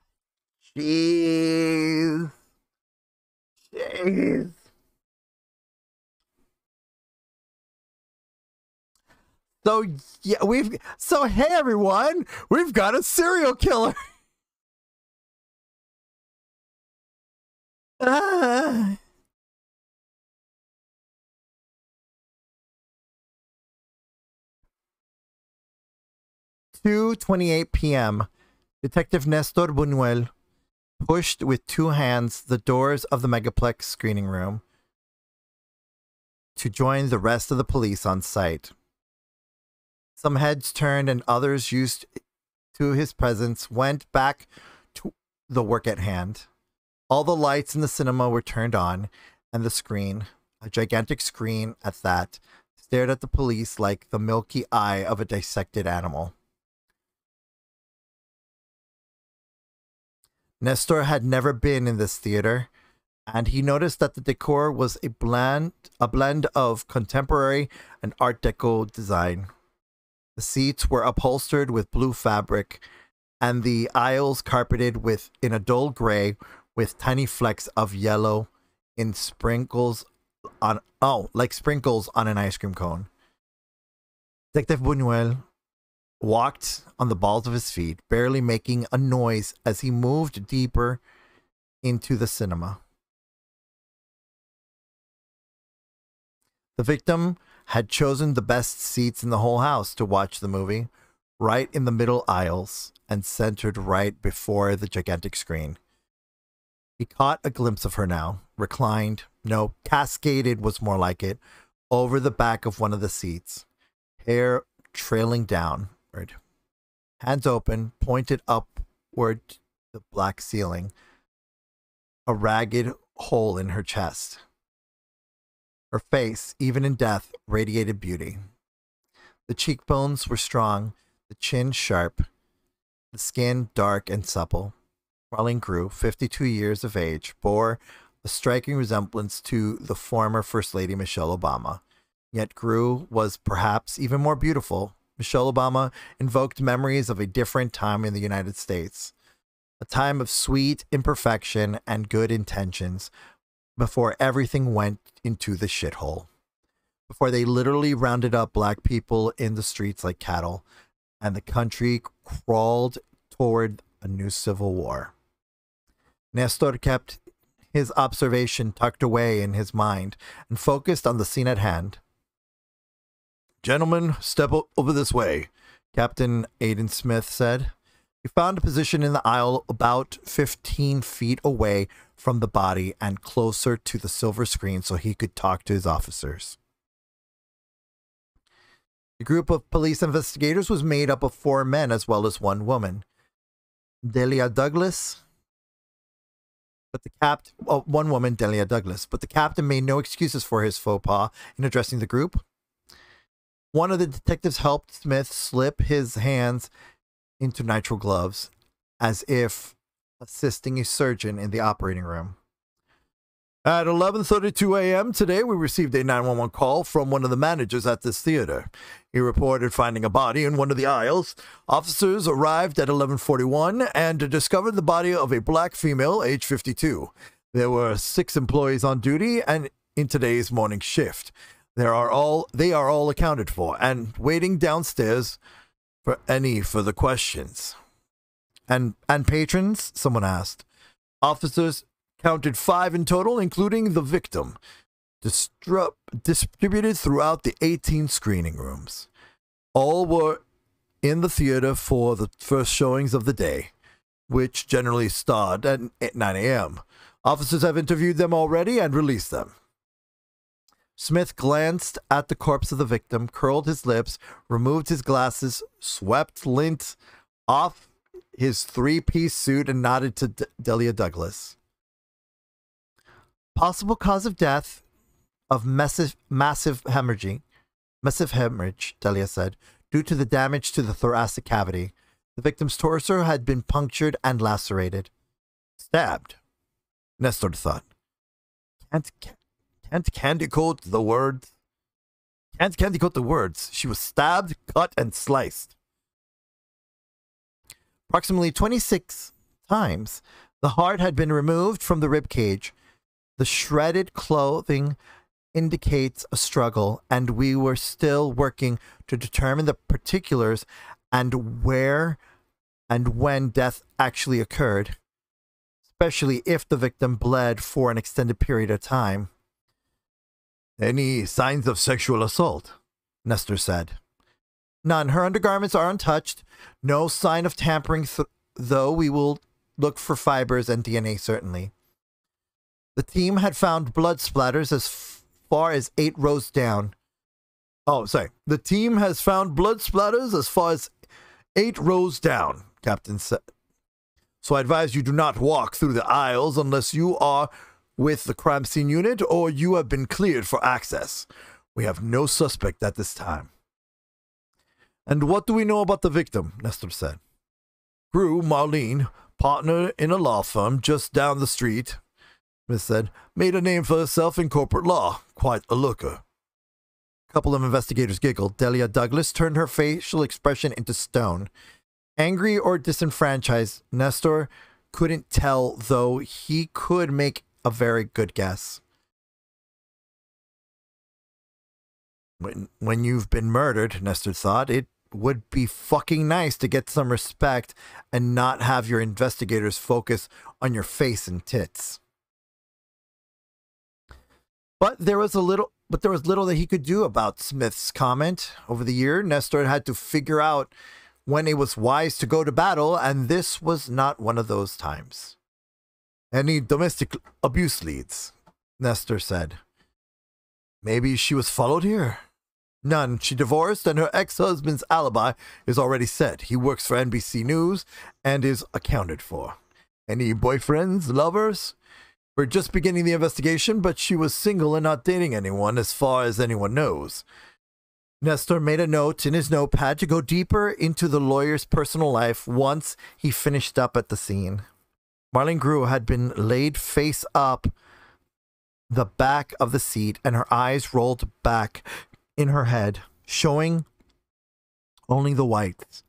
jeez. Jeez. So yeah, we've so hey everyone, we've got a serial killer. Two twenty-eight p.m. Detective Nestor Buñuel pushed with two hands the doors of the megaplex screening room to join the rest of the police on site. Some heads turned, and others, used to his presence, went back to the work at hand. All the lights in the cinema were turned on, and the screen, a gigantic screen at that, stared at the police like the milky eye of a dissected animal. Nestor had never been in this theater, and he noticed that the decor was a blend a blend of contemporary and art deco design. The seats were upholstered with blue fabric, and the aisles carpeted with in a dull gray with tiny flecks of yellow in sprinkles on oh, like sprinkles on an ice cream cone. Detective Buñuel walked on the balls of his feet, barely making a noise as he moved deeper into the cinema. The victim had chosen the best seats in the whole house to watch the movie, right in the middle aisles and centered right before the gigantic screen. He caught a glimpse of her now, reclined, no, cascaded was more like it, over the back of one of the seats, hair trailing downward. Hands open, pointed upward to the black ceiling, a ragged hole in her chest. Her face, even in death, radiated beauty. The cheekbones were strong, the chin sharp, the skin dark and supple. Marlene Grew, 52 years of age, bore a striking resemblance to the former First Lady Michelle Obama. Yet Grew was perhaps even more beautiful. Michelle Obama invoked memories of a different time in the United States, a time of sweet imperfection and good intentions before everything went into the shithole. Before they literally rounded up black people in the streets like cattle, and the country crawled toward a new civil war. Nestor kept his observation tucked away in his mind and focused on the scene at hand. Gentlemen, step over this way, Captain Aiden Smith said. He found a position in the aisle about 15 feet away from the body and closer to the silver screen so he could talk to his officers. The group of police investigators was made up of four men as well as one woman. Delia Douglas, but the captain, well, one woman, Delia Douglas, but the captain made no excuses for his faux pas in addressing the group. One of the detectives helped Smith slip his hands into nitrile gloves as if assisting a surgeon in the operating room. At 11:32 a.m. today, we received a 911 call from one of the managers at this theater. He reported finding a body in one of the aisles. Officers arrived at 11:41 and discovered the body of a black female, age 52. There were six employees on duty and in today's morning shift. There are all they are all accounted for and waiting downstairs for any further questions. And and patrons, someone asked. Officers counted five in total, including the victim. distru- distributed throughout the 18 screening rooms. All were in the theater for the first showings of the day, which generally start at 9 a.m. Officers have interviewed them already and released them. Smith glanced at the corpse of the victim, curled his lips, removed his glasses, swept lint off his three piece suit, and nodded to D- Delia Douglas. Possible cause of death of massive, massive hemorrhaging. Massive hemorrhage, Delia said, due to the damage to the thoracic cavity. The victim's torso had been punctured and lacerated. Stabbed, Nestor thought. Can't, can't candy coat the words? Can't candy coat the words. She was stabbed, cut, and sliced. Approximately 26 times, the heart had been removed from the rib cage. The shredded clothing indicates a struggle, and we were still working to determine the particulars and where and when death actually occurred, especially if the victim bled for an extended period of time. Any signs of sexual assault? Nestor said. None. Her undergarments are untouched. No sign of tampering, th- though we will look for fibers and DNA certainly. The team had found blood splatters as far as eight rows down. Oh, sorry. The team has found blood splatters as far as eight rows down, Captain said. So I advise you do not walk through the aisles unless you are with the crime scene unit or you have been cleared for access. We have no suspect at this time. And what do we know about the victim? Nestor said. Crew Marlene, partner in a law firm just down the street, Smith said, made a name for herself in corporate law. Quite a looker. A couple of investigators giggled. Delia Douglas turned her facial expression into stone. Angry or disenfranchised, Nestor couldn't tell, though he could make a very good guess. When, when you've been murdered, Nestor thought, it would be fucking nice to get some respect and not have your investigators focus on your face and tits. But there was a little but there was little that he could do about Smith's comment. Over the year, Nestor had to figure out when it was wise to go to battle, and this was not one of those times. Any domestic abuse leads, Nestor said. Maybe she was followed here. None. She divorced, and her ex husband's alibi is already set. He works for NBC News and is accounted for. Any boyfriends, lovers? We're just beginning the investigation, but she was single and not dating anyone as far as anyone knows. Nestor made a note in his notepad to go deeper into the lawyer's personal life once he finished up at the scene. Marlene Grew had been laid face up the back of the seat and her eyes rolled back in her head, showing only the whites.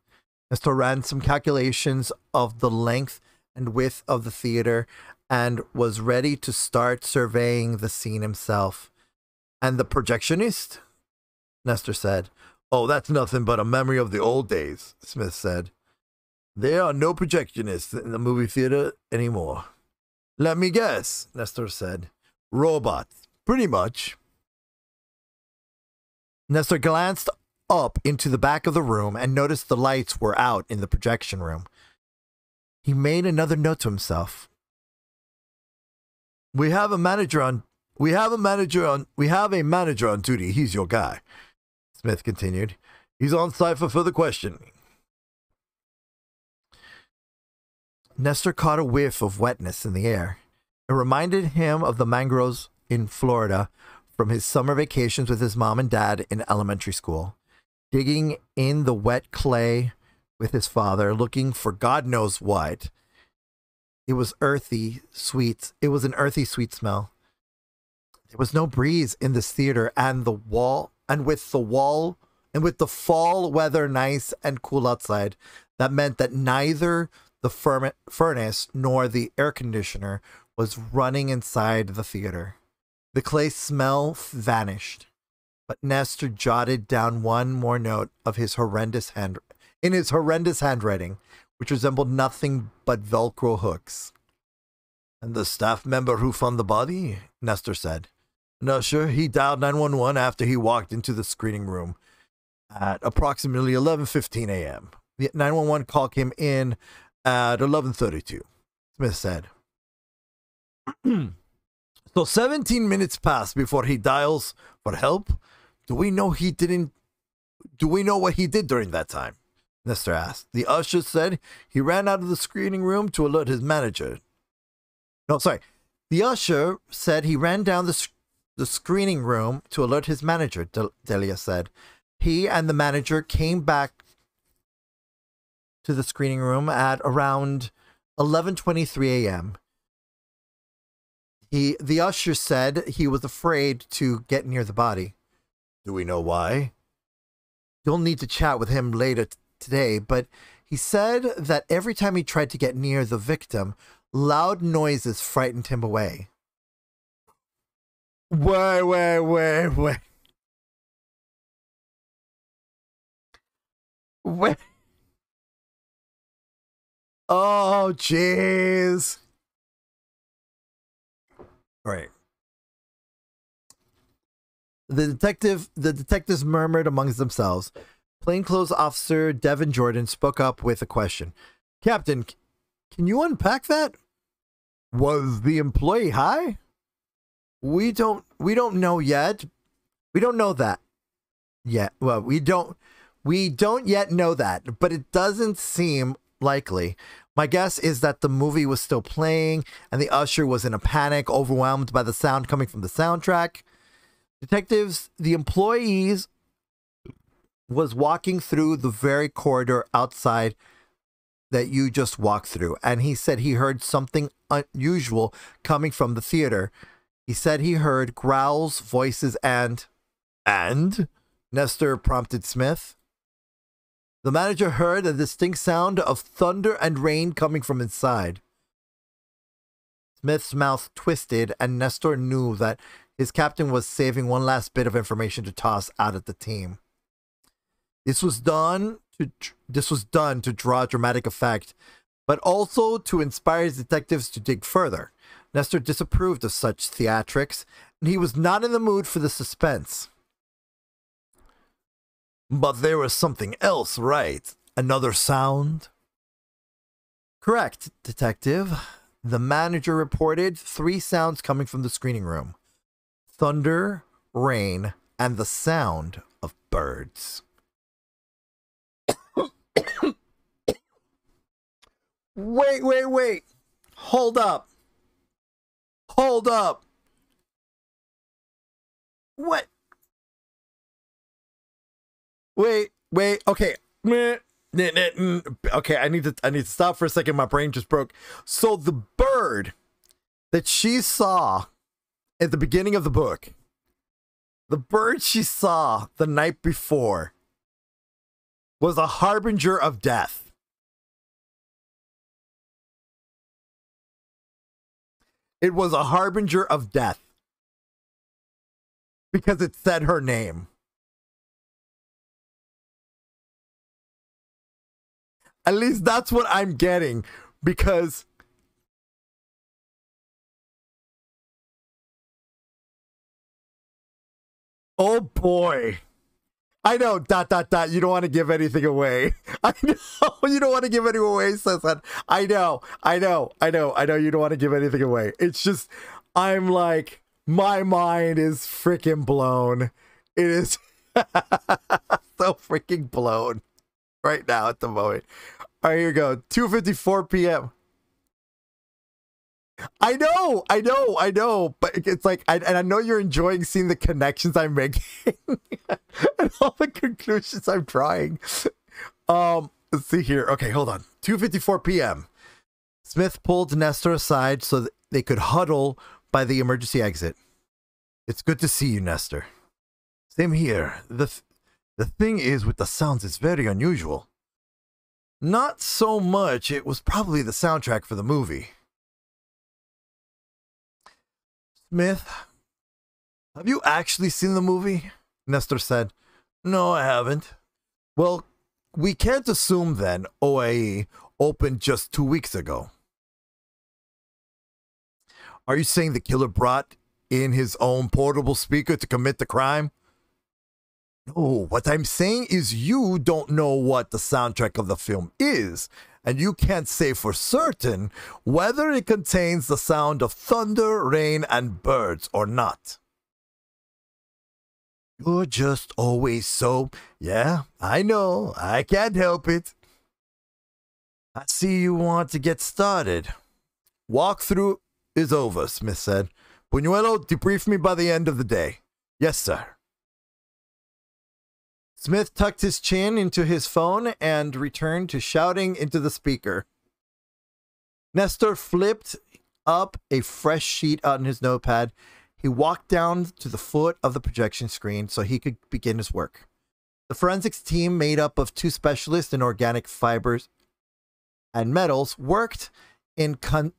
Nestor ran some calculations of the length and width of the theater and was ready to start surveying the scene himself. And the projectionist? Nestor said. Oh, that's nothing but a memory of the old days, Smith said. There are no projectionists in the movie theater anymore. Let me guess, Nestor said. Robots. Pretty much. Nestor glanced up into the back of the room and noticed the lights were out in the projection room. He made another note to himself. We have a manager on we have a manager on we have a manager on duty. He's your guy. Smith continued. He's on site for further questioning. Nestor caught a whiff of wetness in the air. It reminded him of the mangroves in Florida from his summer vacations with his mom and dad in elementary school. Digging in the wet clay with his father, looking for God knows what. It was earthy, sweet. It was an earthy, sweet smell. There was no breeze in this theater, and the wall, and with the wall, and with the fall weather nice and cool outside, that meant that neither the furnace nor the air conditioner was running inside the theater. The clay smell vanished, but Nestor jotted down one more note of his horrendous hand in his horrendous handwriting, which resembled nothing but Velcro hooks. And the staff member who found the body? Nestor said. An usher, he dialed 911 after he walked into the screening room at approximately 11:15 a.m. The 911 call came in at 11:32. Smith said. so 17 minutes passed before he dials for help. Do we know he didn't do we know what he did during that time? Nestor asked. The usher said he ran out of the screening room to alert his manager. No, sorry. The usher said he ran down the, sc- the screening room to alert his manager, Del- Delia said. He and the manager came back to the screening room at around 11:23 a.m. He the usher said he was afraid to get near the body. Do we know why? You'll need to chat with him later t- today, but he said that every time he tried to get near the victim, loud noises frightened him away. Wait, wait, wait, wait. Wait. Oh, jeez. All right. The detective, the detectives murmured amongst themselves. Plainclothes officer Devin Jordan spoke up with a question. Captain, can you unpack that? Was the employee high? We don't we don't know yet. We don't know that yet. Well, we don't we don't yet know that, but it doesn't seem likely. My guess is that the movie was still playing and the usher was in a panic, overwhelmed by the sound coming from the soundtrack. Detectives, the employees was walking through the very corridor outside that you just walked through and he said he heard something unusual coming from the theater. He said he heard growls, voices and and Nestor prompted Smith. The manager heard a distinct sound of thunder and rain coming from inside. Smith's mouth twisted, and Nestor knew that his captain was saving one last bit of information to toss out at the team. This was done to this was done to draw dramatic effect, but also to inspire his detectives to dig further. Nestor disapproved of such theatrics, and he was not in the mood for the suspense. But there was something else, right? Another sound? Correct, detective. The manager reported three sounds coming from the screening room thunder, rain, and the sound of birds. wait, wait, wait. Hold up. Hold up. What? Wait, wait. Okay. Okay, I need to I need to stop for a second. My brain just broke. So the bird that she saw at the beginning of the book, the bird she saw the night before was a harbinger of death. It was a harbinger of death because it said her name. At least that's what I'm getting because Oh boy. I know, dot, dot, dot. You don't want to give anything away. I know. You don't want to give anything away, that. I know. I know. I know. I know you don't want to give anything away. It's just, I'm like, my mind is freaking blown. It is so freaking blown right now at the moment. All right, here we go. 2.54 p.m. I know, I know, I know, but it's like, I, and I know you're enjoying seeing the connections I'm making and all the conclusions I'm drawing. Um, let's see here. Okay, hold on. 2:54 p.m. Smith pulled Nestor aside so that they could huddle by the emergency exit. It's good to see you, Nestor. Same here. The th- the thing is with the sounds, it's very unusual. Not so much. It was probably the soundtrack for the movie. Smith, have you actually seen the movie? Nestor said. No, I haven't. Well, we can't assume then OAE opened just two weeks ago. Are you saying the killer brought in his own portable speaker to commit the crime? No, what I'm saying is you don't know what the soundtrack of the film is, and you can't say for certain whether it contains the sound of thunder, rain, and birds or not. You're just always so. Yeah, I know. I can't help it. I see you want to get started. Walkthrough is over, Smith said. Buñuelo, debrief me by the end of the day. Yes, sir. Smith tucked his chin into his phone and returned to shouting into the speaker. Nestor flipped up a fresh sheet on his notepad. He walked down to the foot of the projection screen so he could begin his work. The forensics team, made up of two specialists in organic fibers and metals, worked in con-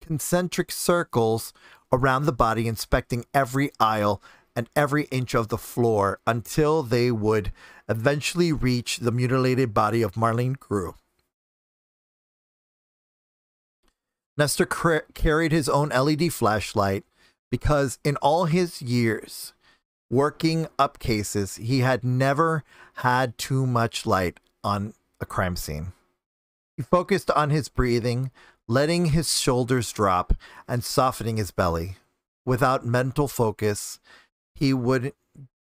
concentric circles around the body, inspecting every aisle and every inch of the floor until they would eventually reach the mutilated body of Marlene Crew. Nestor car- carried his own LED flashlight because in all his years working up cases, he had never had too much light on a crime scene. He focused on his breathing, letting his shoulders drop and softening his belly. Without mental focus, he wouldn't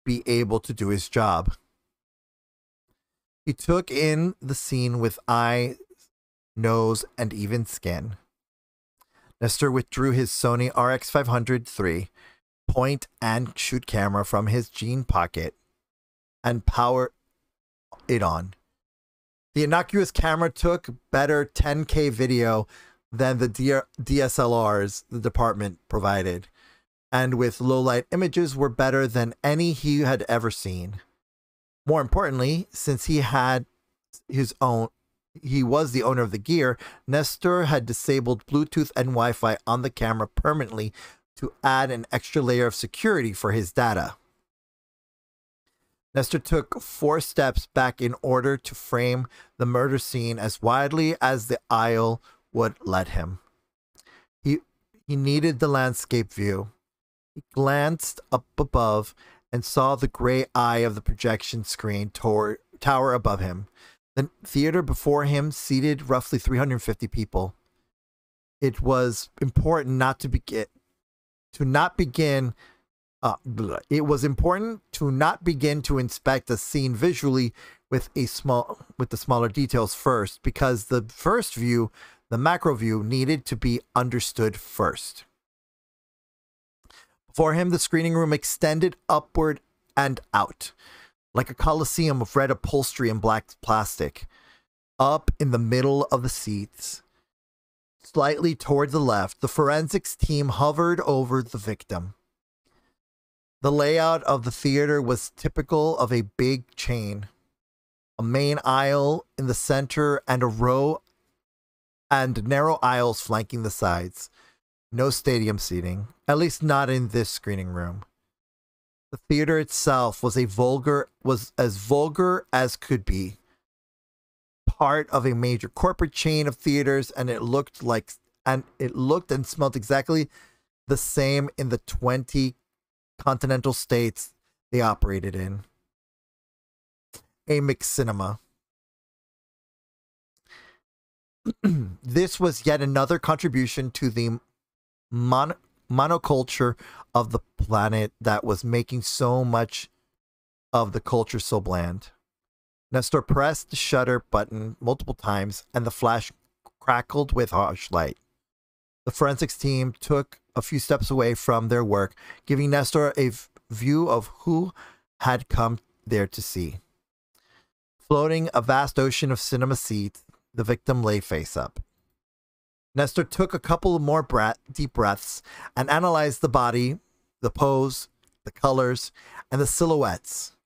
be able to do his job. He took in the scene with eye, nose, and even skin. Nestor withdrew his Sony RX 500 III point and shoot camera from his jean pocket and powered it on. The innocuous camera took better 10K video than the DSLRs the department provided, and with low light images were better than any he had ever seen. More importantly, since he had his own he was the owner of the gear, Nestor had disabled Bluetooth and Wi-Fi on the camera permanently to add an extra layer of security for his data. Nestor took four steps back in order to frame the murder scene as widely as the aisle would let him. He he needed the landscape view. He glanced up above and saw the gray eye of the projection screen tower, tower above him. The theater before him seated roughly 350 people. It was important not to begin to not begin uh, it was important to not begin to inspect the scene visually with a small with the smaller details first because the first view the macro view needed to be understood first for him the screening room extended upward and out like a coliseum of red upholstery and black plastic up in the middle of the seats slightly toward the left the forensics team hovered over the victim the layout of the theater was typical of a big chain. A main aisle in the center and a row and narrow aisles flanking the sides. No stadium seating, at least not in this screening room. The theater itself was a vulgar was as vulgar as could be. Part of a major corporate chain of theaters and it looked like and it looked and smelled exactly the same in the 20 continental states they operated in. A mixed cinema. this was yet another contribution to the mon- monoculture of the planet that was making so much of the culture so bland. Nestor pressed the shutter button multiple times and the flash crackled with harsh light. The forensics team took a few steps away from their work, giving Nestor a view of who had come there to see. Floating a vast ocean of cinema seats, the victim lay face up. Nestor took a couple more breath, deep breaths and analyzed the body, the pose, the colors, and the silhouettes.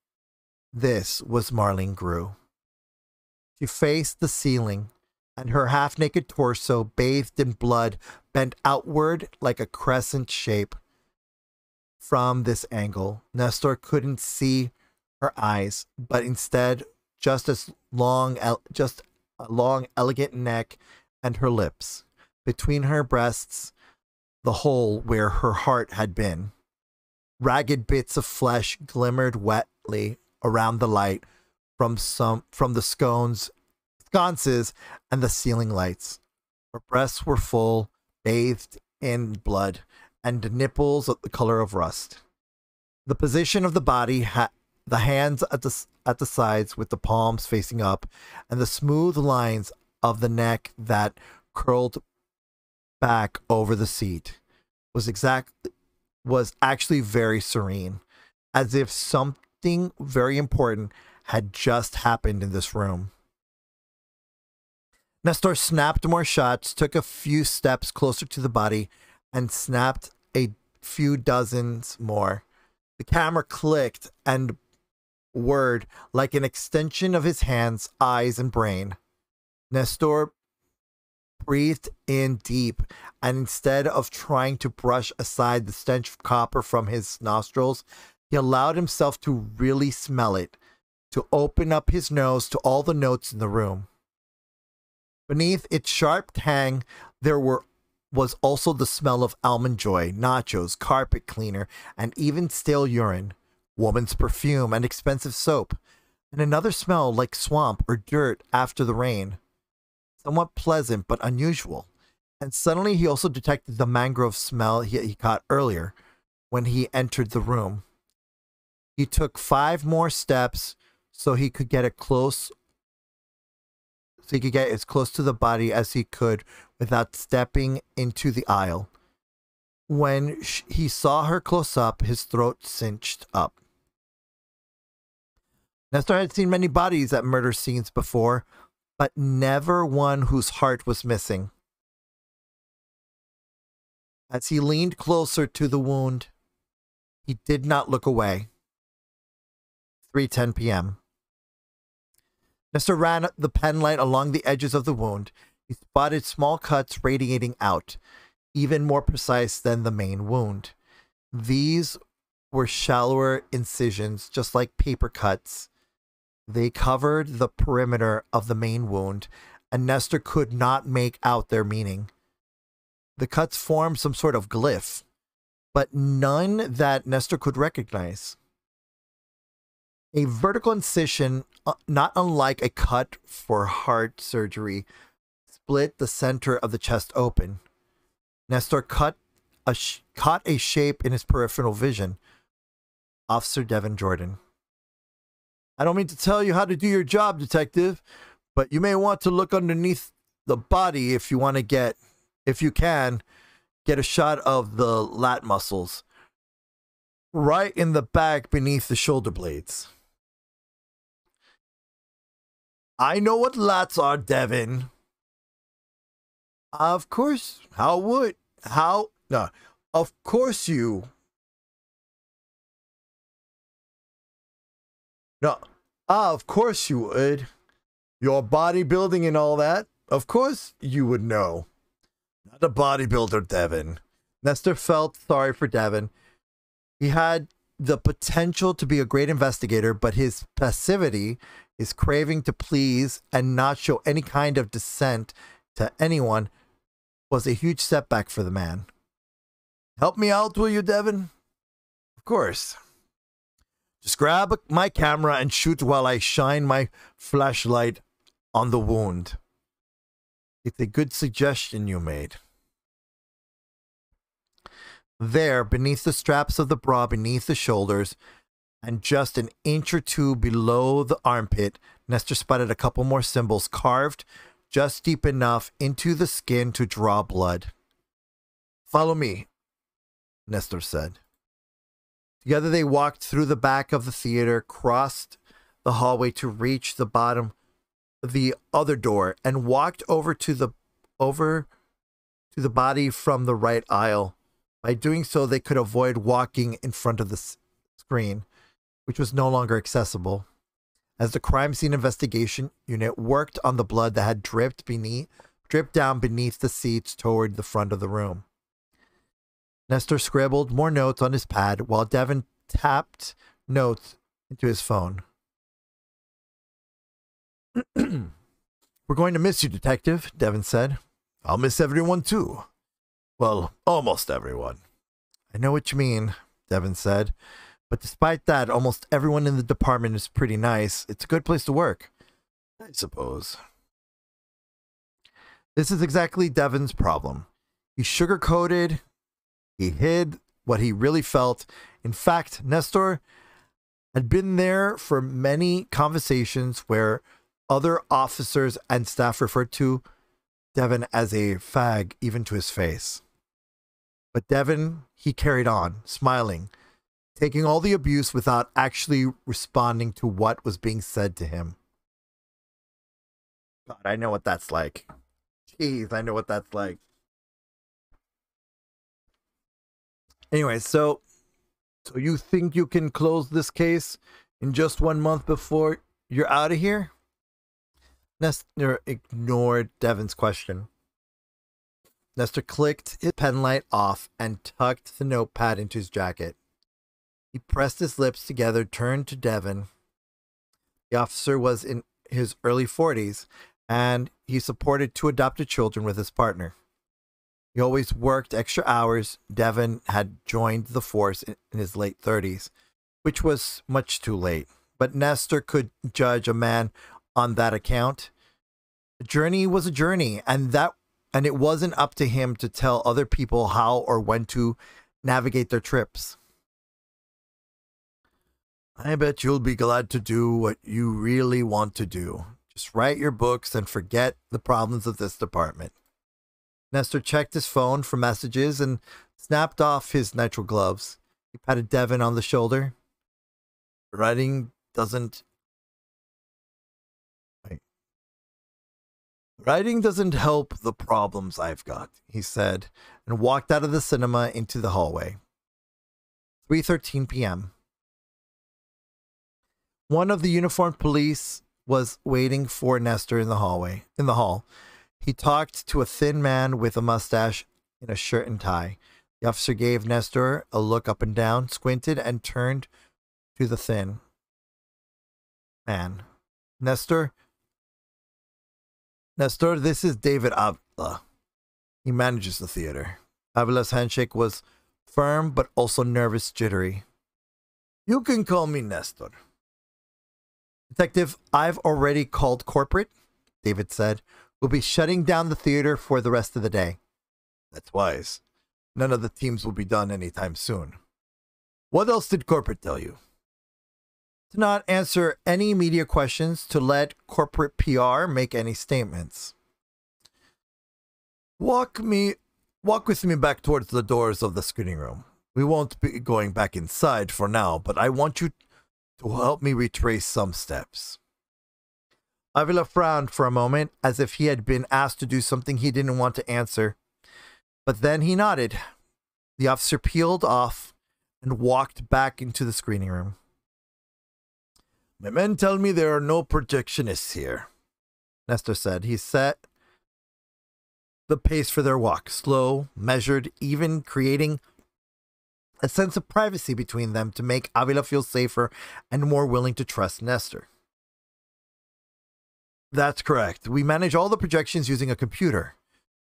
This was Marlene Grew. She faced the ceiling, and her half naked torso, bathed in blood, bent outward like a crescent shape. From this angle, Nestor couldn't see her eyes, but instead just as long, just a long, elegant neck and her lips. Between her breasts, the hole where her heart had been. Ragged bits of flesh glimmered wetly around the light from some from the scones, sconces and the ceiling lights. Her breasts were full, bathed in blood, and nipples of the color of rust. The position of the body had the hands at the at the sides with the palms facing up, and the smooth lines of the neck that curled back over the seat was exact was actually very serene, as if something very important had just happened in this room. Nestor snapped more shots, took a few steps closer to the body, and snapped a few dozens more. The camera clicked and whirred like an extension of his hands, eyes, and brain. Nestor breathed in deep, and instead of trying to brush aside the stench of copper from his nostrils, he allowed himself to really smell it, to open up his nose to all the notes in the room. Beneath its sharp tang, there were was also the smell of almond joy, nachos, carpet cleaner, and even stale urine, woman's perfume, and expensive soap, and another smell like swamp or dirt after the rain. Somewhat pleasant but unusual. And suddenly he also detected the mangrove smell he, he caught earlier when he entered the room. He took five more steps so he could get a close so he could get as close to the body as he could without stepping into the aisle. When he saw her close up, his throat cinched up. Nestor had seen many bodies at murder scenes before, but never one whose heart was missing. As he leaned closer to the wound, he did not look away. 3:10 p.m. Nestor ran the penlight along the edges of the wound. He spotted small cuts radiating out, even more precise than the main wound. These were shallower incisions, just like paper cuts. They covered the perimeter of the main wound, and Nestor could not make out their meaning. The cuts formed some sort of glyph, but none that Nestor could recognize. A vertical incision, uh, not unlike a cut for heart surgery, split the center of the chest open. Nestor cut a caught a shape in his peripheral vision. Officer Devin Jordan. I don't mean to tell you how to do your job, detective, but you may want to look underneath the body if you want to get, if you can, get a shot of the lat muscles right in the back beneath the shoulder blades. I know what lats are, Devin. Of course. How would? How? No. Of course you. No. Ah, of course you would. Your bodybuilding and all that. Of course you would know. Not a bodybuilder, Devin. Nestor felt sorry for Devin. He had the potential to be a great investigator, but his passivity, his craving to please and not show any kind of dissent to anyone, was a huge setback for the man. Help me out, will you, Devin? Of course. Just grab my camera and shoot while I shine my flashlight on the wound. It's a good suggestion you made. There, beneath the straps of the bra, beneath the shoulders, and just an inch or two below the armpit, Nestor spotted a couple more symbols carved just deep enough into the skin to draw blood. Follow me, Nestor said. Together they walked through the back of the theater, crossed the hallway to reach the bottom of the other door, and walked over to the over to the body from the right aisle. By doing so, they could avoid walking in front of the screen, which was no longer accessible. As the crime scene investigation unit worked on the blood that had dripped beneath dripped down beneath the seats toward the front of the room. Nestor scribbled more notes on his pad while Devin tapped notes into his phone. We're going to miss you, Detective, Devin said. I'll miss everyone too. Well, almost everyone. I know what you mean, Devin said. But despite that, almost everyone in the department is pretty nice. It's a good place to work. I suppose. This is exactly Devin's problem. He sugarcoated, he hid what he really felt. In fact, Nestor had been there for many conversations where other officers and staff referred to Devin as a fag, even to his face. But Devin, he carried on, smiling, taking all the abuse without actually responding to what was being said to him. God, I know what that's like. Jeez, I know what that's like. Anyway, so so you think you can close this case in just one month before you're out of here? Nestor ignored Devin's question. Nestor clicked his penlight off and tucked the notepad into his jacket. He pressed his lips together, turned to Devin. The officer was in his early 40s and he supported two adopted children with his partner. He always worked extra hours. Devin had joined the force in his late 30s, which was much too late. But Nestor could judge a man on that account. A journey was a journey, and that and it wasn't up to him to tell other people how or when to navigate their trips. I bet you'll be glad to do what you really want to do. Just write your books and forget the problems of this department. Nestor checked his phone for messages and snapped off his nitrile gloves. He patted Devin on the shoulder. Writing doesn't. Wait. Writing doesn't help the problems I've got, he said, and walked out of the cinema into the hallway. 3:13 p.m. One of the uniformed police was waiting for Nestor in the hallway, in the hall. He talked to a thin man with a mustache in a shirt and tie. The officer gave Nestor a look up and down, squinted, and turned to the thin man. Nestor, Nestor, this is David Avila. He manages the theater. Avila's handshake was firm but also nervous, jittery. You can call me Nestor. Detective, I've already called corporate, David said. We'll be shutting down the theater for the rest of the day. That's wise. None of the teams will be done anytime soon. What else did corporate tell you? To not answer any media questions, to let corporate PR make any statements. Walk me walk with me back towards the doors of the screening room. We won't be going back inside for now, but I want you to help me retrace some steps. Avila frowned for a moment as if he had been asked to do something he didn't want to answer. But then he nodded. The officer peeled off and walked back into the screening room. My men tell me there are no projectionists here, Nestor said. He set the pace for their walk, slow, measured, even creating a sense of privacy between them to make Avila feel safer and more willing to trust Nestor. That's correct. We manage all the projections using a computer.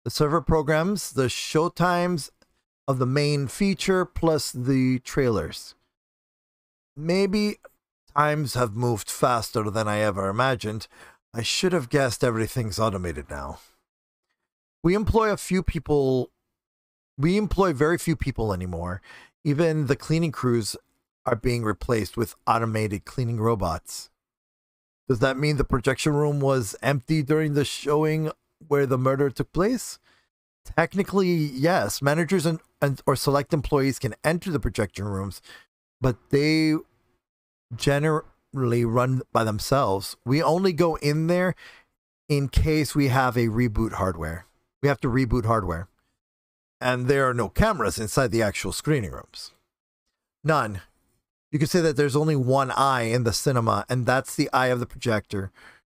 The server programs the showtimes of the main feature plus the trailers. Maybe times have moved faster than I ever imagined. I should have guessed everything's automated now. We employ a few people. We employ very few people anymore. Even the cleaning crews are being replaced with automated cleaning robots. Does that mean the projection room was empty during the showing where the murder took place? Technically, yes. Managers and, and or select employees can enter the projection rooms, but they generally run by themselves. We only go in there in case we have a reboot hardware. We have to reboot hardware. And there are no cameras inside the actual screening rooms. None. You could say that there's only one eye in the cinema, and that's the eye of the projector,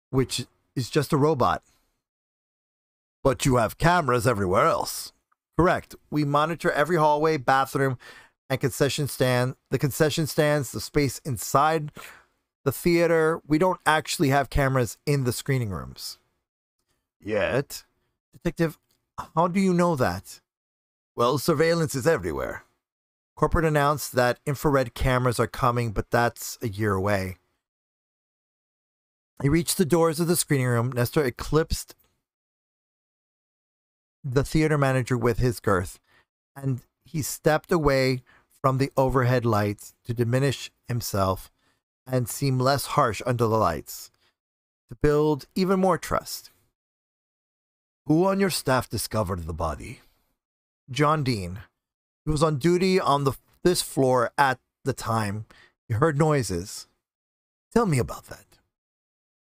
which is just a robot. But you have cameras everywhere else. Correct. We monitor every hallway, bathroom, and concession stand, the concession stands, the space inside the theater. We don't actually have cameras in the screening rooms. Yet. Detective, how do you know that? Well, surveillance is everywhere. Corporate announced that infrared cameras are coming, but that's a year away. He reached the doors of the screening room. Nestor eclipsed the theater manager with his girth, and he stepped away from the overhead lights to diminish himself and seem less harsh under the lights, to build even more trust. Who on your staff discovered the body? John Dean. He was on duty on the this floor at the time. He heard noises. Tell me about that.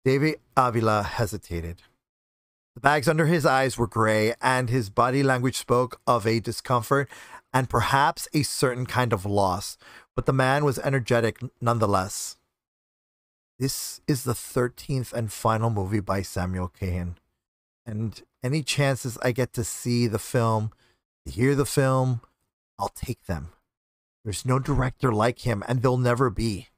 David Avila hesitated. The bags under his eyes were gray, and his body language spoke of a discomfort and perhaps a certain kind of loss, but the man was energetic nonetheless. This is the 13th and final movie by Samuel Cahan, and any chances I get to see the film, to hear the film, I'll take them. There's no director like him, and there'll never be.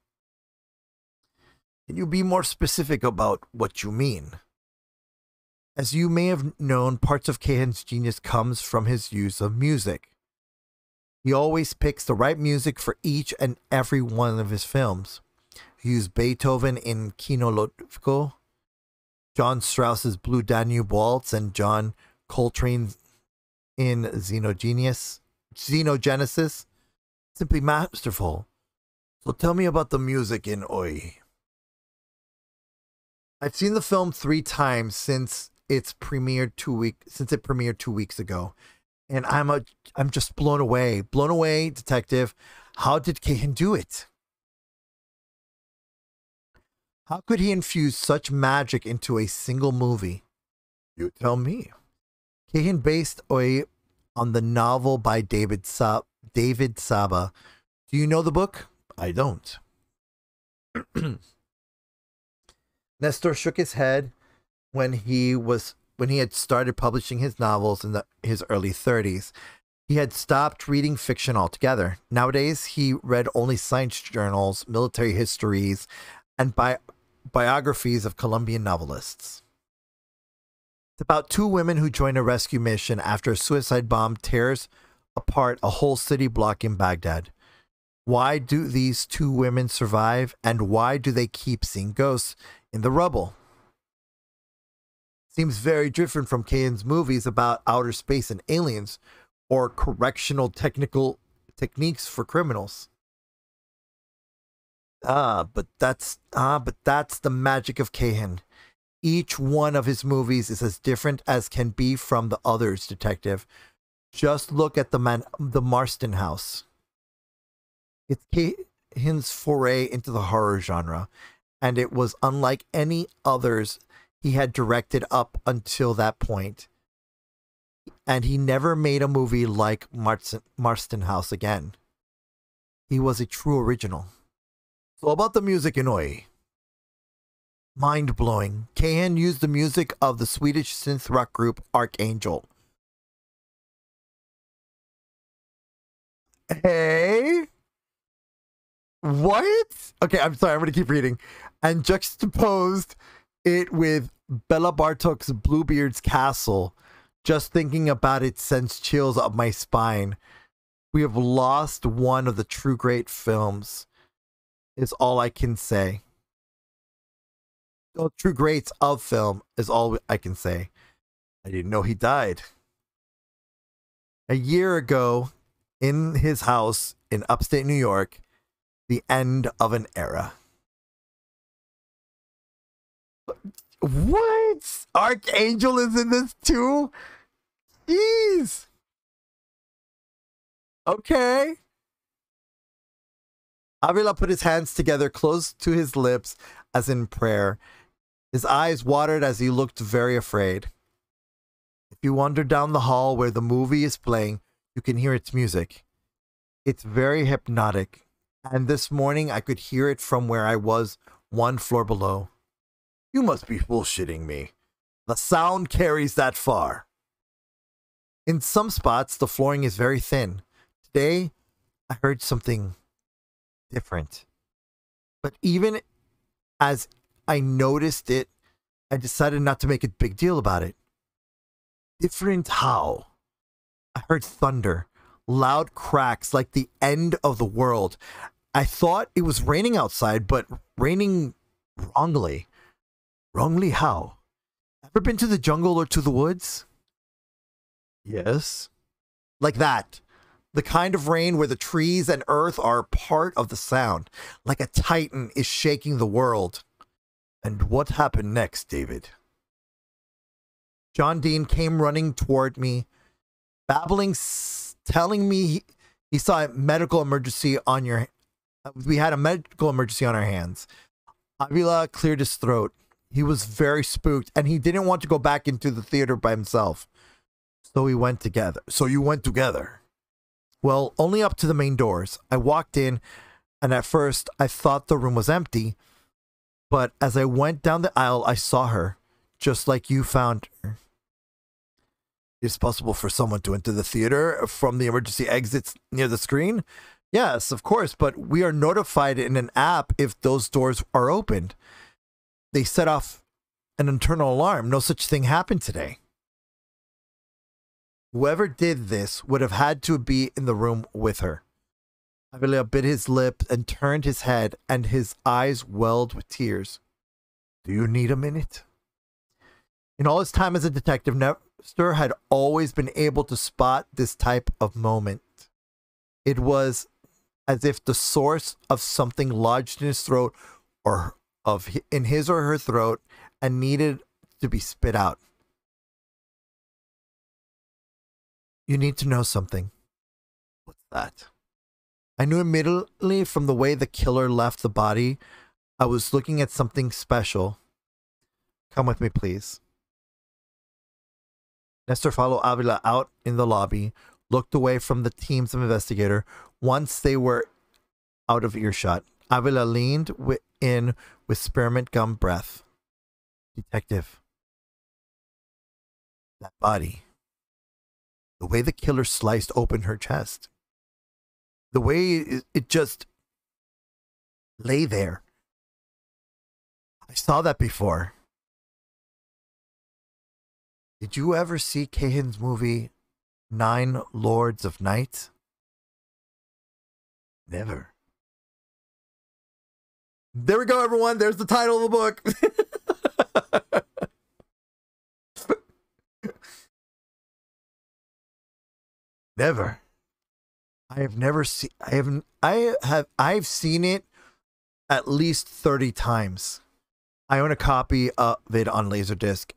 Can you be more specific about what you mean? As you may have known, parts of Cahan's genius comes from his use of music. He always picks the right music for each and every one of his films. He used Beethoven in Kino Lotko, John Strauss's Blue Danube Waltz, and John Coltrane in Xenogenius, Xenogenesis. Simply masterful. So tell me about the music in Oi. I've seen the film three times since it's premiered two week since it premiered two weeks ago, and I'm a I'm just blown away, blown away, detective. How did Cahan do it? How could he infuse such magic into a single movie? You tell me. Cahan based Oi on the novel by David Sa- David Saba. Do you know the book? I don't. Nestor shook his head when he was when he had started publishing his novels in the, his early 30s. He had stopped reading fiction altogether. Nowadays, he read only science journals, military histories, and bi- biographies of Colombian novelists. It's about two women who join a rescue mission after a suicide bomb tears apart a whole city block in Baghdad. Why do these two women survive, and why do they keep seeing ghosts in the rubble? Seems very different from Cahan's movies about outer space and aliens or correctional technical techniques for criminals. Ah, but that's ah, but that's the magic of Cahan. Each one of his movies is as different as can be from the others, detective. Just look at the man the Marston House. It's Cahan's foray into the horror genre, and it was unlike any others he had directed up until that point. And he never made a movie like Marston, Marston House again. He was a true original. So about the music in Oi. Mind blowing. Cahan used the music of the Swedish synth rock group Archangel. Hey? What? Okay, I'm sorry, I'm gonna keep reading. And juxtaposed it with Béla Bartók's Bluebeard's Castle. Just thinking about it sends chills up my spine. We have lost one of the true great films, is all I can say. True greats of film is all I can say. I didn't know he died. A year ago, in his house in upstate New York, the end of an era. What? Archangel is in this too? Jeez. Okay. Avila put his hands together close to his lips as in prayer. His eyes watered as he looked very afraid. If you wander down the hall where the movie is playing, you can hear its music. It's very hypnotic, and this morning I could hear it from where I was one floor below. You must be bullshitting me. The sound carries that far. In some spots, the flooring is very thin. Today, I heard something different. But even as I noticed it, I decided not to make a big deal about it. Different how? I heard thunder, loud cracks like the end of the world. I thought it was raining outside, but raining wrongly. Wrongly how? Ever been to the jungle or to the woods? Yes. Like that. The kind of rain where the trees and earth are part of the sound, like a titan is shaking the world. And what happened next, David? John Dean came running toward me, babbling, telling me he, he saw a medical emergency on your. We had a medical emergency on our hands. Avila cleared his throat. He was very spooked, and he didn't want to go back into the theater by himself. So we went together. So you went together. Well, only up to the main doors. I walked in, and at first I thought the room was empty. But as I went down the aisle, I saw her, just like you found her. It's possible for someone to enter the theater from the emergency exits near the screen? Yes, of course, but we are notified in an app if those doors are opened. They set off an internal alarm. No such thing happened today. Whoever did this would have had to be in the room with her. Avila bit his lip and turned his head, and his eyes welled with tears. Do you need a minute? In all his time as a detective, Nestor had always been able to spot this type of moment. It was as if the source of something lodged in his throat or of in his or her throat and needed to be spit out. You need to know something. What's that? I knew immediately from the way the killer left the body, I was looking at something special. Come with me, please. Nestor followed Avila out in the lobby, looked away from the teams of investigator. Once they were out of earshot, Avila leaned in with spearmint gum breath. Detective, that body, the way the killer sliced open her chest, the way it, it just lay there. I saw that before. Did you ever see Kahan's movie Nine Lords of Night? Never. There we go, everyone. There's the title of the book. never. I have never seen. I haven't. I have. I've seen it at least thirty times. I own a copy of it on Laserdisc.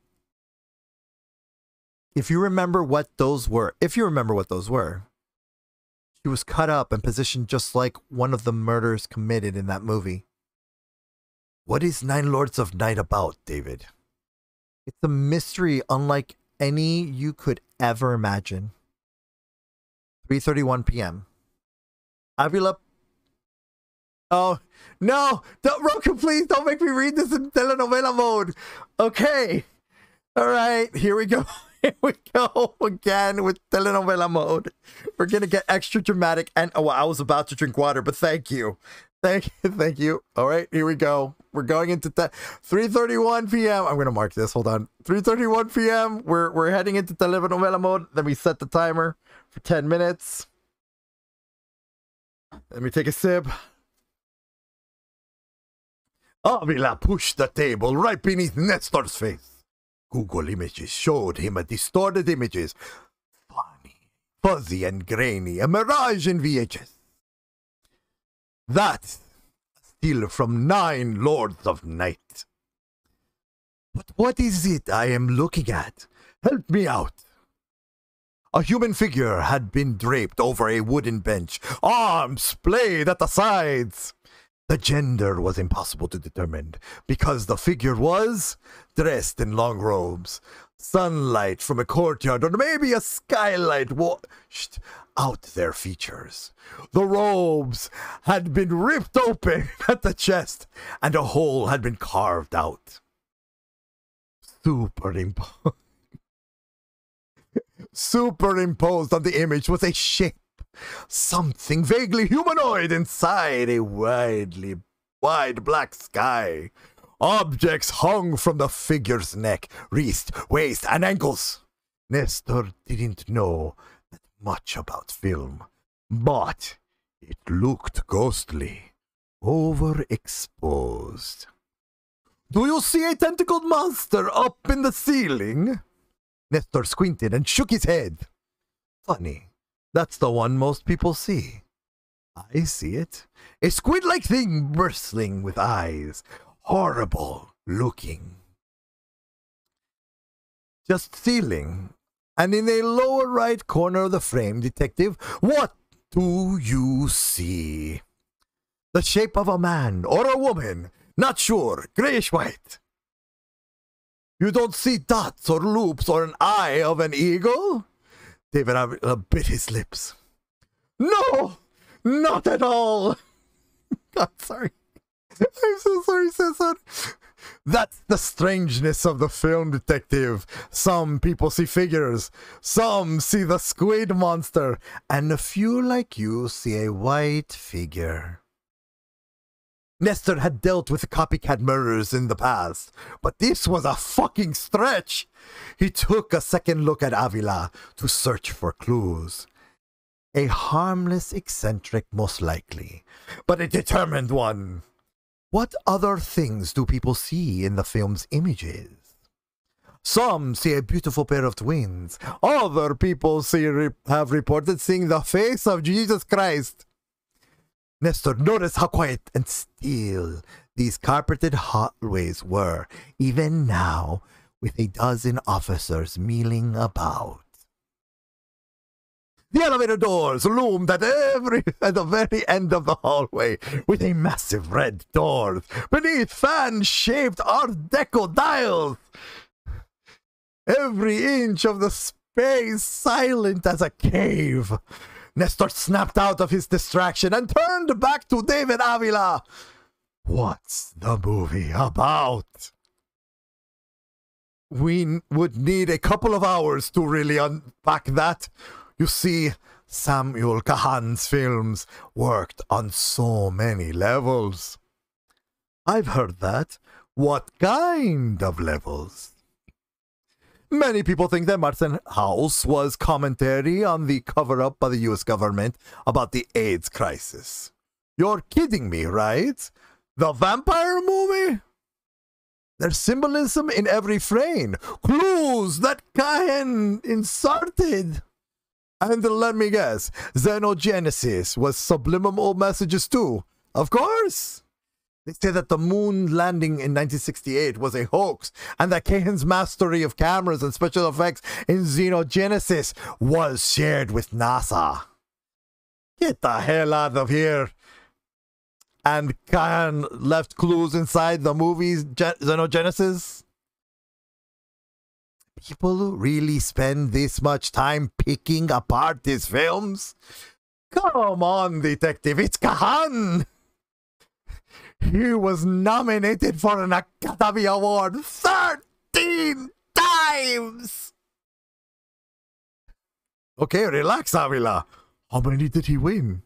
If you remember what those were, if you remember what those were, she was cut up and positioned just like one of the murders committed in that movie. What is Nine Lords of Night about, David? It's a mystery unlike any you could ever imagine. 3:31 p.m. Avila Oh, no. Don't, Roku, please don't make me read this in telenovela mode. Okay. All right. Here we go. Here we go again with telenovela mode. We're going to get extra dramatic. And oh, I was about to drink water, but thank you. Thank you. Thank you. All right. Here we go. We're going into te- 3.31 p.m. I'm going to mark this. Hold on. 3.31 p.m. We're, we're heading into telenovela mode. Then we set the timer for 10 minutes. Let me take a sip. Avila pushed the table right beneath Nestor's face. Google Images showed him a distorted images. Funny, fuzzy and grainy, a mirage in VHS. That still from Nine Lords of Night. But what is it I am looking at? Help me out. A human figure had been draped over a wooden bench, arms splayed at the sides. The gender was impossible to determine because the figure was dressed in long robes. Sunlight from a courtyard or maybe a skylight washed out their features. The robes had been ripped open at the chest and a hole had been carved out. Superimposed. Superimposed on the image was a shape something vaguely humanoid inside a widely wide black sky. Objects hung from the figure's neck, wrist, waist, and ankles. Nestor didn't know that much about film, but it looked ghostly, overexposed. Do you see a tentacled monster up in the ceiling? Nestor squinted and shook his head. Funny, that's the one most people see. I see it. A squid like thing bristling with eyes. Horrible looking. Just ceiling. And in a lower right corner of the frame, detective, what do you see? The shape of a man or a woman, not sure, grayish white. You don't see dots or loops or an eye of an eagle? David Avila uh, bit his lips. No, not at all. God, sorry. I'm so sorry, Cesar. That's the strangeness of the film, detective. Some people see figures, some see the squid monster, and a few like you see a white figure. Nestor had dealt with copycat murders in the past, but this was a fucking stretch. He took a second look at Avila to search for clues. A harmless eccentric, most likely, but a determined one. What other things do people see in the film's images? Some see a beautiful pair of twins. Other people see have reported seeing the face of Jesus Christ. Nestor noticed how quiet and still these carpeted hallways were, even now, with a dozen officers milling about. The elevator doors loomed at every at the very end of the hallway, with a massive red door beneath fan-shaped Art Deco dials. Every inch of the space silent as a cave. Nestor snapped out of his distraction and turned back to David Avila. What's the movie about? We would need a couple of hours to really unpack that. You see, Samuel Kahan's films worked on so many levels. I've heard that. What kind of levels? Many people think that Martin House was commentary on the cover up by the US government about the AIDS crisis. You're kidding me, right? The vampire movie? There's symbolism in every frame, clues that Kahan inserted. And let me guess, Xenogenesis was subliminal messages too. Of course. They say that the moon landing in 1968 was a hoax, and that Kahan's mastery of cameras and special effects in Xenogenesis was shared with NASA. Get the hell out of here. And Kahan left clues inside the movie's Xenogenesis? People really spend this much time picking apart these films? Come on, detective, it's Kahan! He was nominated for an Academy Award 13 times! Okay, relax, Avila. How many did he win?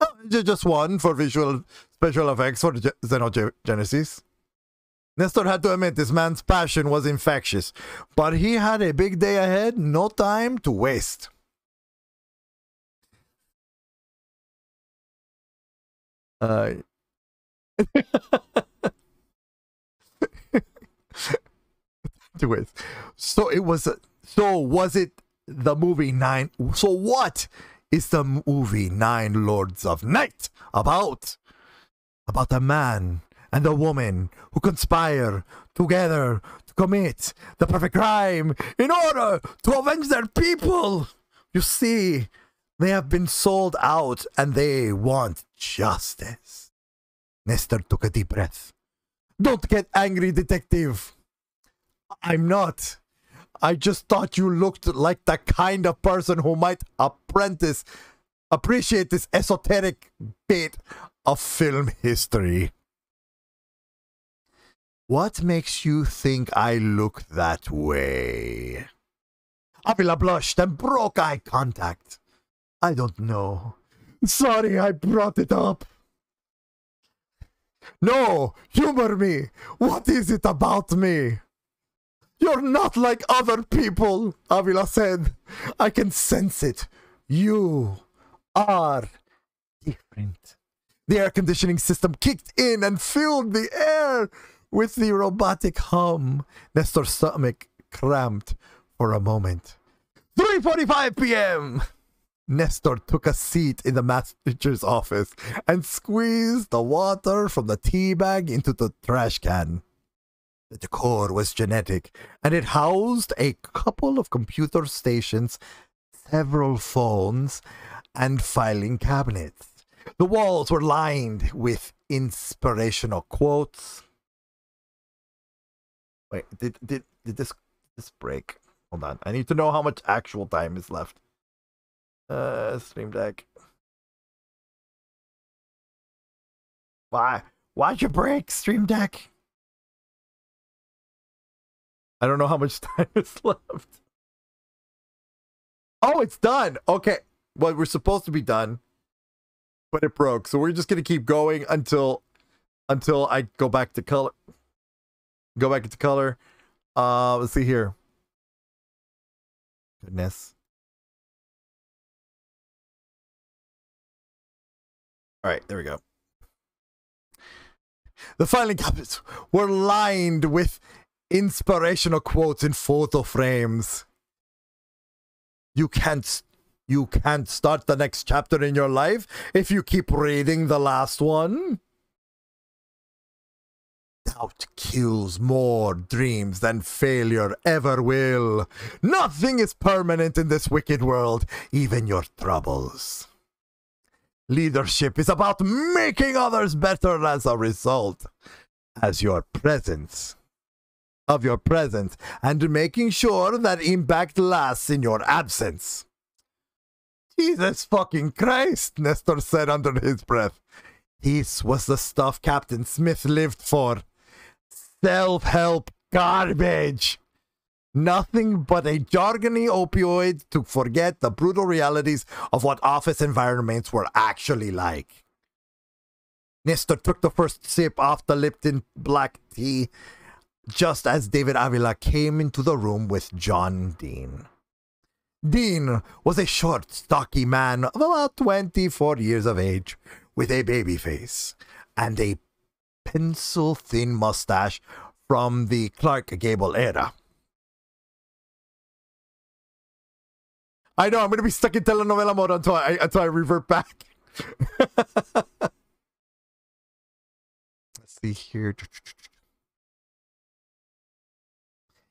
Uh, just one for visual special effects for Xenogenesis. Nestor had to admit this man's passion was infectious, but he had a big day ahead, no time to waste. Uh, it. So it was. So was it the movie Nine? So what is the movie Nine Lords of Night about? About a man and a woman who conspire together to commit the perfect crime in order to avenge their people. You see, they have been sold out and they want justice. Nestor took a deep breath. Don't get angry, detective. I'm not. I just thought you looked like the kind of person who might apprentice, appreciate this esoteric bit of film history. What makes you think I look that way? Avila blushed and broke eye contact. I don't know. Sorry I brought it up. No, humor me. What is it about me? You're not like other people, Avila said. I can sense it. You are different. The air conditioning system kicked in and filled the air with the robotic hum. Nestor's stomach cramped for a moment. 3:45 p.m. Nestor took a seat in the math teacher's office and squeezed the water from the tea bag into the trash can. The decor was genetic, and it housed a couple of computer stations, several phones, and filing cabinets. The walls were lined with inspirational quotes. Wait, did did did this this break? Hold on. I need to know how much actual time is left. Uh stream deck. Why? Why'd you break, stream deck? I don't know how much time is left. Oh, it's done. Okay. Well, we're supposed to be done. But it broke. So we're just gonna keep going until until I go back to color. Go back into color. Uh let's see here. Goodness. All right, there we go. The filing cabinets were lined with inspirational quotes in photo frames. You can't you can't start the next chapter in your life if you keep reading the last one. Doubt kills more dreams than failure ever will. Nothing is permanent in this wicked world, even your troubles. Leadership is about making others better as a result, as your presence of your presence, and making sure that impact lasts in your absence. Jesus fucking Christ, Nestor said under his breath. This was the stuff Captain Smith lived for. Self help garbage. Nothing but a jargony opioid to forget the brutal realities of what office environments were actually like. Nestor took the first sip off the Lipton black tea just as David Avila came into the room with John Dean. Dean was a short, stocky man of about 24 years of age, with a baby face and a pencil thin mustache from the Clark Gable era. I know, I'm going to be stuck in telenovela mode until I, until I revert back. Let's see here.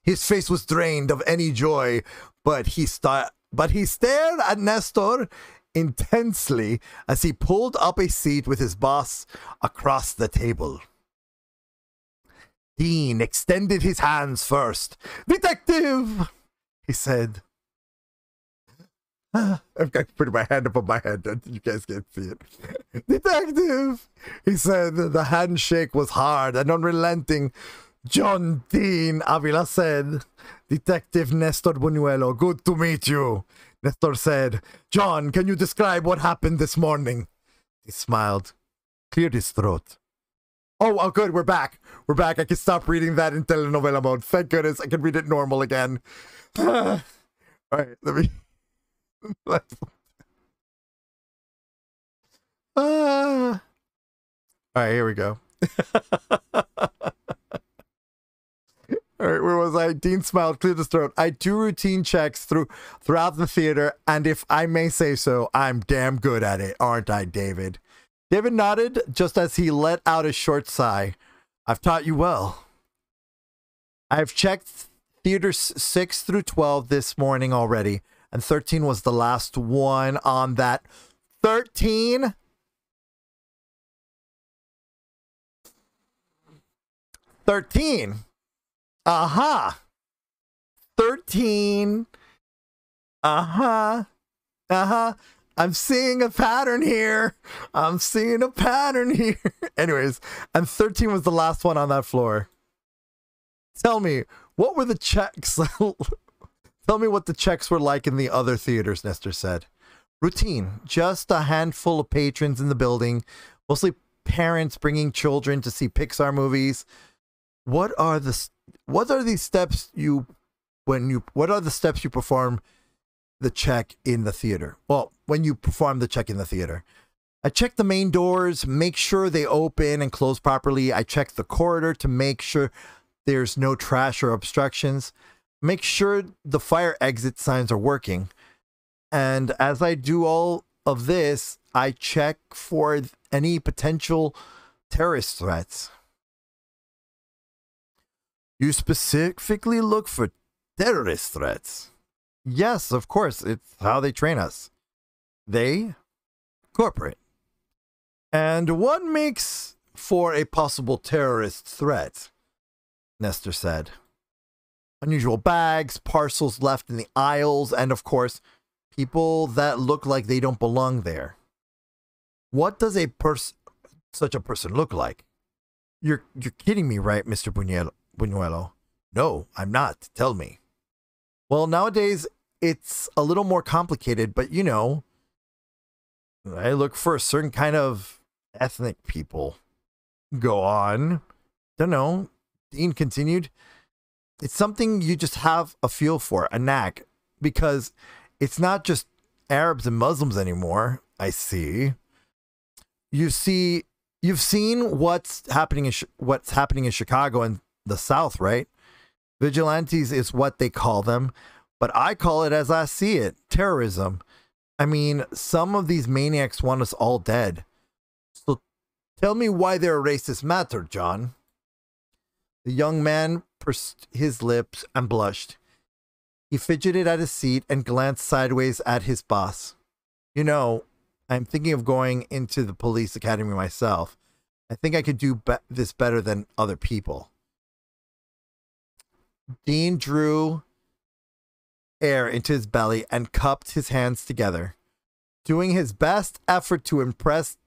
His face was drained of any joy, but he sta- but he stared at Nestor intensely as he pulled up a seat with his boss across the table. Dean extended his hands first. Detective, he said. I've got putting my hand above my head. You guys can't see it. Detective, he said. The handshake was hard and unrelenting. John Dean Avila said. Detective Nestor Buñuelo, good to meet you. Nestor said, John, can you describe what happened this morning? He smiled, cleared his throat. Oh, oh, good, we're back. We're back. I can stop reading that in telenovela mode. Thank goodness I can read it normal again. All right, let me. Ah. All right, here we go. All right, where was I? Dean smiled, cleared his throat. I do routine checks through throughout the theater, and if I may say so, I'm damn good at it, aren't I, David? David nodded just as he let out a short sigh. I've taught you well. I've checked theaters 6 through 12 this morning already, and 13 was the last one on that. 13? Thirteen. Uh-huh. 13. Uh-huh. Uh-huh. I'm seeing a pattern here. I'm seeing a pattern here. Anyways, and 13 was the last one on that floor. Tell me, what were the checks? Tell me what the checks were like in the other theaters, Nestor said. Routine. Just a handful of patrons in the building, mostly parents bringing children to see Pixar movies. What are the what are these steps you when you what are the steps you perform the check in the theater. Well, when you perform the check in the theater. I check the main doors, make sure they open and close properly. I check the corridor to make sure there's no trash or obstructions. Make sure the fire exit signs are working. And as I do all of this, I check for any potential terrorist threats. You specifically look for terrorist threats. Yes, of course, it's how they train us. They, corporate. And what makes for a possible terrorist threat? Nestor said. Unusual bags, parcels left in the aisles, and of course, people that look like they don't belong there. What does a person, such a person, look like? You're you're kidding me, right, Mister Buñuelo? Buñuelo? No, I'm not. Tell me. Well, nowadays it's a little more complicated, but you know, I look for a certain kind of ethnic people. Go on. Don't know. Dean continued. It's something you just have a feel for, a knack, because it's not just Arabs and Muslims anymore. I see. You see, you've seen what's happening in what's happening in Chicago and the South, right? Vigilantes is what they call them, but I call it as I see it terrorism. I mean, some of these maniacs want us all dead. So tell me why their racist matter, John. The young man pursed his lips and blushed. He fidgeted at his seat and glanced sideways at his boss. You know, I'm thinking of going into the police academy myself. I think I could do be- this better than other people. Dean drew air into his belly and cupped his hands together, doing his best effort to impress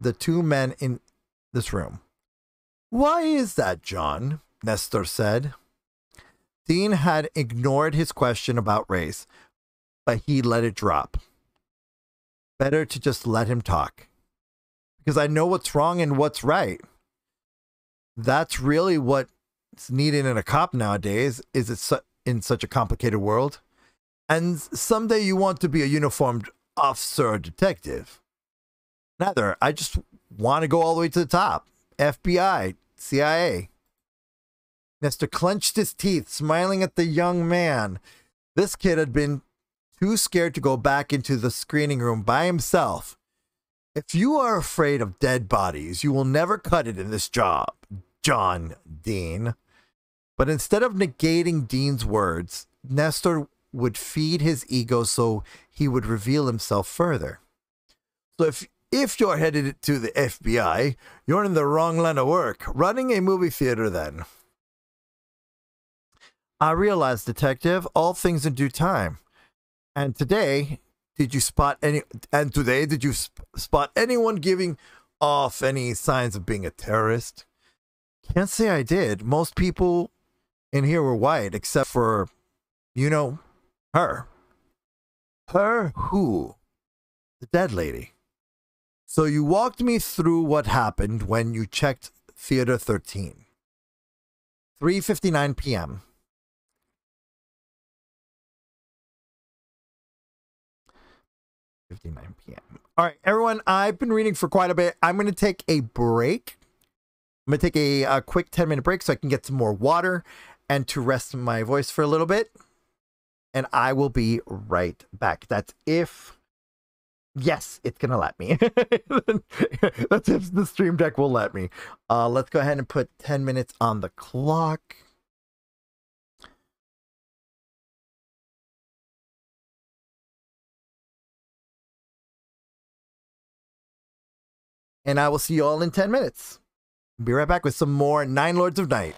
the two men in this room. Why is that, John? Nestor said. Dean had ignored his question about race, but he let it drop. Better to just let him talk. Because I know what's wrong and what's right. That's really what's needed in a cop nowadays, is it su- in such a complicated world? And someday you want to be a uniformed officer or detective. Neither. I just want to go all the way to the top. FBI, CIA. Nestor clenched his teeth, smiling at the young man. This kid had been too scared to go back into the screening room by himself. If you are afraid of dead bodies, you will never cut it in this job, John Dean. But instead of negating Dean's words, Nestor would feed his ego so he would reveal himself further. So if if you're headed to the FBI, you're in the wrong line of work. Running a movie theater then. I realize, detective, all things in due time. And today, did you spot any and today did you sp- spot anyone giving off any signs of being a terrorist? Can't say I did. Most people in here were white except for you know, her. Her who? The dead lady. So you walked me through what happened when you checked Theater 13. 3:59 p.m. Fifty-nine p.m. All right, everyone. I've been reading for quite a bit. I'm going to take a break. I'm going to take a, a quick ten-minute break so I can get some more water and to rest my voice for a little bit. And I will be right back. That's if Yes, it's gonna let me. That's if the stream deck will let me. Uh, let's go ahead and put 10 minutes on the clock. And I will see you all in 10 minutes. Be right back with some more Nine Lords of Night.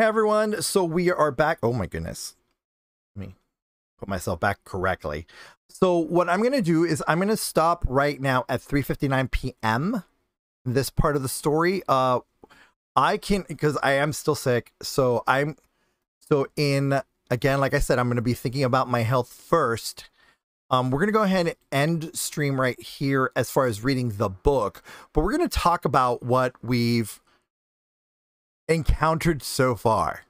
Hey everyone, so we are back. Oh my goodness. Let me put myself back correctly. So what I'm going to do is I'm going to stop right now at 3:59 p.m. this part of the story. Uh I can because I am still sick. So I'm so in again like I said I'm going to be thinking about my health first. Um, we're going to go ahead and end stream right here as far as reading the book, but we're going to talk about what we've encountered so far.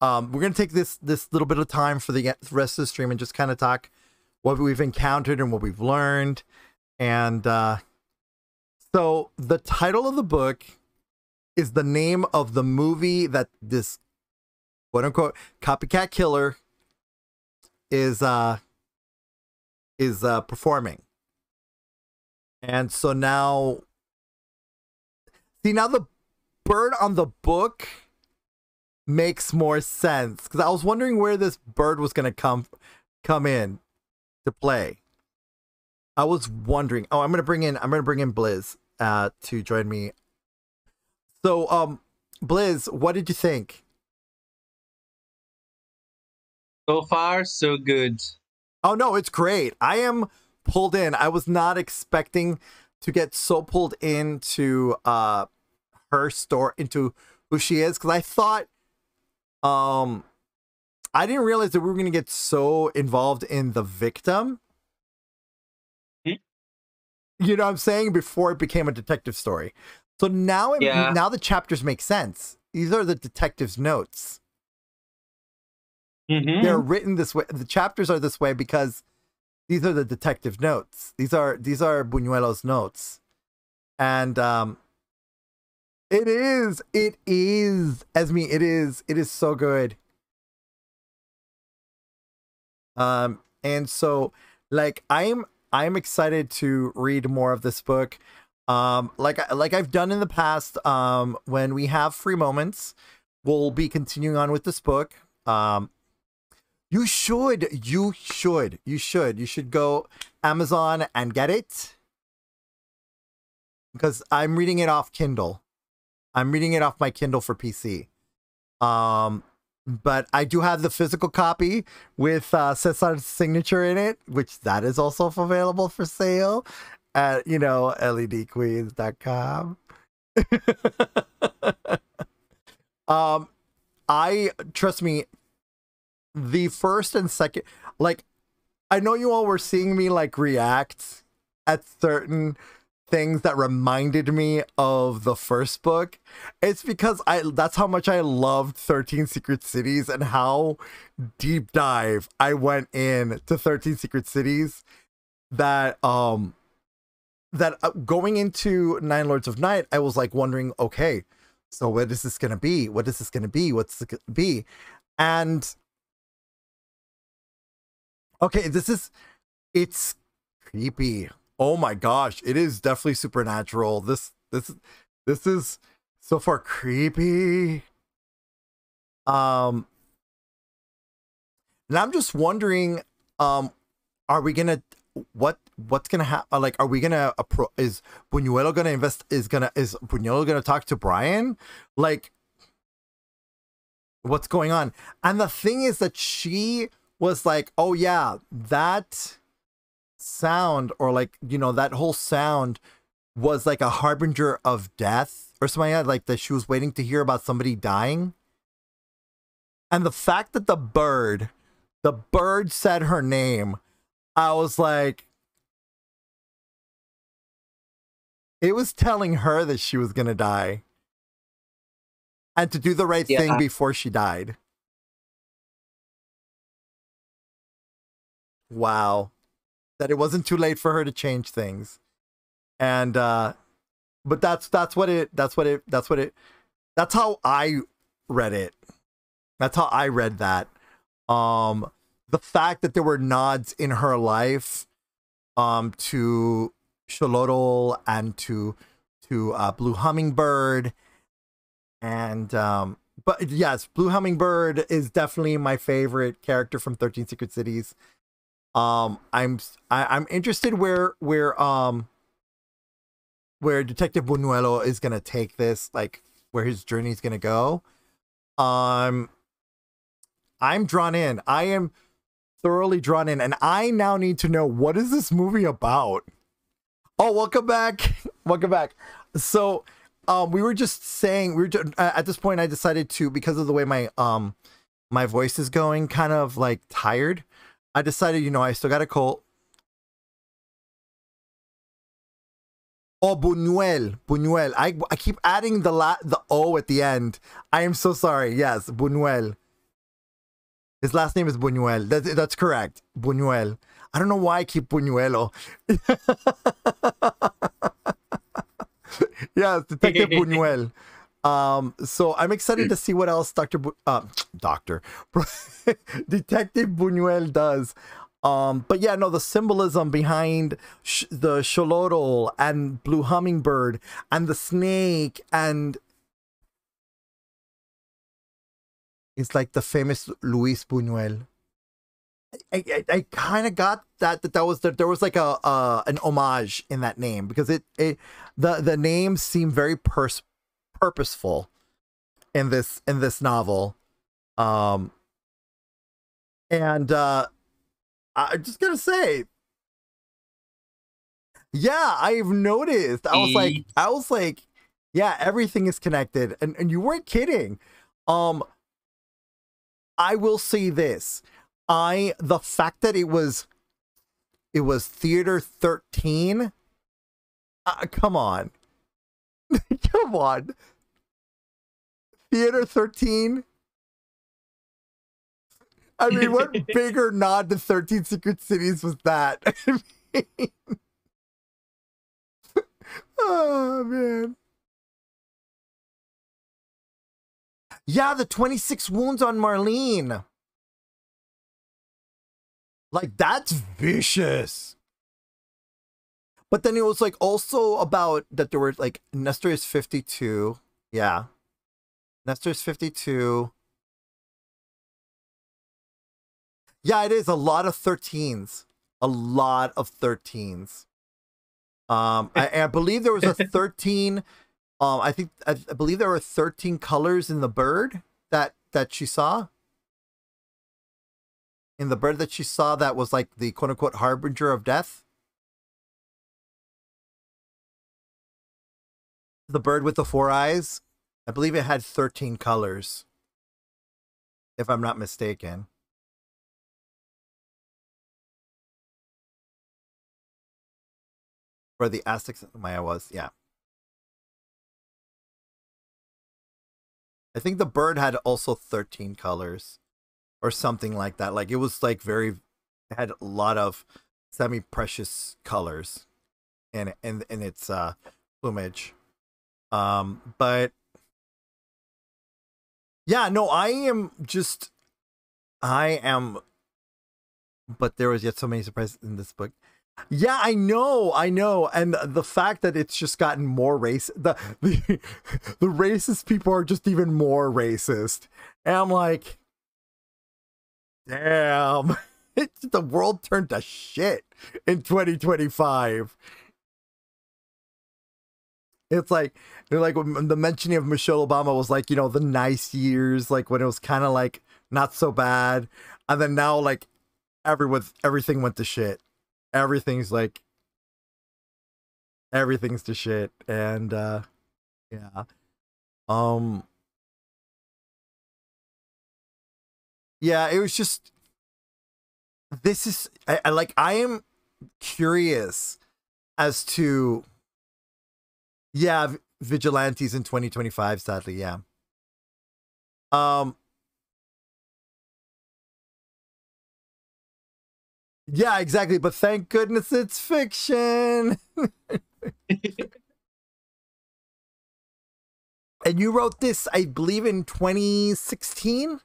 Um, we're gonna take this this little bit of time for the rest of the stream and just kind of talk what we've encountered and what we've learned. And uh, so the title of the book is the name of the movie that this quote unquote copycat killer is uh is uh performing. And so now see now the bird on the book makes more sense because I was wondering where this bird was gonna come come in to play. I was wondering. Oh, I'm gonna bring in. I'm gonna bring in Blizz uh, to join me. So, um, Blizz, what did you think? So far, so good. Oh no, it's great. I am pulled in. I was not expecting to get so pulled into uh her store into who she is because I thought um I didn't realize that we were gonna get so involved in the victim. Hmm? You know what I'm saying? Before it became a detective story. So now it, Yeah. now the chapters make sense. These are the detective's notes. Mhm. They're written this way. The chapters are this way because these are the detective notes. These are these are Buñuelo's notes. And um it is, it is, Esme, it is, it is so good. Um, and so like I'm I'm excited to read more of this book. Um, like I- like I've done in the past, um, when we have free moments, we'll be continuing on with this book. Um, you should, you should, you should, you should go Amazon and get it because I'm reading it off Kindle. I'm reading it off my Kindle for PC. Um, but I do have the physical copy with uh, Cesar's signature in it, which that is also available for sale at you know ledqueens.com. um, I trust me. The first and second, like, I know you all were seeing me like react at certain things that reminded me of the first book it's because i that's how much i loved 13 secret cities and how deep dive i went in to 13 secret cities that um that uh, going into nine lords of night i was like wondering okay so what is this gonna be? What is this gonna be? What's it gonna be? And okay this is it's creepy oh my gosh it is definitely supernatural. This this this is so far creepy. Um and i'm just wondering um are we gonna what what's gonna happen like are we gonna appro- is buñuelo gonna invest is gonna is buñuelo gonna talk to brian? Like what's going on? And the thing is that she was like oh yeah that sound or like you know that whole sound was like a harbinger of death or something like that like that she was waiting to hear about somebody dying. And the fact that the bird the bird said her name i was like it was telling her that she was gonna die. And to do the right thing before she died. Wow that it wasn't too late for her to change things. And uh but that's that's what it that's what it that's what it that's how i read it. That's how i read that. Um the fact that there were nods in her life um to Xolotl and to to uh blue hummingbird and um but yes blue hummingbird is definitely my favorite character from 13 secret cities um i'm I, i'm interested where where um where detective buñuelo is gonna take this like where his journey is gonna go Um, I'm drawn in. I am thoroughly drawn in, and I now need to know what is this movie about. Oh, welcome back, welcome back. So, um, we were just saying we were ju- uh, at this point. I decided to because of the way my um my voice is going, kind of like tired. I decided, you know, I still got a cold. Oh, Buñuel, Buñuel. I I keep adding the la- the O at the end. I am so sorry. Yes, Buñuel. His last name is Buñuel. That's that's correct. Buñuel. I don't know why I keep Buñuelo. yes, Detective Buñuel. Um, so I'm excited to see what else Doctor Bu- uh, Doctor Detective Buñuel does. Um, but yeah, no, the symbolism behind sh- the Xolotl and Blue Hummingbird and the snake and it's like the famous Luis Buñuel. I, I, I kind of got that that that was that there was like a uh, an homage in that name because it it the the name seemed very pers- purposeful in this in this novel. Um and uh i just gotta say yeah i've noticed. I was like I was like yeah everything is connected. And, and you weren't kidding. Um i will say this. I the fact that it was it was theater 13 uh, come on come on. Theater 13 i mean what bigger nod to 13 secret cities was that? I mean, oh man. Yeah the 26 wounds on marlene. Like that's vicious but then it was like also about that there were like Nestor is 52. Yeah. Nestor is 52. Yeah, it is a lot of 13s. A lot of 13s. Um I, I believe there was a 13 um I think I, I believe there were 13 colors in the bird that that she saw. In the bird that she saw that was like the quote unquote harbinger of death. The bird with the four eyes i believe it had 13 colors if i'm not mistaken. For the aztecs maya was yeah. I think the bird had also 13 colors or something like that. Like it was like very had a lot of semi precious colors in in in its uh plumage um, but yeah, no, I am just, I am, but there was yet so many surprises in this book. Yeah, I know, I know, and the fact that it's just gotten more race, the the, the racist people are just even more racist, and I'm like, damn, the world turned to shit in 2025 it's like like the mentioning of Michelle Obama was like you know the nice years like when it was kind of like not so bad. And then now like everyone everything went to shit. Everything's like everything's to shit. And uh yeah. Um yeah it was just this is I, I like i am curious as to yeah, vigilantes in 2025, sadly, yeah. Um Yeah, exactly, but thank goodness it's fiction. and you wrote this, I believe in 2016?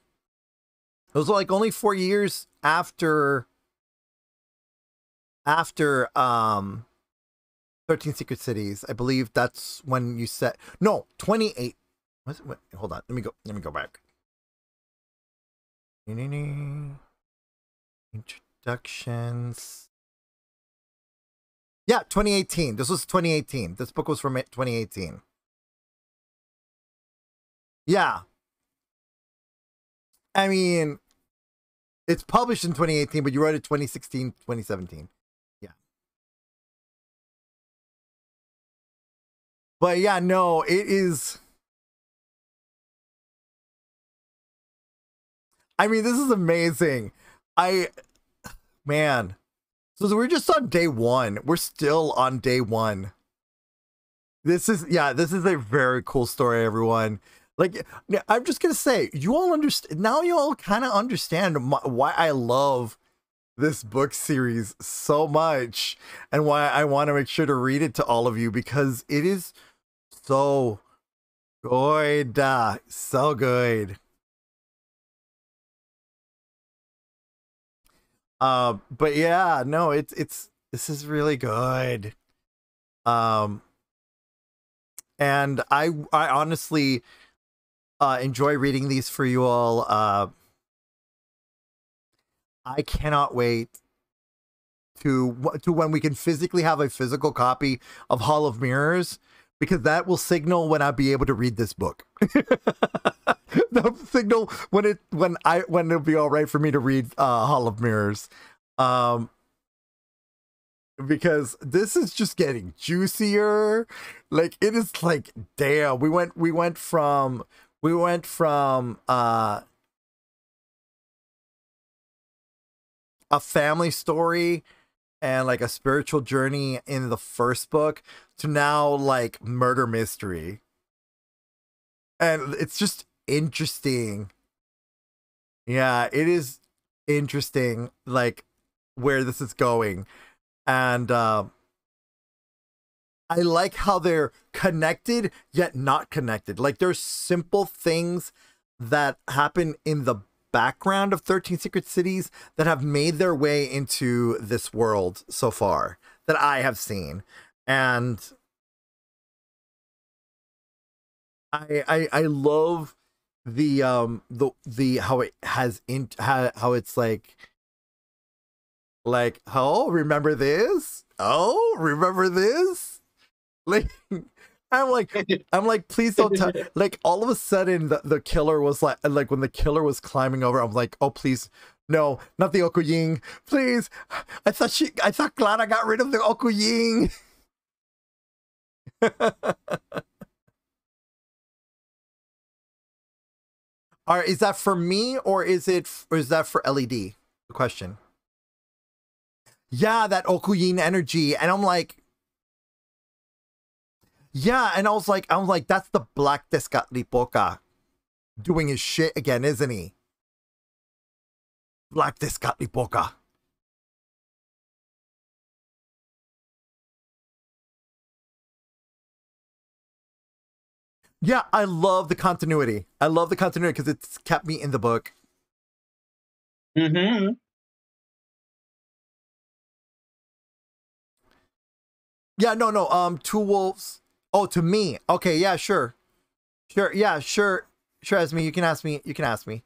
It was like only 4 years after after um 13 Secret Cities. I believe that's when you said no, 28. Was it, hold on. Let me go. Let me go back. Introductions. Yeah, 2018. This was 2018. This book was from 2018. Yeah. I mean, it's published in 2018, but you wrote it 2016, 2017. But yeah, no, it is. I mean, this is amazing. I, man. So we're just on day one. We're still on day one. This is, yeah, this is a very cool story, everyone. Like, I'm just gonna say, you all understand now. You all kind of understand my, why I love this book series so much, and why I want to make sure to read it to all of you because it is so good, uh, so good. Uh, but yeah, no, it's it's this is really good. Um, and I I honestly uh, enjoy reading these for you all. Uh, I cannot wait to to when we can physically have a physical copy of Hall of Mirrors because that will signal when I'll be able to read this book. the signal when it when I when it'll be all right for me to read uh, Hall of Mirrors. Um, because this is just getting juicier like it is like damn we went we went from we went from uh a family story and like a spiritual journey in the first book to now like murder mystery. And it's just interesting. Yeah it is interesting like where this is going. And uh I like how they're connected yet not connected. Like there's simple things that happen in the background of 13 Secret Cities that have made their way into this world so far that I have seen. And I I I love the um the the how it has in how, how it's like like oh remember this oh remember this like I'm like I'm like please don't tell like all of a sudden the, the killer was like like when the killer was climbing over I'm like oh please no not the Okuying please I thought she I thought Clara got rid of the Okuying All right, is that for me or is it or is that for LED? The question. Yeah, that Okuying energy, and I'm like, yeah, and I was like, I was like, that's the Black Tezcatlipoca doing his shit again, isn't he? Black Tezcatlipoca. Yeah, I love the continuity. I love the continuity because it's kept me in the book. Mm-hmm. Yeah, no, no. Um, two wolves. Oh, to me. Okay, yeah, sure, sure, yeah, sure, sure. As me, you can ask me. You can ask me.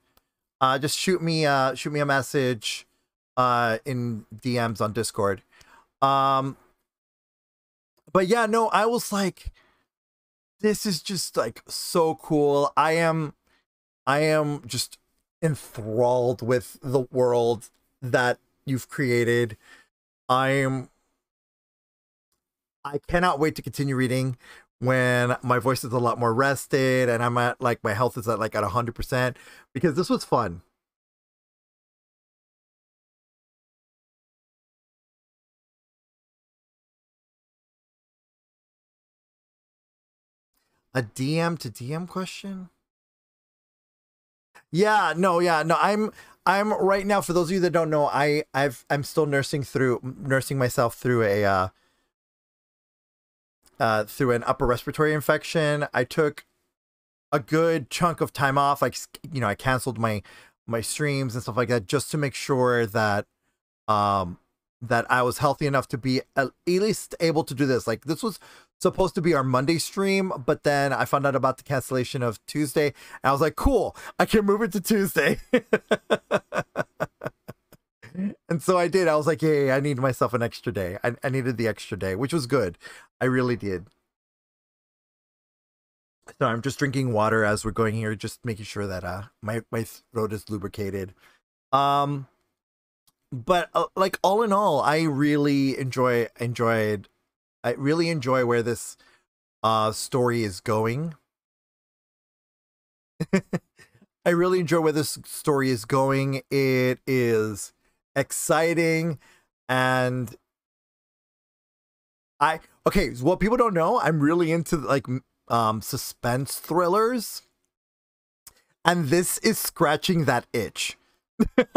Uh, just shoot me. Uh, shoot me a message. Uh, in DMs on Discord. Um, but yeah, no, I was like, this is just like so cool. I am, I am just enthralled with the world that you've created. I'm I cannot wait to continue reading when my voice is a lot more rested and I'm at like my health is at like at 100% because this was fun. A DM to DM question? Yeah, no, yeah, no. I'm I'm right now for those of you that don't know, I I've I'm still nursing through nursing myself through a uh uh, through an upper respiratory infection. I took a good chunk of time off. Like you know, I canceled my my streams and stuff like that just to make sure that um that I was healthy enough to be at least able to do this. Like this was supposed to be our Monday stream, but then I found out about the cancellation of Tuesday, and I was like, "Cool, I can move it to Tuesday." and so I did. I was like, "Hey, I need myself an extra day. I, I needed the extra day, which was good. I really did." So I'm just drinking water as we're going here, just making sure that uh my my throat is lubricated. Um, but uh, like all in all, I really enjoy enjoyed. I really enjoy where this uh story is going. I really enjoy where this story is going. It is exciting and I okay, so what people don't know, I'm really into like um suspense thrillers. And this is scratching that itch. That's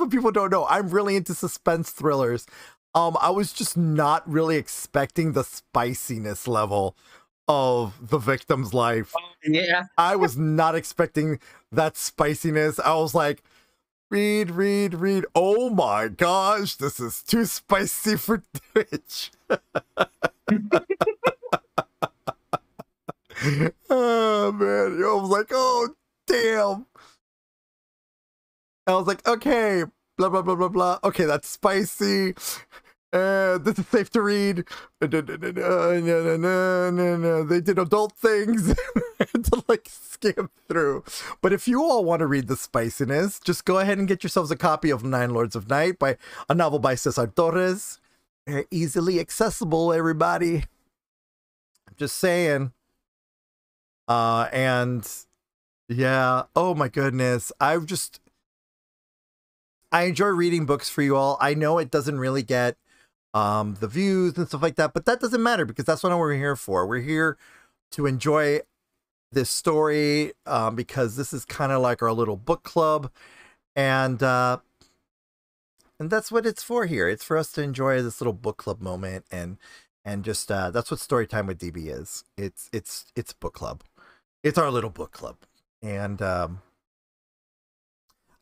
what people don't know. I'm really into suspense thrillers. Um I was just not really expecting the spiciness level of the victim's life. Yeah. I was not expecting that spiciness. I was like, read, read, read. Oh my gosh, this is too spicy for Twitch. oh man, I was like, oh damn. I was like, okay, blah blah blah blah blah. Okay, that's spicy. Uh, this is safe to read. They did adult things to like skim through. But if you all want to read the spiciness, just go ahead and get yourselves a copy of Nine Lords of Night by a novel by Cesar Torres. They're easily accessible, everybody. I'm just saying. Uh, and yeah, oh my goodness, I've just I enjoy reading books for you all. I know it doesn't really get um the views and stuff like that, but that doesn't matter because that's what we're here for. We're here to enjoy this story um because this is kind of like our little book club and uh and that's what it's for here. It's for us to enjoy this little book club moment and and just uh that's what story time with DB is. It's it's it's book club. It's our little book club. And um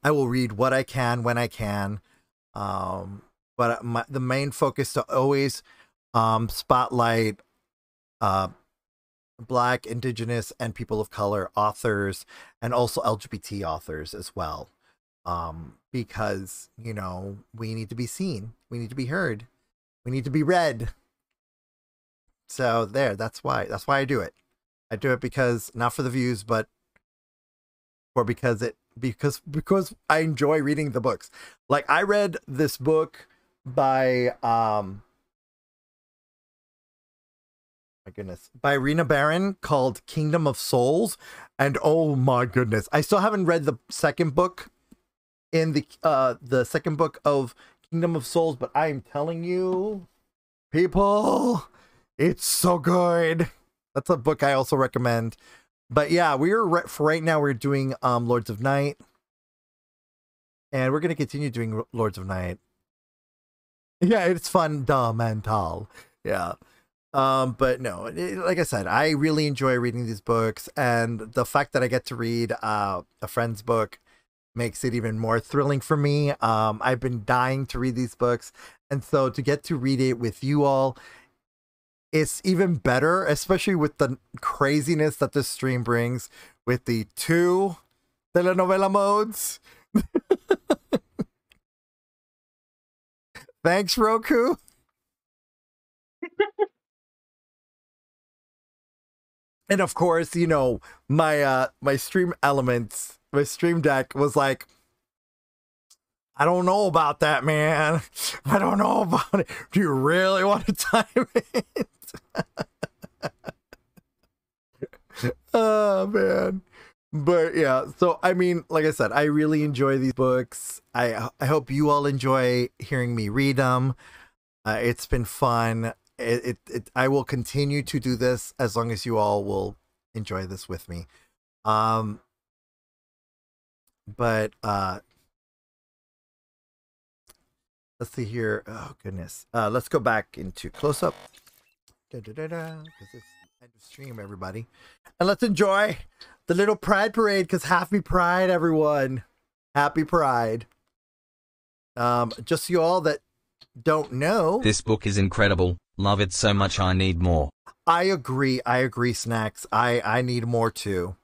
I will read what I can when I can. Um, but my, the main focus to always um, spotlight uh, Black, Indigenous, and people of color authors, and also LGBT authors as well. Um, because you know we need to be seen, we need to be heard, we need to be read. So there, that's why. That's why I do it. I do it because not for the views, but or because it because because I enjoy reading the books. Like I read this book by um my goodness. By Rena Baron called Kingdom of Souls. And oh my goodness. I still haven't read the second book in the uh the second book of Kingdom of Souls but I am telling you people it's so good. That's a book I also recommend. But yeah we're right for right now we're doing um Lords of Night. And we're gonna continue doing Lords of Night. Yeah, it's fundamental. Yeah. Um, but no, it, like I said, I really enjoy reading these books, and the fact that I get to read uh, a friend's book makes it even more thrilling for me. Um, I've been dying to read these books, and so to get to read it with you all, it's even better, especially with the craziness that this stream brings with the two telenovela modes. Thanks, Roku. And of course, you know, my uh my stream elements, my stream deck was like I don't know about that, man. I don't know about it. Do you really want to time it? oh man but yeah so i mean like i said i really enjoy these books i i hope you all enjoy hearing me read them uh, it's been fun it, it, it i will continue to do this as long as you all will enjoy this with me. Um but uh let's see here. Oh goodness. Uh let's go back into close up. Because it's end of stream everybody. And let's enjoy the little pride parade because happy pride everyone. Happy pride. Um just so you all that don't know This book is incredible. Love it so much I need more. i agree i agree snacks i i need more too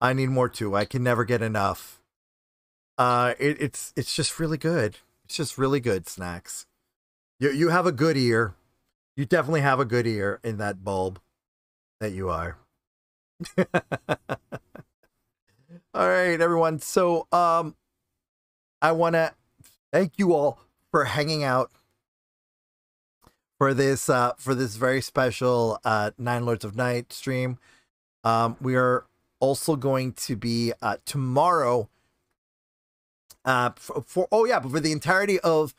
i need more too i can never get enough uh it, it's it's just really good it's just really good snacks you you have a good ear you definitely have a good ear in that bulb that you are. all right, everyone. So, um, I want to thank you all for hanging out for this uh for this very special uh Nine Lords of Night stream. Um, we are also going to be uh tomorrow. Uh, for, for oh yeah, but for the entirety of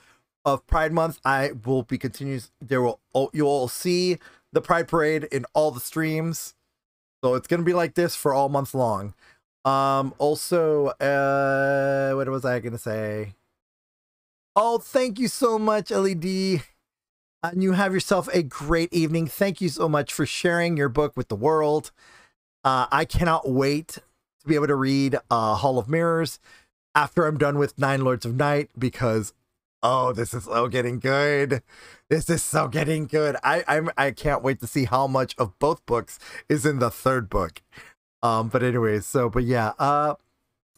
of Pride Month, I will be continuous. There will oh, you'll see the Pride Parade in all the streams, so it's gonna be like this for all month long. Um, also, uh, what was I gonna say? Oh, thank you so much, LED. And you have yourself a great evening. Thank you so much for sharing your book with the world. Uh, I cannot wait to be able to read uh, Hall of Mirrors after I'm done with Nine Lords of Night because oh, this is so getting good. This is so getting good. I I'm I can't wait to see how much of both books is in the third book. Um, but anyways, so but yeah, uh,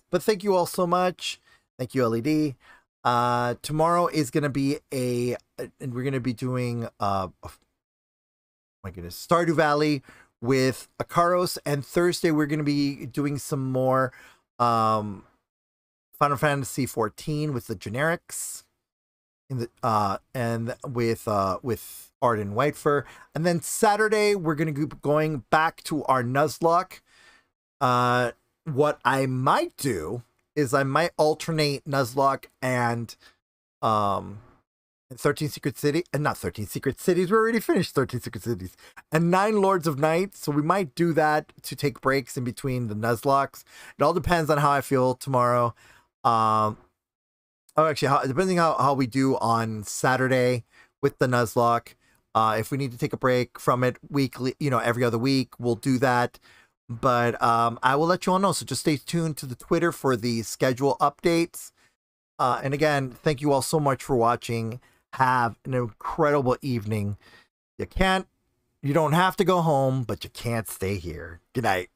but thank you all so much. Thank you, LED. Uh, tomorrow is gonna be a, and we're gonna be doing uh, oh my goodness, Stardew Valley with Akaros, and Thursday we're gonna be doing some more um Final Fantasy 14 with the generics in the uh and with uh with Arden Whitefur. And then Saturday we're gonna be going back to our Nuzlocke. Uh what I might do is I might alternate Nuzlocke and um 13 Secret City and not 13 Secret Cities. We already finished 13 Secret Cities and Nine Lords of Night. So we might do that to take breaks in between the Nuzlockes. It all depends on how I feel tomorrow. Um, oh, actually, how, depending how, how we do on Saturday with the Nuzlocke. Uh, if we need to take a break from it weekly, you know, every other week, we'll do that. But um, I will let you all know. So just stay tuned to the Twitter for the schedule updates. Uh, and again, thank you all so much for watching. Have an incredible evening. You can't, you don't have to go home, but you can't stay here. Good night.